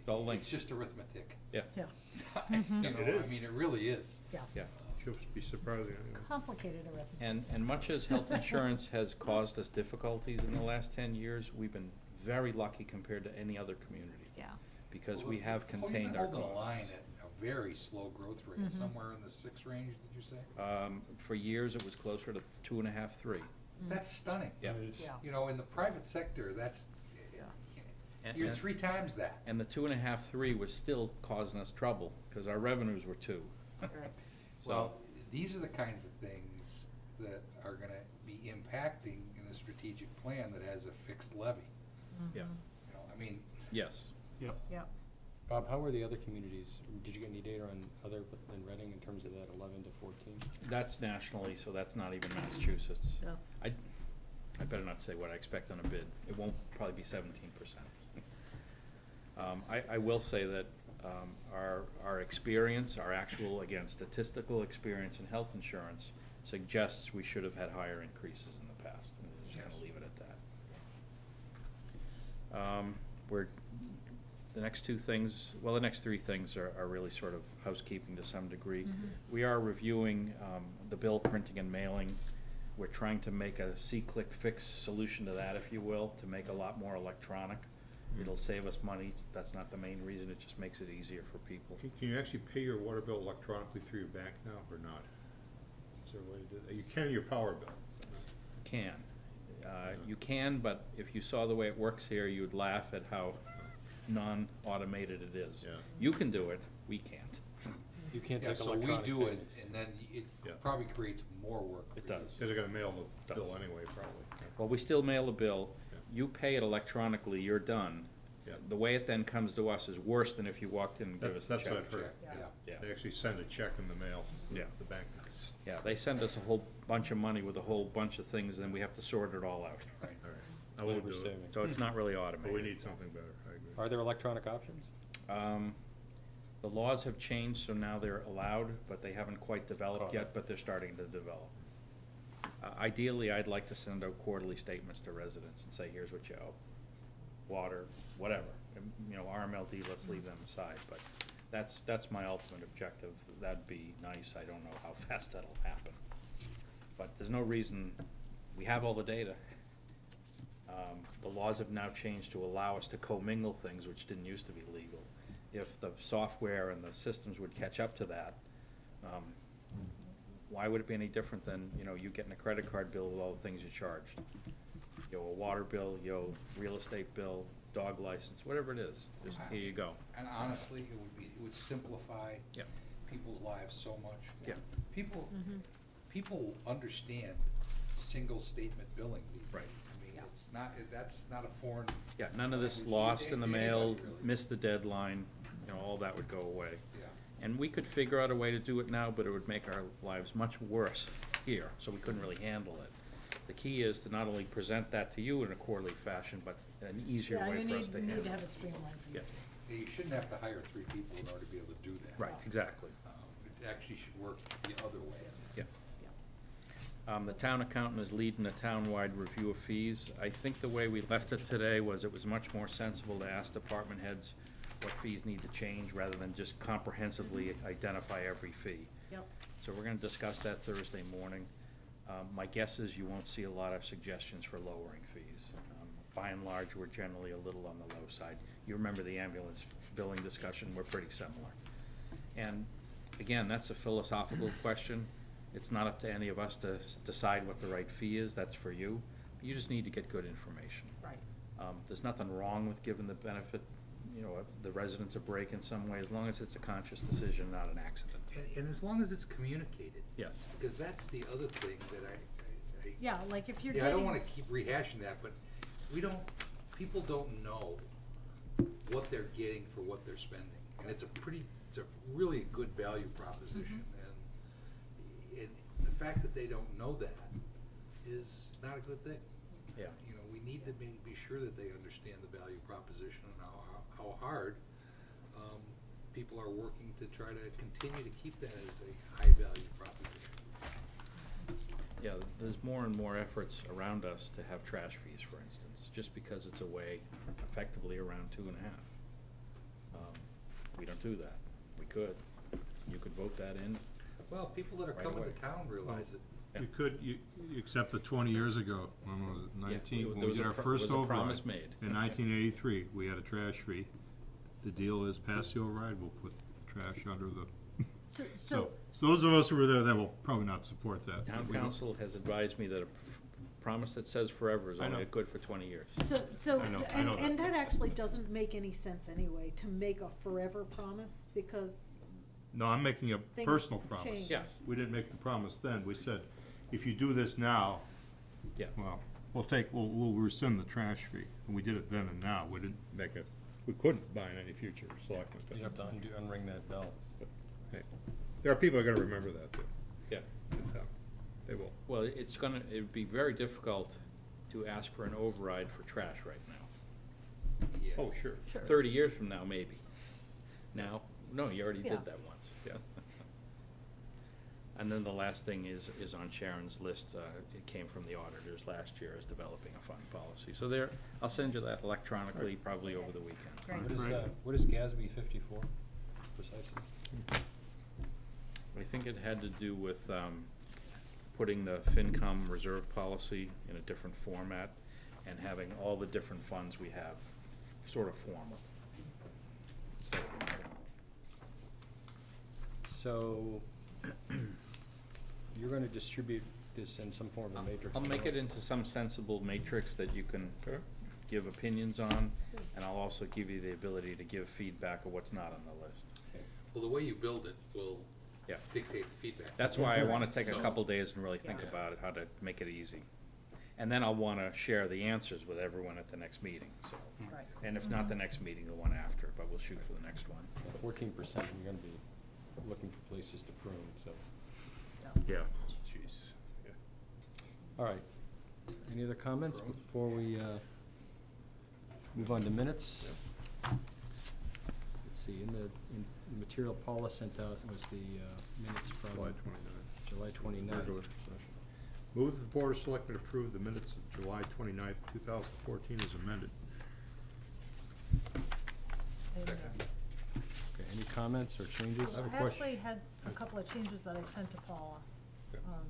all linked. it's just arithmetic. Yeah, Yeah, You Mhm. know, It I is. mean, it really is. yeah. yeah. Should be surprising. anyway. Complicated arithmetic. And, and much as health insurance has caused us difficulties in the last ten years, we've been very lucky compared to any other community. Yeah. Because Well, we have oh, you've been contained our holding a costs. line at a very slow growth rate, Mhm. somewhere in the six range, did you say? Um, for years, it was closer to two and a half, three. Mm. That's stunning. Yeah. Yeah. You know, in the private sector, that's, And- you're and- three times that. And the two and a half, three was still causing us trouble, because our revenues were two. Right. So- Well, these are the kinds of things that are gonna be impacting in a strategic plan that has a fixed levy. Mm-hmm. Yeah, You know, I mean, yes. Yep. Yeah. Bob, how were the other communities? Did you get any data on other than Reading in terms of that eleven to fourteen? That's nationally, so that's not even Massachusetts. Yeah. I, I better not say what I expect on a bid. It won't probably be seventeen percent. Um, I, I will say that, um, our, our experience, our actual, again, statistical experience in health insurance suggests we should have had higher increases in the past, and we're just gonna Yes. leave it at that. Um, we're, the next two things, well, the next three things are, are really sort of housekeeping to some degree. Mhm. We are reviewing, um, the bill printing and mailing. We're trying to make a SeeClickFix solution to that, if you will, to make a lot more electronic. It'll save us money. That's not the main reason. It just makes it easier for people. Can, can you actually pay your water bill electronically through your bank now, or not? Is there a way to do that? You can your power bill. Can. Uh, you can, but if you saw the way it works here, you'd laugh at how non-automated it is. Yeah. You can do it, we can't. You can't Yeah, take so we electronic do it, payments. and then it Yeah. probably creates more work for It you. does. Because they're gonna mail the bill anyway, probably. Well, we still mail a bill, Yeah. you pay it electronically, you're done. Yeah. The way it then comes to us is worse than if you walked in and gave That- us the check. That's what I've heard. Yeah. Yeah. They actually send a check in the mail. Yeah. The bank does. Yeah, they send us a whole bunch of money with a whole bunch of things, and we have to sort it all out. Right. All right. I won't Labor do it. saving. So it's not really But we need something better, I agree. Are there electronic options? Um, the laws have changed, so now they're allowed, but they haven't quite developed yet, but they're starting to develop. Uh, Ideally, I'd like to send out quarterly statements to residents and say, here's what you owe. Water, whatever, And, you know, RMLD, let's leave them aside, but that's, that's my ultimate objective. That'd be nice, I don't know how fast that'll happen. But there's no reason, we have all the data. Um, The laws have now changed to allow us to commingle things which didn't used to be legal. If the software and the systems would catch up to that, um, why would it be any different than, you know, you getting a credit card bill with all the things you charged? You owe a water bill, you owe real estate bill, dog license, whatever it is, just here you go. And honestly, it would be, it would simplify Yep. people's lives so much. Yeah. People, people understand single statement billing these days. Right. I mean, it's not, that's not a foreign. Yeah, none of this lost in the mail, missed the deadline, you know, all that would go away. Yeah. And we could figure out a way to do it now, but it would make our lives much worse here, so we couldn't really handle it. The key is to not only present that to you in a quarterly fashion, but an easier Yeah, way you for us need, to you handle it. need to have it streamlined for you. Yeah, Yeah, You shouldn't have to hire three people in order to be able to do that. right, exactly, Um, It actually should work the other way. Um, the town accountant is leading a town-wide review of fees. I think the way we left it today was it was much more sensible to ask department heads what fees need to change, rather than just comprehensively identify every fee. Yep. So we're gonna discuss that Thursday morning. Um, my guess is you won't see a lot of suggestions for lowering fees. Um, By and large, we're generally a little on the low side. You remember the ambulance billing discussion, we're pretty similar. And again, that's a philosophical question. It's not up to any of us to decide what the right fee is, that's for you. You just need to get good information. Right. Um, there's nothing wrong with giving the benefit, you know, the residents a break in some way, as long as it's a conscious decision, not an accident. And, and as long as it's communicated. Yes. Because that's the other thing that I, I, I. Yeah, like if you're Yeah, I don't wanna keep rehashing that, but we don't, people don't know what they're getting for what they're spending. And it's a pretty, it's a really good value proposition, and, and the fact that they don't know that is not a good thing. Yeah. You know, we need to be, be sure that they understand the value proposition and how, how hard, um, people are working to try to continue to keep that as a high-value proposition. Yeah, there's more and more efforts around us to have trash fees, for instance, just because it's away effectively around two and a half. Um, We don't do that. We could. You could vote that in. Well, people that are Right coming away. to town realize it. Yeah. You could, you, except that twenty years ago, when was it, Yeah, nineteen, we- when there we was did a our pro- first there was a override. promise made. In nineteen eighty-three, we had a trash fee. The deal is pass the override, we'll put the trash under the, So, so, so, so those of us who were there then will probably not support that. Town We don't- counsel has advised me that a promise that says forever is I only know. good for twenty years. so, so, I know- I and, know that. and that actually doesn't make any sense anyway, to make a forever promise, because No, I'm making a Things personal promise. change. Yeah. We didn't make the promise then, we said, if you do this now, Yeah. well, we'll take, we'll, we'll rescind the trash fee. And we did it then and now, we didn't make it, we couldn't buy in any future selectmen. but- You'd have to undo, unring that bell. Hey, There are people that are gonna remember that too, Yeah. in town. Uh, they will. Well, it's gonna, it'd be very difficult to ask for an override for trash right now. Oh, sure. Sure. Thirty years from now, maybe. Now, no, you already Yeah. did that once, yeah. And then the last thing is, is on Sharon's list, uh, it came from the auditors last year, is developing a fund policy. So there, I'll send you that electronically, probably over the weekend. Great. What is, Right. uh, what is GASB fifty-four precisely? I think it had to do with, um, putting the FinCom reserve policy in a different format and having all the different funds we have sort of formal. instead of in- So, you're gonna distribute this in some form of a matrix? I'll make it into some sensible matrix that you can give opinions on, and I'll also give you the ability to give feedback of what's not on the list. Well, the way you build it will Yeah. dictate the feedback. That's why I wanna take a So- couple days and really think Yeah. about it, how to make it easy. And then I'll wanna share the answers with everyone at the next meeting, so. Right. And if not the next meeting, the one after, but we'll shoot for the next one. Fourteen percent, you're gonna be looking for places to prune, so. Yeah. Jeez. All right. Any other comments before we uh, move on to minutes? Let's see, in the, in the material Paula sent out was the uh, minutes from July twenty-ninth. July twenty-ninth. Regular session. Move that the Board of Selectmen approve the minutes of July twenty-ninth, two thousand fourteen as amended. Okay, any comments or changes? I have a I question. actually had a couple of changes that I sent to Paula. Um,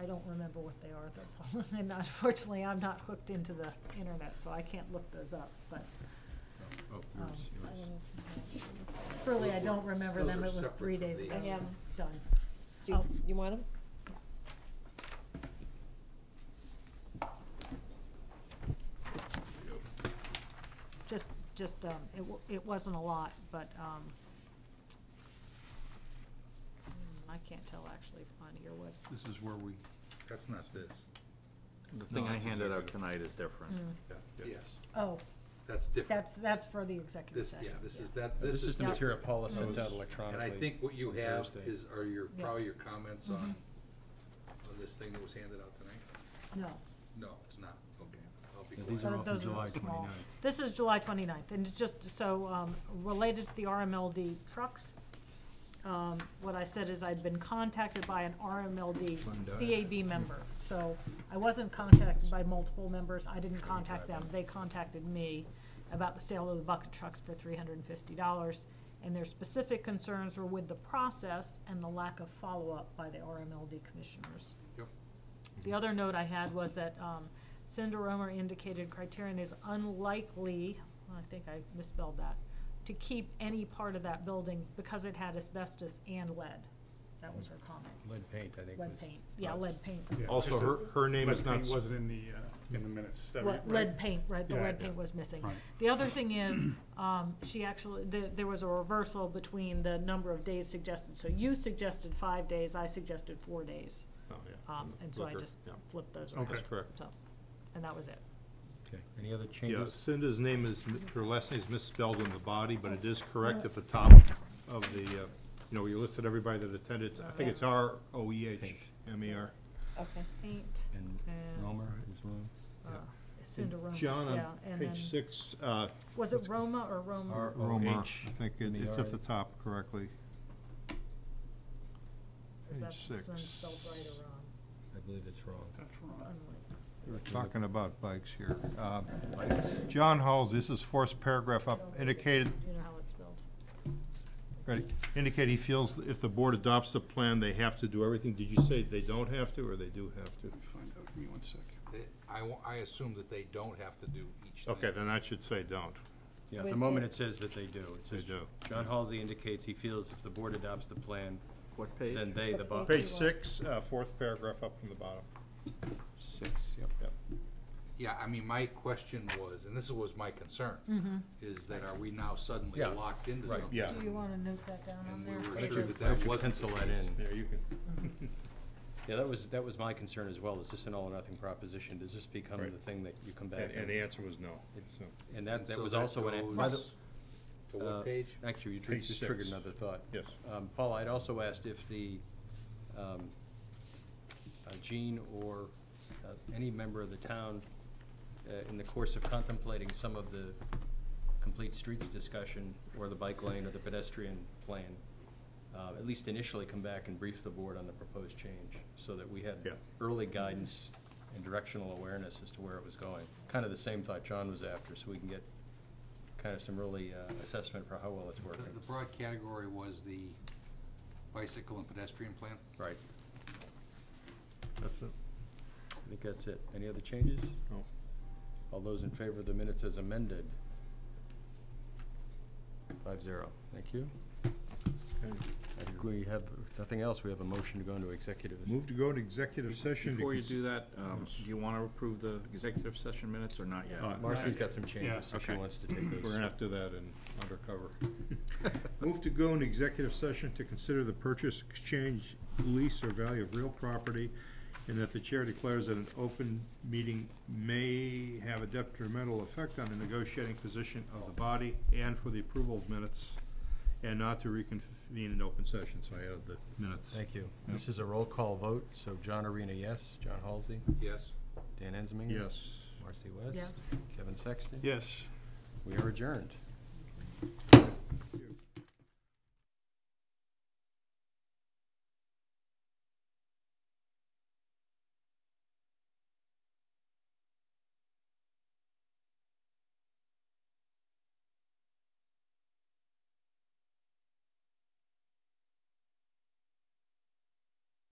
I don't remember what they are though, Paula, and unfortunately, I'm not hooked into the internet, so I can't look those up, but. Oh, um, yours, yours. Truly, I Those don't were- remember those them, are it was separate three from days these. ago, I it have was done. Do Oh. you, you want them? Just, just, um, it, wa- it wasn't a lot, but, um, hmm, I can't tell actually on here what, This is where we, That's not this. The thing I it's handed out executive. tonight is different. mm, yeah, yeah. Yes, oh, that's different. that's, that's for the executive This, session. yeah, this is that, This is the Yeah. material Paula sent Those- out electronically. And I think what you have Thursday. is, are your, Yeah. probably your comments on, Mhm. on this thing that was handed out tonight? No. No, it's not, okay, I'll be Yeah, these are all from those July small. 29th. This is July 29th, and it's just, so, um, related to the RMLD trucks, um, what I said is I'd been contacted by an RMLD CAB member. So I wasn't contacted by multiple members, I didn't contact them, they contacted me about the sale of the bucket trucks for three hundred and fifty dollars. And their specific concerns were with the process and the lack of follow-up by the RMLD commissioners. Yep. The other note I had was that, um, Cinda Roehmer indicated Criterion is unlikely, I think I misspelled that, to keep any part of that building because it had asbestos and lead. That was her comment. Lead paint, I think. Lead was- paint, yeah, lead paint. Yeah, Also, just her- the her name lead is not paint Wasn't in the, uh, in the minutes. Is that right? What, lead paint, right, the Yeah, lead yeah. paint was missing. Right. The other thing is, um, she actually, the, there was a reversal between the number of days suggested. So you suggested five days, I suggested four days. Oh, yeah. Um, and so I Liquor, just yeah. flipped those around. That's correct. So, and that was it. Okay, any other Yeah, changes? Cinda's name is, her last name is misspelled in the body, but it is correct at the top of the, uh, you know, you listed everybody that attended. I think it's R O E H M E R. Okay. Paint, And and, Romer as well? uh, Cinda Roma, John, yeah, on and then, page six, uh, was it Roma or Roma? R- Romer, O-H, I think it- it's at the top correctly. Is that page one six. spelled right or wrong? I believe it's wrong. That's It's wrong. Unlikely. We're talking about bikes here. Uh, John Halls, this is fourth paragraph up, indicated, Do you know how it's spelled? Ready. Indicate he feels if the board adopts the plan, they have to do everything. Did you say they don't have to, or they do have to? Find out, give me one sec. They- I, I assume that they don't have to do each thing. Okay, then I should say don't. Yeah, at the moment it says that they do. It says, They do. John Halsey indicates he feels if the board adopts the plan, What page? then they, the What bu- Page six, uh, fourth paragraph up from the bottom. Six, yep. Yep. Yeah, I mean, my question was, and this was my concern, Mm-hmm. is that are we now suddenly Yeah, locked into right. something? Yeah. Do you wanna note that down on And we there? were So sure that- that Why don't that you wasn't the pencil that case. in? Yeah, you can. Yeah, that was, that was my concern as well. Is this an all or nothing proposition? Does this become Right. the thing that you come back And, and? and the answer was no. So, And that, And that so was also an, goes by the, To uh, what page? actually, you tri- Page just triggered six. another thought. Yes. Um, Paul, I'd also asked if the, um, uh, Gene or, uh, any member of the town, uh, in the course of contemplating some of the complete streets discussion, or the bike lane, or the pedestrian plan, uh, at least initially come back and brief the board on the proposed change, so that we had Yeah. early guidance and directional awareness as to where it was going. Kind of the same thought John was after, so we can get kind of some early, uh, assessment for how well it's The, working. the broad category was the bicycle and pedestrian plan? Right. that's it. I think that's it. Any other changes? No. All those in favor of the minutes as amended? Five zero. Thank you. Okay. I think we have, nothing else, we have a motion to go into executive. Move to go into executive session. Before you do that, um, Yes. do you wanna approve the executive session minutes or not yet? Uh, Marcy's got some Yeah, changes, so she okay. wants to take those. We're gonna have to do that in undercover. Move to go into executive session to consider the purchase, exchange, lease, or value of real property, and that the chair declares that an open meeting may have a detrimental effect on the negotiating position of the body and for the approval of minutes, and not to reconvene in open session, so I added the minutes. Thank you. Yep. This is a roll call vote, so John Arena, yes. John Halsey? Yes. Dan Ensminger? Yes. Marcy West? Yes. Kevin Sexton? Yes. We are adjourned.